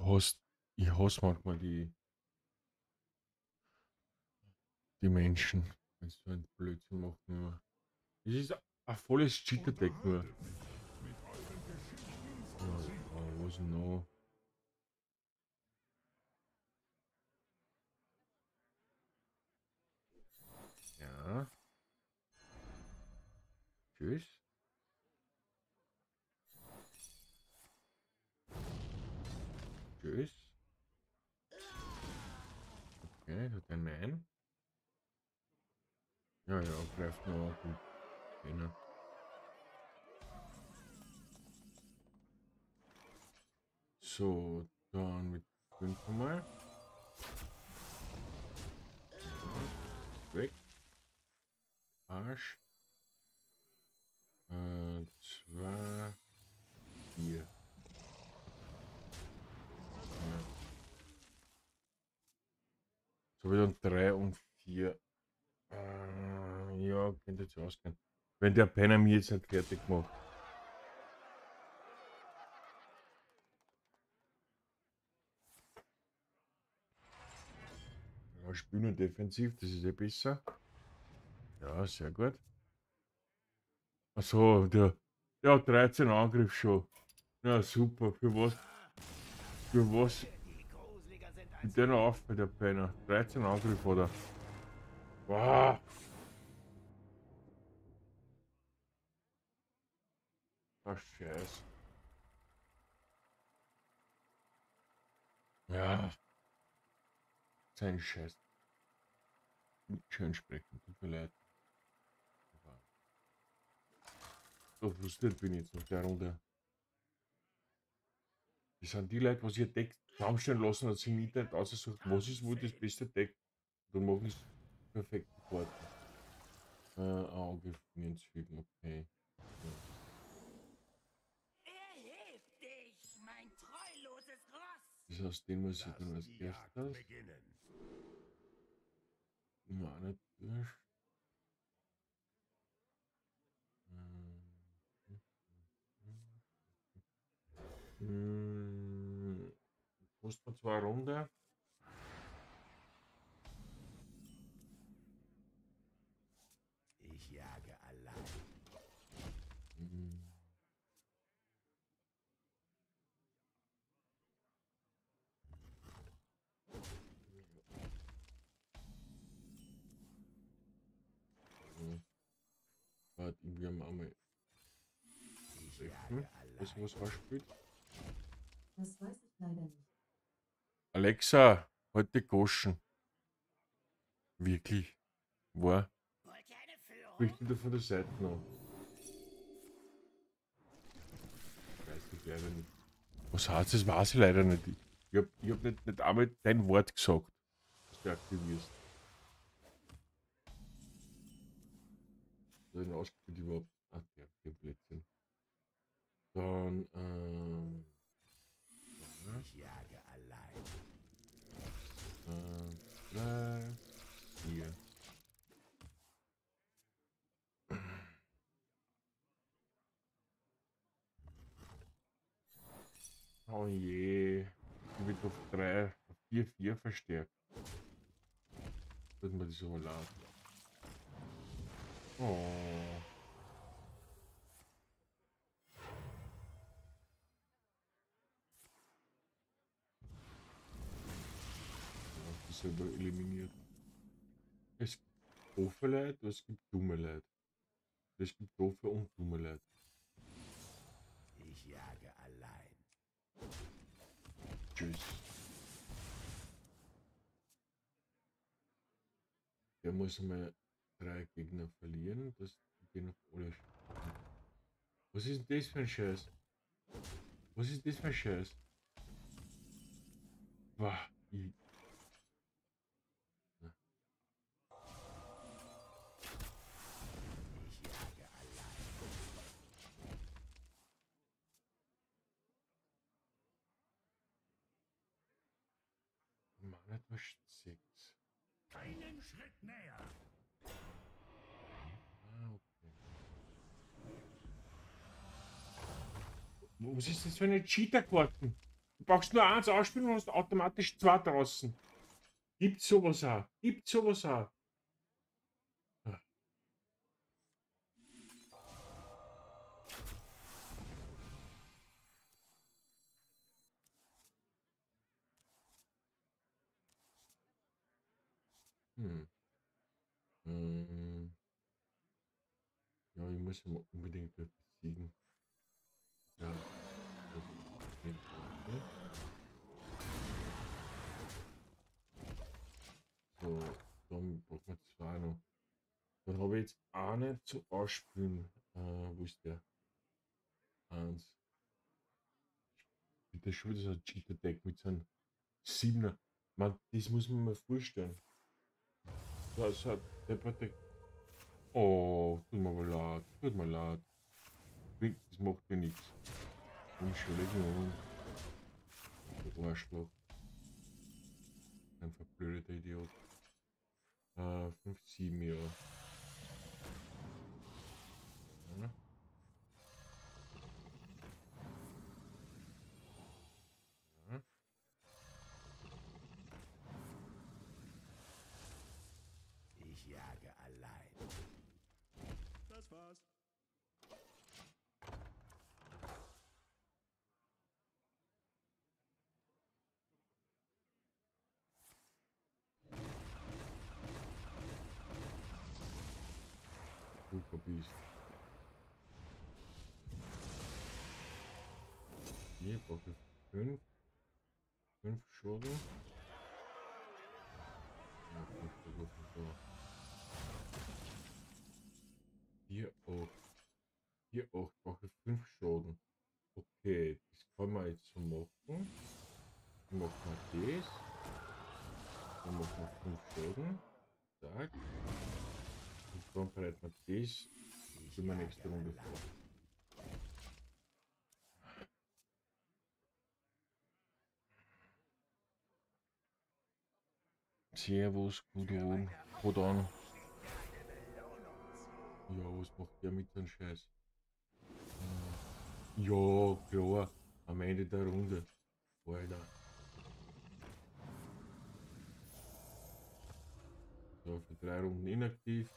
Speaker 1: Hasse, ich hasse manchmal die, die Menschen, wenn sie so ein Blödsinn machen. Immer. Das ist ein volles Cheater-Deck nur. Oh, oh, was noch? Ja. Tschüss. Tschüss. Okay, hat ein Nein. Ja, ja, greift noch gut. Genau. So, dann mit 5 mal. Weg. Arsch. Äh, zwei, vier. Ja. Um drei und vier. Äh, ja, könnte jetzt ausgehen. Wenn der Penner mir jetzt nicht fertig macht. Wir spielen nur defensiv, das ist eh besser. Ja, sehr gut. Achso, der, der hat 13 Angriff schon. Ja, super. Für was? Für was? Mit der auf bei der Penner. 13 Angriff, oder? Wow. Ach, Scheiße. Ja. Sein Scheiß. Nicht schön sprechen, tut mir leid. So frustriert bin ich jetzt nach der Runde. Das sind die Leute, was ihr Deck zusammenstellen lassen, dass sie im Internet ausgesucht, was ist wohl das beste Deck. Dann machen sie perfekt sofort. Äh, Auge hinzufügen, okay. Ja. Das heißt, den muss ich dann als erstes. Immer eine durch. Hm, Musst man zwei Runde.
Speaker 31: Ich jage allein.
Speaker 1: Hm. Warte, irgendwie am Arme. Hm? Das muss was spielt.
Speaker 32: Das weiß ich leider nicht.
Speaker 1: Alexa, heute Goschen. Wirklich? War? Spricht wieder von der Seite noch. Weiß ich leider nicht. Was heißt das? Weiß ich leider nicht. Ich hab, ich hab nicht, nicht einmal dein Wort gesagt, dass du aktivierst. So ein ausgespielt überhaupt. Ach ja, der Blödsinn. Dann, ähm.
Speaker 31: Ich jage allein.
Speaker 1: Eins, zwei, vier. Oh je. Ich wird auf 3, auf 4, 4 verstärkt. Wird man das so laut. Oh. selber eliminiert. Es gibt doofe Leute, es gibt dumme Leute. Es gibt doofe und dumme Leute.
Speaker 31: Ich jage allein.
Speaker 1: Tschüss. Der muss mal drei Gegner verlieren, dass die noch alle spielen. Was ist das für ein Scheiß? Was ist das für ein Scheiß? Ich
Speaker 31: Ich
Speaker 1: Was ist das für eine Cheater-Karten? Du brauchst nur eins ausspielen und hast automatisch zwei draußen. Gibt sowas auch. Gibt sowas auch. Hm. Ähm. Ja, ich muss ihn unbedingt besiegen. Ja. So, dann brauchen wir zwei noch. Dann habe ich jetzt eine zu ausspielen. Äh, wo ist der? Eins. Bitte schon wieder so ein Cheater-Deck mit so einem Siebener. Man, das muss man mal vorstellen. Das hat depperte. Oh, tut mir leid, tut mir leid. Bringt- Das macht mir nichts. Entschuldigung. Du Arschloch. Ein verblödeter Idiot. Äh, 5, 7, ja. ja. Ja. Hier brauche ich fünf. So. Hier auch. Hier auch brauche ich fünf Schoten. Okay, das kann man jetzt so machen. Dann machen wir das. Dann machen wir fünf Schoten. Zack. Und dann bereiten wir das für meine nächste Runde vor. Servus, gut on, gut on. Ja, was macht der mit dem Scheiß? Äh, Ja, klar, am Ende der Runde. Alter. So, für drei Runden inaktiv.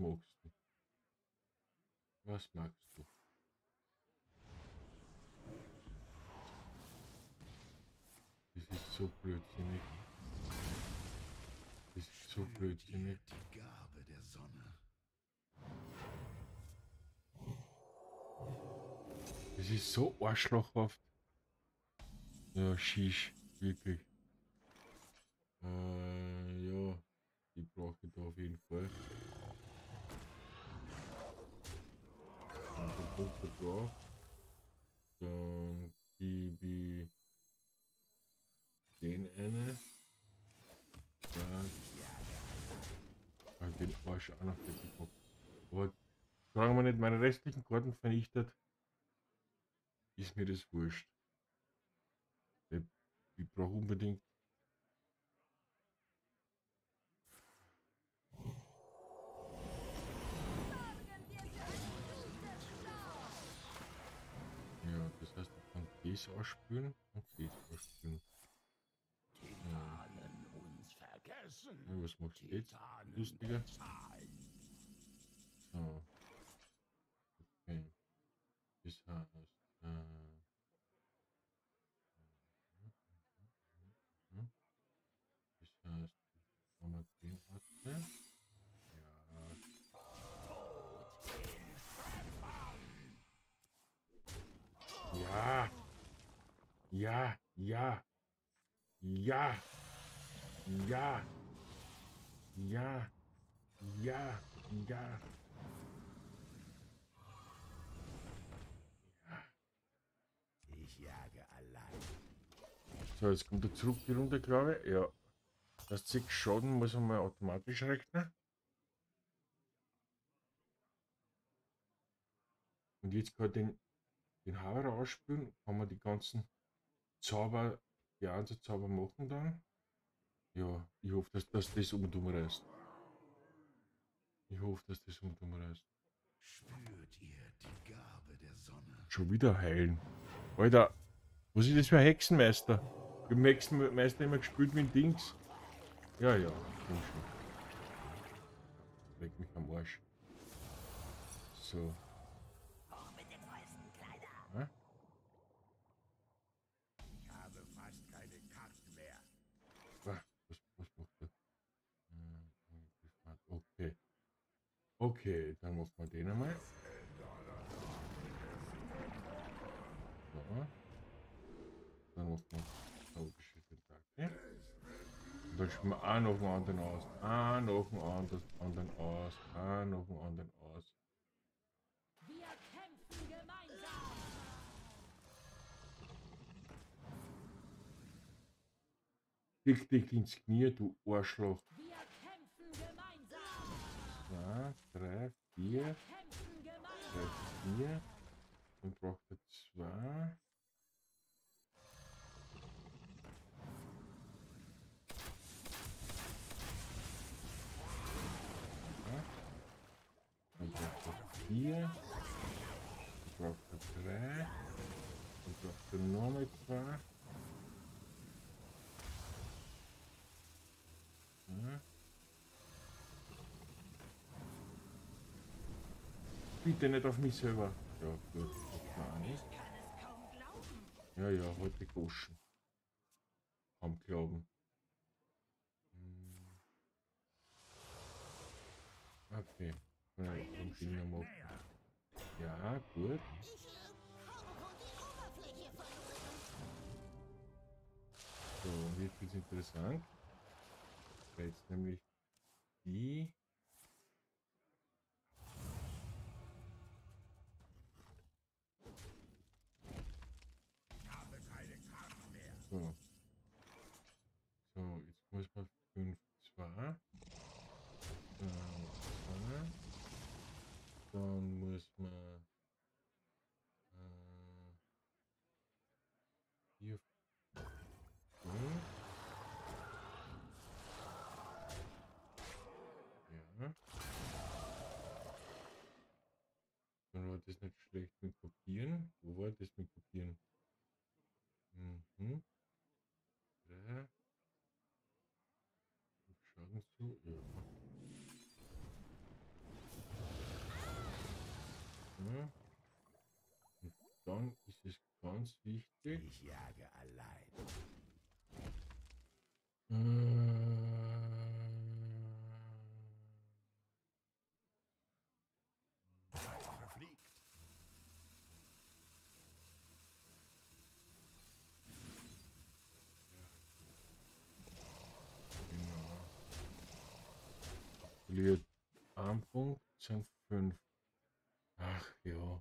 Speaker 1: Magst du? Was magst du? Das ist so blödsinnig. Das ist so blödsinnig.
Speaker 31: Die Gabe der Sonne.
Speaker 1: Das ist so arschlochhaft. Ja, Shish, wirklich. Äh, ja, die brauche ich da auf jeden Fall. Drauf. Dann gebe den eine. Dann den Arsch auch noch gemacht. Aber solange man nicht meine restlichen Karten vernichtet, ist mir das wurscht. Ich brauche unbedingt Ja, das heißt, das ausspülen und das ausspülen. Ja.
Speaker 31: uns vergessen.
Speaker 1: Ja, was machst du jetzt? Lustiger. So. Okay. Das heißt, äh, Ja, ja. Ja. Ja. Ja. Ja. Ja.
Speaker 31: Ich jage allein.
Speaker 1: So, jetzt kommt er zurück die Runde, glaube ich. Ja. Das 6 Schaden muss man mal automatisch rechnen. Und jetzt kann ich den, den Haber ausspülen, kann man die ganzen Zauber, die Einsatzzauber machen dann. Ja, ich hoffe, dass, dass das um und um reißt. Ich hoffe, dass das um und um reißt.
Speaker 31: Spürt ihr die Gabe der Sonne?
Speaker 1: Schon wieder heilen. Alter, was ist das für ein Hexenmeister? Ich hab den Hexenmeister immer gespielt wie ein Dings. Ja, ja, komm schon. Leg mich am Arsch. So. Okay, dann muss man den einmal. So. Dann muss man. Oh shit, danke. Dann schiebt wir einen auf den anderen aus. Einen auf den anderen aus. Einen auf den anderen aus.
Speaker 33: Wir kämpfen gemeinsam!
Speaker 1: Dick, dich ins Knie, du Arschloch.
Speaker 33: Wir kämpfen gemeinsam! 3, 4,
Speaker 1: 5, 4. en wordt er zwaar. Dan bracht er 4. Dan bracht er 3. Dan bracht er nog. Bitte nicht auf mich selber. Ja, gut. Gar nicht. Ja, ja, heute goschen. Kaum glauben. Hm. Okay. Ja, gut. So, und jetzt wird interessant. Jetzt nämlich die. So. So, jetzt muss man 5, 2. Dann 2. Dann muss man äh, 4, 5. Ja. Dann schlecht mit Kopieren. Wo war das mit Kopieren? Mhm. Drei. Schaden zu. Ja. Ja. Und dann ist es ganz wichtig.
Speaker 34: Ich jage allein. Zeit
Speaker 1: ein Punkt, sind fünf. Ach ja.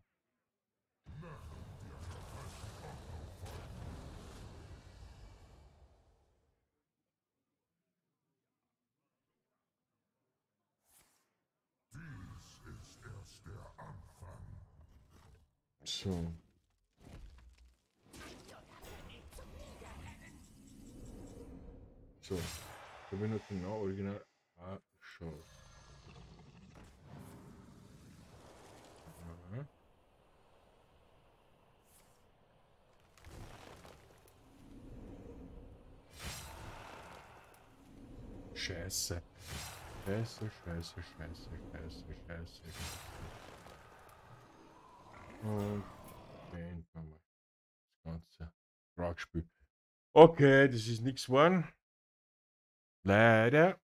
Speaker 31: Dies ist erst der Anfang.
Speaker 1: So. So. Habe noch genau original angeschaut. Aha. Scheiße. Scheiße, scheiße, scheiße, scheiße, scheiße. Und beenden wir mal das ganze Tragspiel. Okay, das ist nichts geworden. Leider.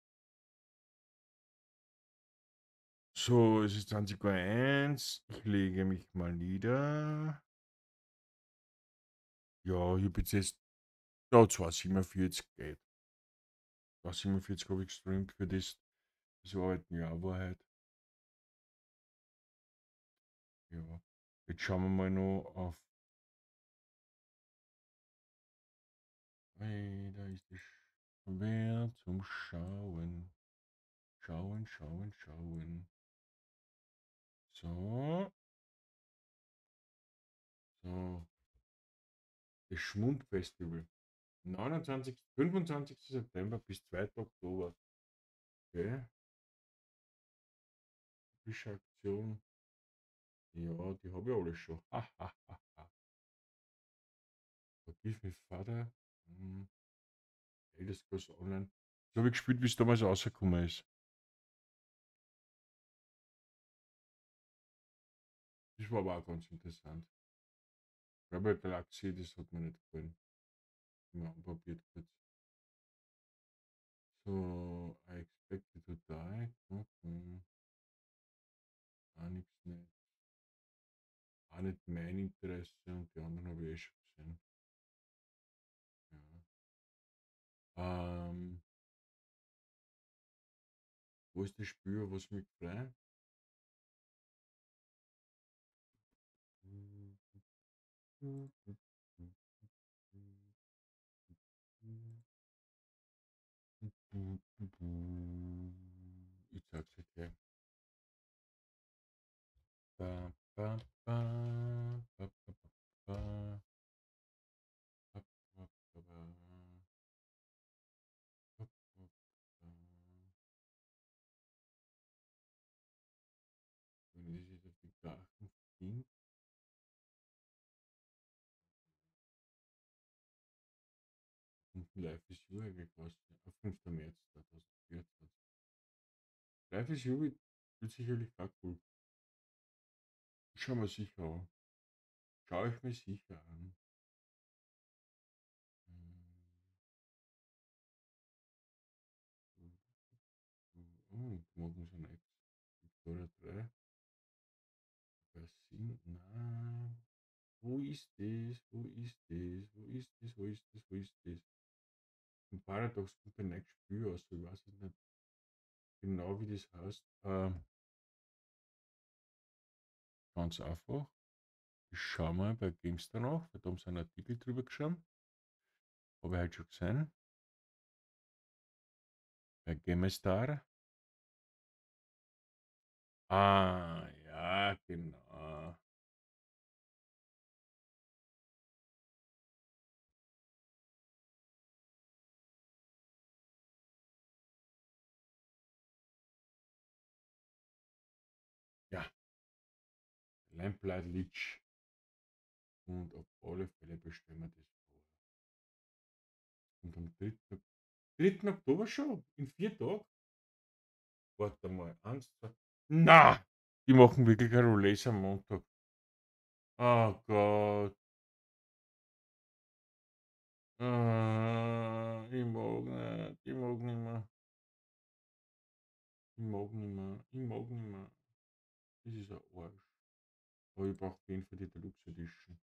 Speaker 1: So, es ist 20.01 Uhr. Ich lege mich mal nieder. Ja, ich habe jetzt, jetzt ja, 247 geht. 247 habe ich gestreamt für das, das arbeiten ja war halt. Ja, jetzt schauen wir mal noch auf. Hey, da ist es schwer zum Schauen. Schauen, schauen, schauen. So. So. Das Schmundfestival. 29, 25. September bis 2. Oktober. Okay. Aktion. Ja, die habe ich alle schon. Ha, ha, ha. Vergiss mich Vater. Hm. Online. So habe ich gespielt, wie es damals rausgekommen ist. Das war aber auch ganz interessant. Rebel Galaxy, das hat mir nicht gefallen. Mal anprobiert kurz. So, I expected to die. Mhm. Auch nichts nicht. Auch nicht mein Interesse und die anderen habe ich eh schon gesehen. Ja. Ähm, wo ist das Spiel, was mich frei? Ich Live is You gekostet, am 5. März 2024. Live is You wird, wird sicherlich auch cool. Schauen wir sicher an. Schaue ich mir sicher an. Oh, morgen sind Ex. Victoria 3. Cassin. Na. Wo ist das? Wo ist das? Wo ist das? Wo ist das? Wo ist das? Im Paradox kommt ein nächstes Spiel aus. Ich weiß nicht genau, wie das heißt. Ähm, ganz einfach. Ich schau mal bei Gamestar nach, weil da haben sie einen Artikel drüber geschrieben. Habe ich halt schon gesehen. Bei GameStar. Ah, ja, genau. Lamplight Leech. Und auf alle Fälle bestellen wir das vor. Und am 3. Ok- 3. Oktober schon? In vier Tagen? Warte mal. Eins, zwei. Na! Die machen wirklich ein Release am Montag. Oh Gott. Ah, ich mag nicht. Ich mag nicht mehr. Ich mag nicht mehr. Ich mag nicht mehr. Das ist ein Arsch. Aber ich brauche den für die Deluxe Edition.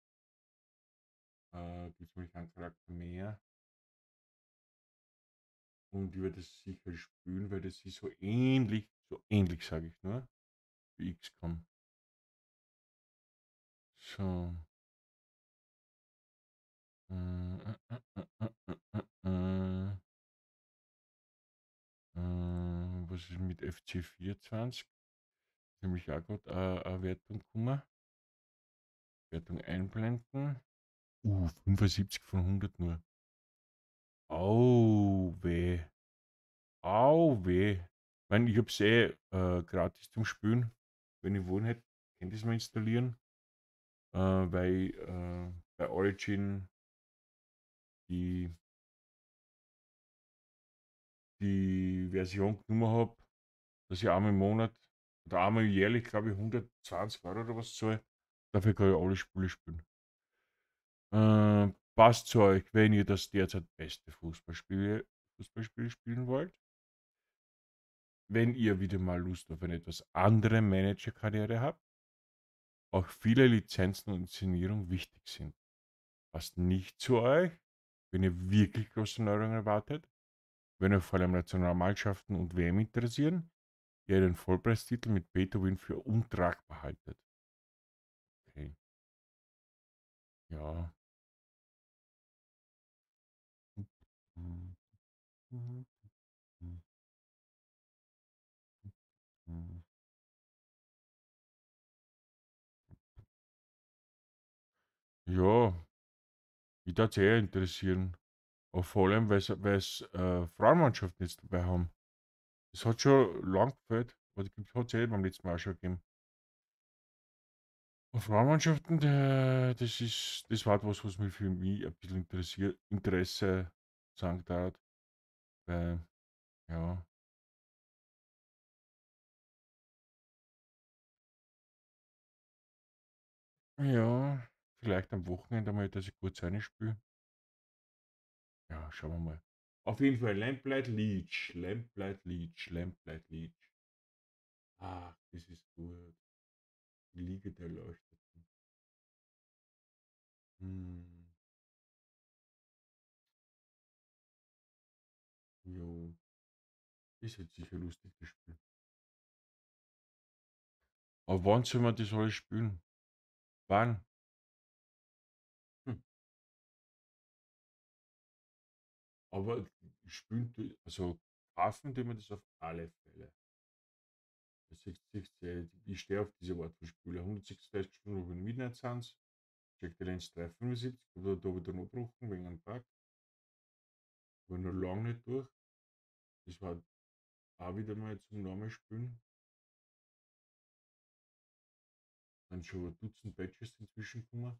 Speaker 1: Äh, gibt es nämlich einen Charakter mehr. Und ich werde das sicher spielen, weil das ist so ähnlich, so ähnlich sage ich nur, wie XCOM. So. Äh, äh, äh, äh, äh, was ist mit FC24? Nämlich auch gerade eine Wertung gekommen. Wertung einblenden. Uh, 75 von 100 nur. Au weh. Au weh. Ich meine, ich habe es eh äh, gratis zum Spielen. Wenn ich wollen hätte, könnte ich es mal installieren. Äh, weil äh, bei Origin die, die Version genommen habe, dass ich einmal im Monat oder einmal jährlich, glaube ich, 120 Euro oder was zahle. Dafür kann ich alle Spiele spielen. Äh, passt zu euch, wenn ihr das derzeit beste Fußballspiel, Fußballspiel spielen wollt. Wenn ihr wieder mal Lust auf eine etwas andere Managerkarriere habt, auch viele Lizenzen und Inszenierung wichtig sind. Passt nicht zu euch, wenn ihr wirklich große Neuerungen erwartet, wenn euch vor allem Nationalmannschaften und WM interessieren, ihr den Vollpreistitel mit Win für untragbar haltet. Ja. Ja, mich würde sehr interessieren. Auch vor allem, weil es äh, Frauenmannschaften jetzt dabei haben. Es hat schon lang gefällt, aber die hat es eh beim letzten Mal schon gegeben. Frauenmannschaften, der, das ist, das war was, was mich für mich ein bisschen interessiert, Interesse sagen darf. Weil, ja, ja, vielleicht am Wochenende mal, dass ich kurz reinspiele. Ja, schauen wir mal. Auf jeden Fall, Lamplight Leech, Lamplight Leech, Lamplight Leech. Ach, das ist gut. Die Liege der Erleuchteten. Hm. Jo. Das wird sicher lustig, das Spiel. Aber wann soll man das alles spielen? Wann? Hm. Aber spielen, also kaufen tun wir das auf alle Fälle. Das ist, das ist, äh, ich stehe auf diese Spielen. 136 Stunden über Midnight Suns, Jack Lens 375, oder da wieder gebrochen wegen einem Bug. War noch lange nicht durch. Das war auch wieder mal zum Namen spielen. Dann schon ein Dutzend Patches inzwischen gekommen.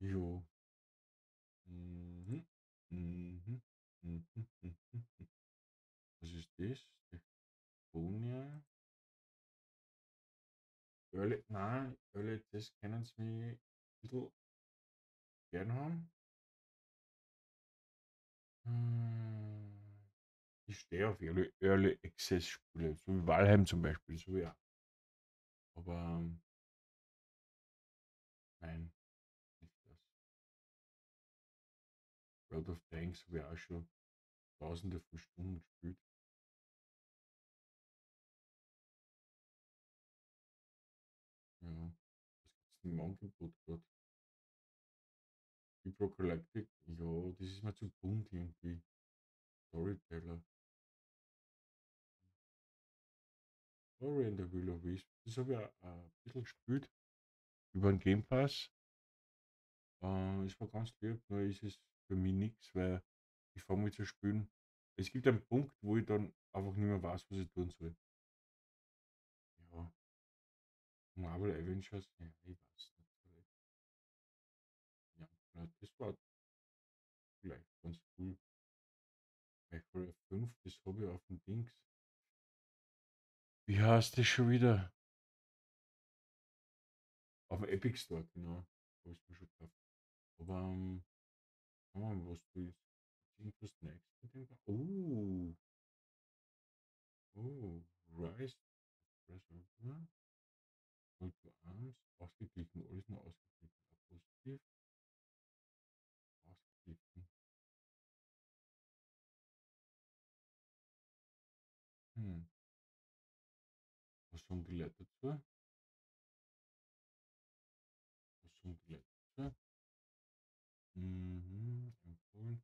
Speaker 1: Jo. Mhm. Mhm. Mhm. Mhm. Mhm. Was ist das? Stephania? Early, nein, Early, das können sie mich ein bisschen gern haben. Hm, Ich stehe auf Early, Early Access Spiele, so wie Valheim zum Beispiel, so ja. Aber nein, nicht das. World of Tanks habe ich auch schon tausende von Stunden gespielt. Im Angebot gerade? Deep Galactic, ja, das ist mir zu bunt irgendwie. Storyteller. Ori and the Will of Wisp. Das habe ich auch ein bisschen gespielt. Über den Game Pass. Äh, es war ganz lieb, nur ist es für mich nichts, weil ich fange mit zu spielen. Es gibt einen Punkt, wo ich dann einfach nicht mehr weiß, was ich tun soll. Marvel Avengers, ja, ich weiß recht. Ja, das war vielleicht ganz cool. Half-Life 5, das habe ich auf dem Dings. Wie heißt das schon wieder? Auf dem Epic Store, genau. Habe ich mir schon gekauft. Aber, ähm, mal, was du jetzt. Irgendwas Next mit dem. Oh, oh, Rise. Reservoir. Ausgeglichen, ausgeglichen. Ausgeglichen. Hm. Was dazu? Was dazu? Mhm. Empfohlen.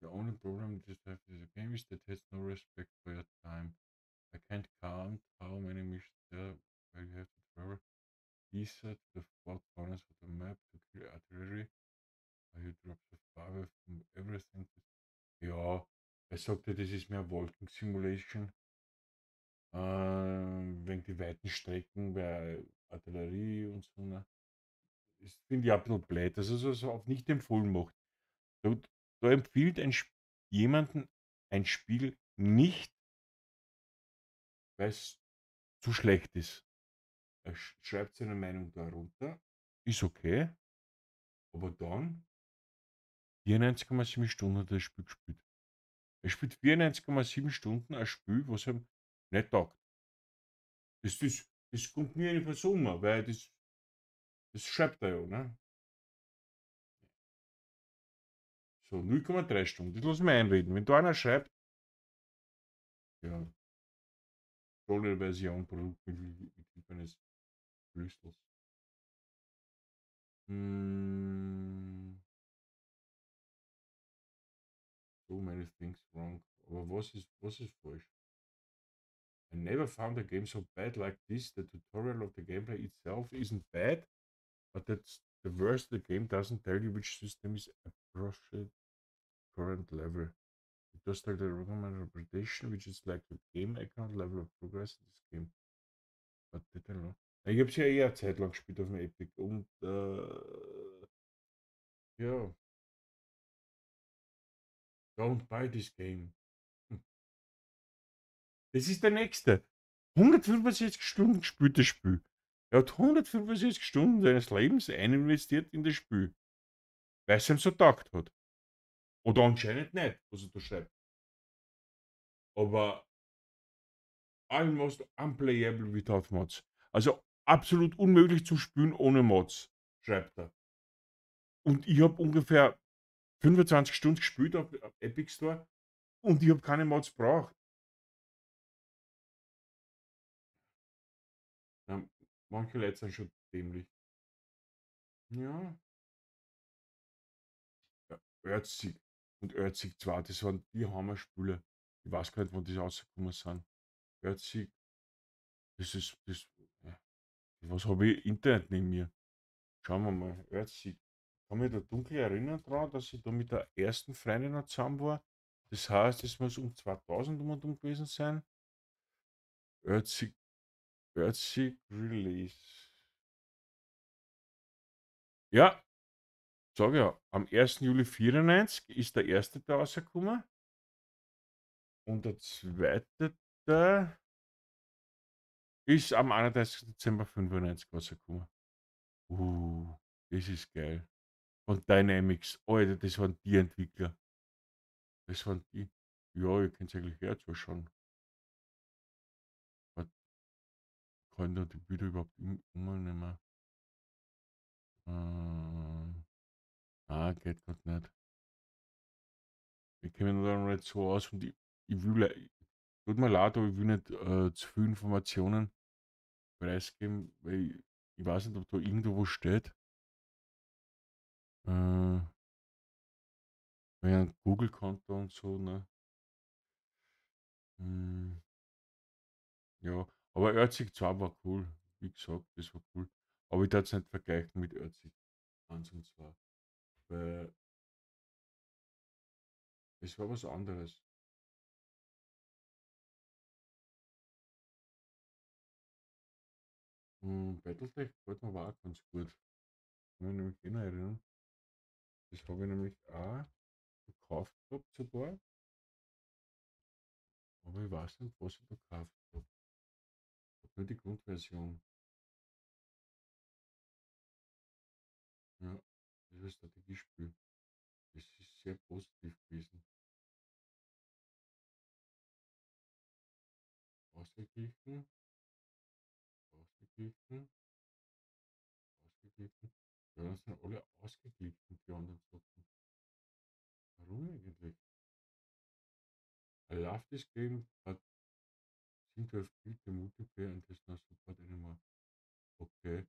Speaker 1: The only problem with this type of game is that it has no respect for your time. I can't count how many missions there where you have to travel to the four corners of the map to kill artillery. Or you drop so far away from everything. Ja, er sagte, das ist mehr Walking Simulation. Ähm, wegen die weiten Strecken bei Artillerie und so. Ne? Das finde ich ein bisschen blöd, dass er so auf nicht empfohlen macht. Da, da empfiehlt ein, jemanden ein Spiel nicht, weil es zu schlecht ist. Er sch- schreibt seine Meinung da runter, ist okay, aber dann 94,7 Stunden hat er das Spiel gespielt. Er spielt 94,7 Stunden ein Spiel, was ihm nicht taugt. Das, das, das kommt mir in den Sommer, weil das, das schreibt er ja, ne? So, 0,3 Stunden. Das lass mich einreden. Wenn da einer schreibt, ja, tolle Version, Produkt mit, mit Hilfe eines Hm, so many things wrong. Oh, was ist, was ist falsch? I never found a game so bad like this. The tutorial of the gameplay itself isn't bad, but that's the worst. The game doesn't tell you which system is appropriate current level. It does tell the recommended interpretation, which is like the game account level of progress in this game. But I don't know. Ich habe es ja eher eine Zeit lang gespielt auf dem Epic und äh, ja. Don't buy this game. Hm. Das ist der nächste. 165 Stunden gespielt das Spiel. Er hat 165 Stunden seines Lebens eininvestiert in das Spiel. Weil es ihm so taugt hat. Oder anscheinend nicht, was er da schreibt. Aber almost unplayable without mods. Also absolut unmöglich zu spielen ohne Mods, schreibt er. Und ich habe ungefähr 25 Stunden gespielt auf, auf Epic Store und ich habe keine Mods braucht. Ja, manche Leute sind schon dämlich. Ja. ja Erzig und Erzig 2, das waren die Hammerspiele. Ich weiß gar nicht, wann die rausgekommen sind. Erzig, das ist, das. Was habe ich? Internet neben mir. Schauen wir mal. Ich kann mich da dunkel erinnern dran, dass ich da mit der ersten Freundin noch zusammen war. Das heißt, es muss um 2000 um und um gewesen sein. Erzig, Erzig Release. Ja, sage ja, am 1. Juli 94 ist der erste da rausgekommen. Und der zweite da ist am 31. Dezember 95 rausgekommen. Uh, das ist geil. Von Dynamics. Alter, das waren die Entwickler. Das waren die. Ja, ihr könnt es eigentlich her zuschauen. Was kann da die Bilder überhaupt um- umnehmen? Äh, ah, geht grad nicht. Ich kenne mich noch nicht so aus und ich, ich will, tut mir leid, aber ich will nicht äh, zu viel Informationen preisgeben, weil ich, ich weiß nicht, ob da irgendwo was steht. Äh, einem Google-Konto und so, ne? Hm, ja, aber Erzig 2 war cool. Wie gesagt, das war cool. Aber ich darf es nicht vergleichen mit Erzig 1 und 2. Weil es war was anderes. Hm, Battletech gefällt mir auch ganz gut. Kann mich nämlich noch erinnern. Das habe ich nämlich auch gekauft gehabt sogar. Aber ich weiß nicht, was ich da gekauft habe. Ich habe nur die Grundversion. Ja, das ist ein Strategiespiel. Das ist sehr positiv gewesen. Ausgeglichen. Das sind alle ausgeglichen, die anderen Sachen. Warum eigentlich? I love this game, but seem to have killed the multiplayer and there's no support anymore. Okay.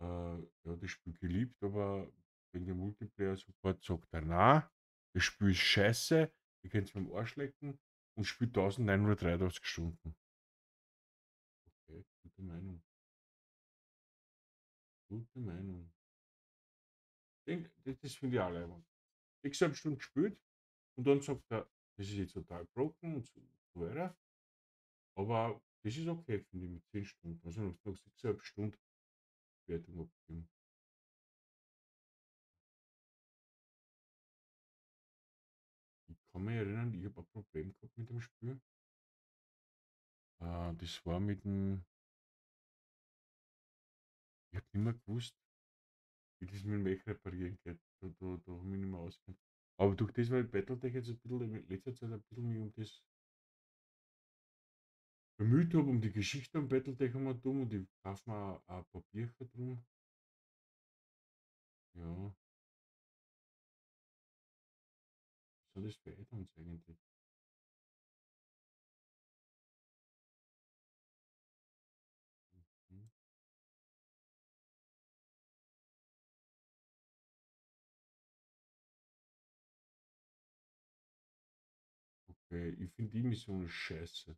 Speaker 1: Äh, ja, das Spiel geliebt, aber wegen dem Multiplayer-Support sagt er, na, das Spiel ist scheiße, ihr könnt es beim Arsch lecken und spielt 1983 Stunden. Okay, gute Meinung. Gute Meinung. Denk, das, finde ich auch leibend. Sechseinhalb Stunden gespielt und dann sagt er, das ist jetzt total broken und so, so weiter. Aber das ist okay, finde ich, mit 10 Stunden. Also nach sechseinhalb Stunden Wertung abgeben. Ich kann mich erinnern, ich habe ein Problem gehabt mit dem Spiel. Äh, das war mit dem. Ich habe nicht mehr gewusst, wie das mit dem Mech reparieren geht. Da, da, da habe ich nicht mehr auskennt. Aber durch das, weil Battletech jetzt ein bisschen in letzter Zeit ein bisschen mich um das bemüht habe, um die Geschichte am Battletech einmal dumm und ich kaufe mir auch ein Bücher drum. Ja. Was sind das für Add-ons eigentlich? Okay, ich finde die Mission scheiße.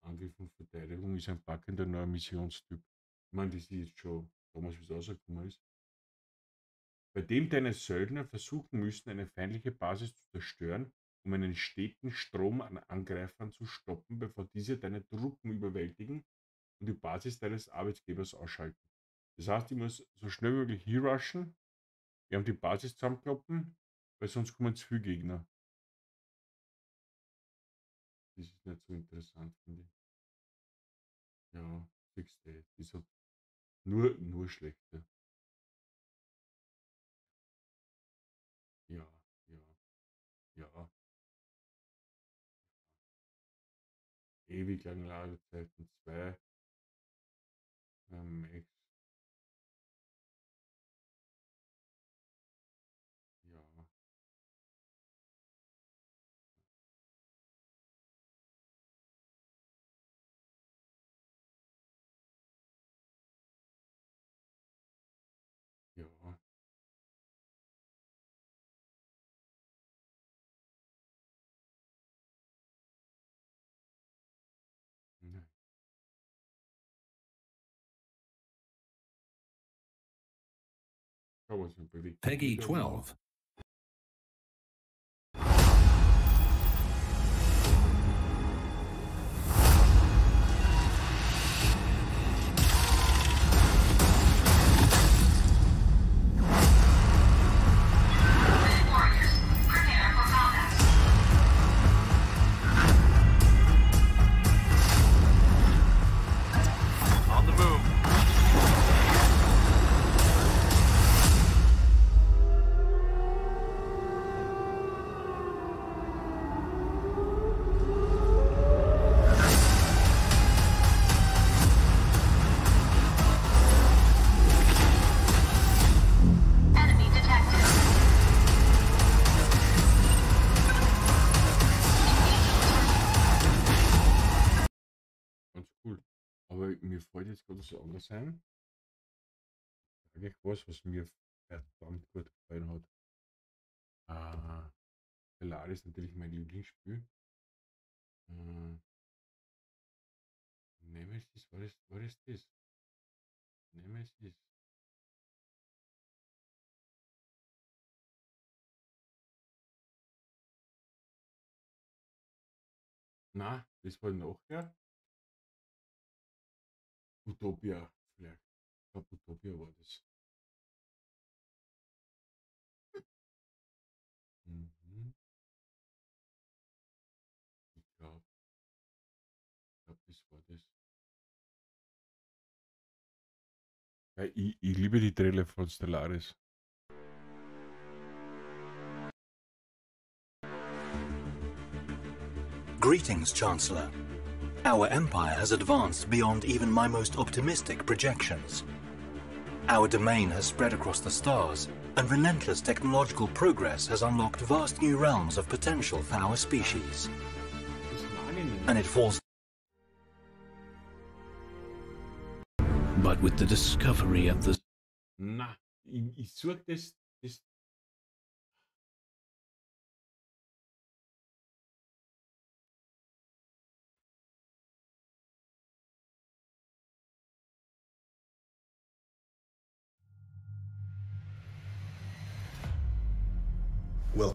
Speaker 1: Angriff und Verteidigung ist ein packender neuer Missionstyp. Ich meine, das ist jetzt schon damals, wie es rausgekommen ist. Bei dem deine Söldner versuchen müssen, eine feindliche Basis zu zerstören, um einen steten Strom an Angreifern zu stoppen, bevor diese deine Truppen überwältigen und die Basis deines Arbeitgebers ausschalten. Das heißt, ich muss so schnell wie möglich hier rushen, wir haben die Basis zusammenkloppen, weil sonst kommen zu viele Gegner. Das ist nicht so interessant, finde ich. Ja, Six Day. Das hat nur, nur schlechte. Ja, ja, ja. Ewig lange Ladezeiten 2. Ähm, Schau, was mir bewegt.
Speaker 35: Peggy 12.
Speaker 1: fällt jetzt gerade so anders ein. Eigentlich was, was mir verdammt gut gefallen hat. Ah, Stellaris ist natürlich mein Lieblingsspiel. Äh, Nemesis, was ist, was ist das? Nemesis. Na, das war nachher. Utopia, vielleicht. Ich glaube, Utopia war das. Mhm. Ich glaube, ich. Ja, ich, ich liebe die Trailer von Stellaris.
Speaker 35: Greetings, Chancellor. Our empire has advanced beyond even my most optimistic projections. Our domain has spread across the stars, and relentless technological progress has unlocked vast new realms of potential for our species. And it falls
Speaker 36: But with the discovery of the
Speaker 1: Na, ich, ich suche das, das.
Speaker 37: Well,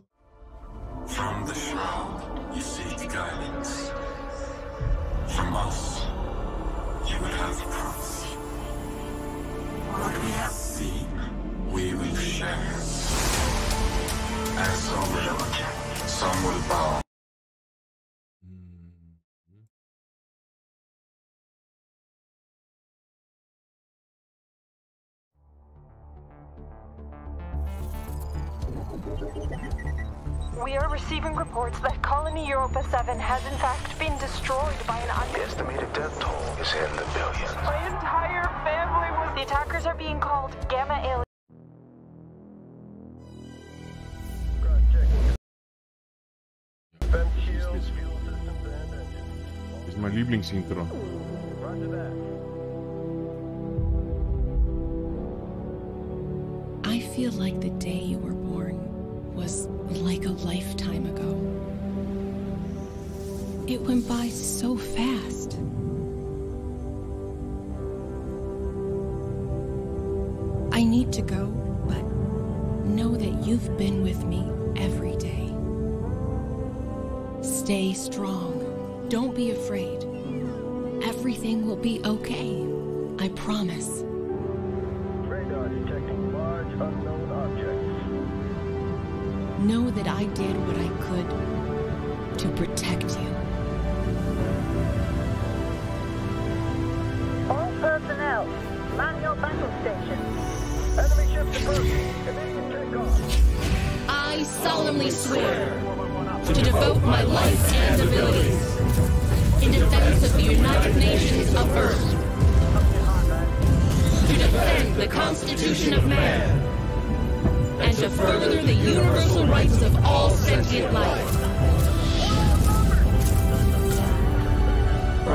Speaker 37: from the shroud, you seek guidance. From us, you would have proof. What we have seen, we will share. And some will reject, some will bow.
Speaker 38: 7 has in fact been destroyed by an un-
Speaker 39: The estimated death toll is in the billions.
Speaker 38: My entire family was. The attackers are being called Gamma Alien.
Speaker 1: Das ist mein Lieblingsintro.
Speaker 40: I feel like the day you were born was like a lifetime ago. It went by so fast. I need to go, but know that you've been with me every day. Stay strong. Don't be afraid. Everything will be okay. I promise.
Speaker 41: Radar detecting large unknown objects.
Speaker 40: Know that I did what I could to protect you. Solemnly swear to devote my life and abilities in defense of the United Nations of Earth, to defend the Constitution of Man, and to further the universal rights of all sentient life.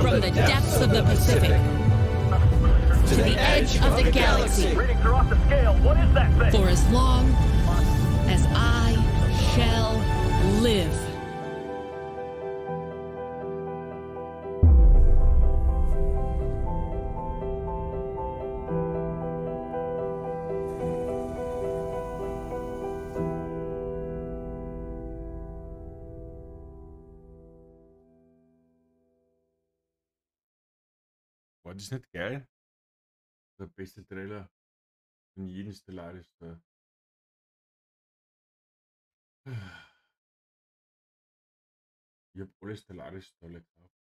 Speaker 40: From the depths of the Pacific to the edge of the galaxy.
Speaker 41: Readings are the scale. What is that thing?
Speaker 40: For as long
Speaker 1: Das nicht geil? Der beste Trailer von jedem Stellaris da. Ich habe alle Stellaris-Teile gekauft.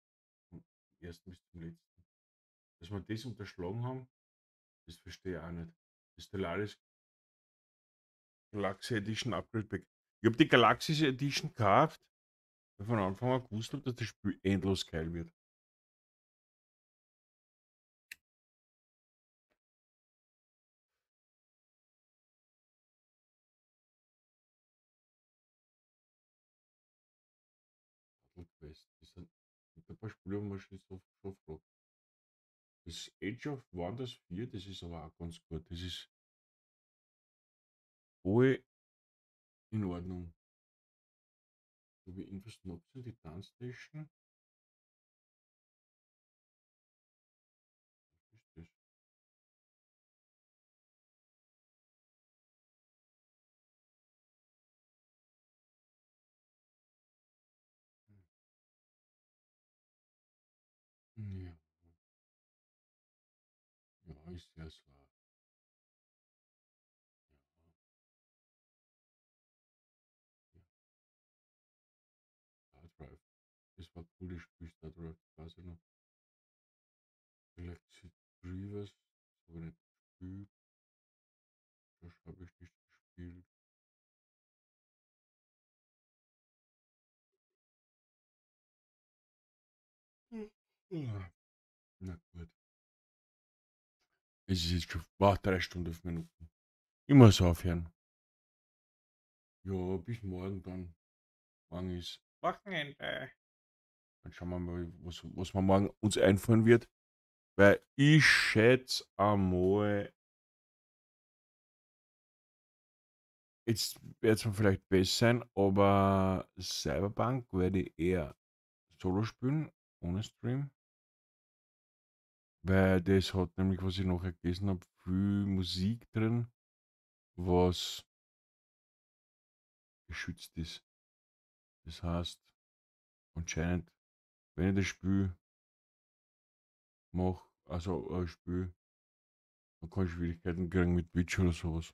Speaker 1: Vom ersten bis zum letzten. Dass wir das unterschlagen haben, das verstehe ich auch nicht. Das Stellaris Galaxy Edition Upgrade Pack. Ich habe die Galaxy Edition gekauft, weil von Anfang an gewusst habe, dass das Spiel endlos geil wird. Wir schon so schon froh. Das Age of Wonders 4, das ist aber auch ganz gut. Das ist voll in Ordnung. Ich irgendwas nutzen, die Tanzstation? Ja, ist ja so. Star Drive. Das war cool, das Spiel Star Drive, weiß ich noch. Galaxy Grievous, das habe ich nicht gespielt. Das habe ich nicht gespielt. Ja. Es ist jetzt schon wow, drei Stunden, fünf Minuten. Ich muss aufhören. Ja, bis morgen dann. Morgen ist Wochenende. Dann schauen wir mal, was, was mir morgen uns einfallen wird. Weil ich schätze einmal, jetzt wird es mir vielleicht besser sein, aber Cyberpunk werde ich eher solo spielen, ohne Stream. Weil das hat nämlich, was ich nachher gelesen habe, viel Musik drin, was geschützt ist. Das heißt, anscheinend, wenn ich das Spiel mache, also ein Spiel, dann kann ich Schwierigkeiten kriegen mit Twitch oder sowas.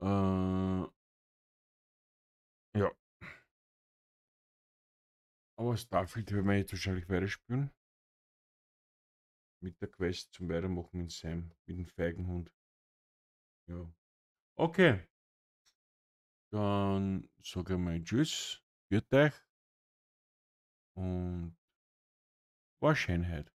Speaker 1: Äh, ja. Aber Starfield werden wir jetzt wahrscheinlich weiterspielen. Mit der Quest zum Weitermachen in Sam, mit dem Feigenhund. Ja. Okay. Dann sage ich mal Tschüss, für euch und war Schönheit.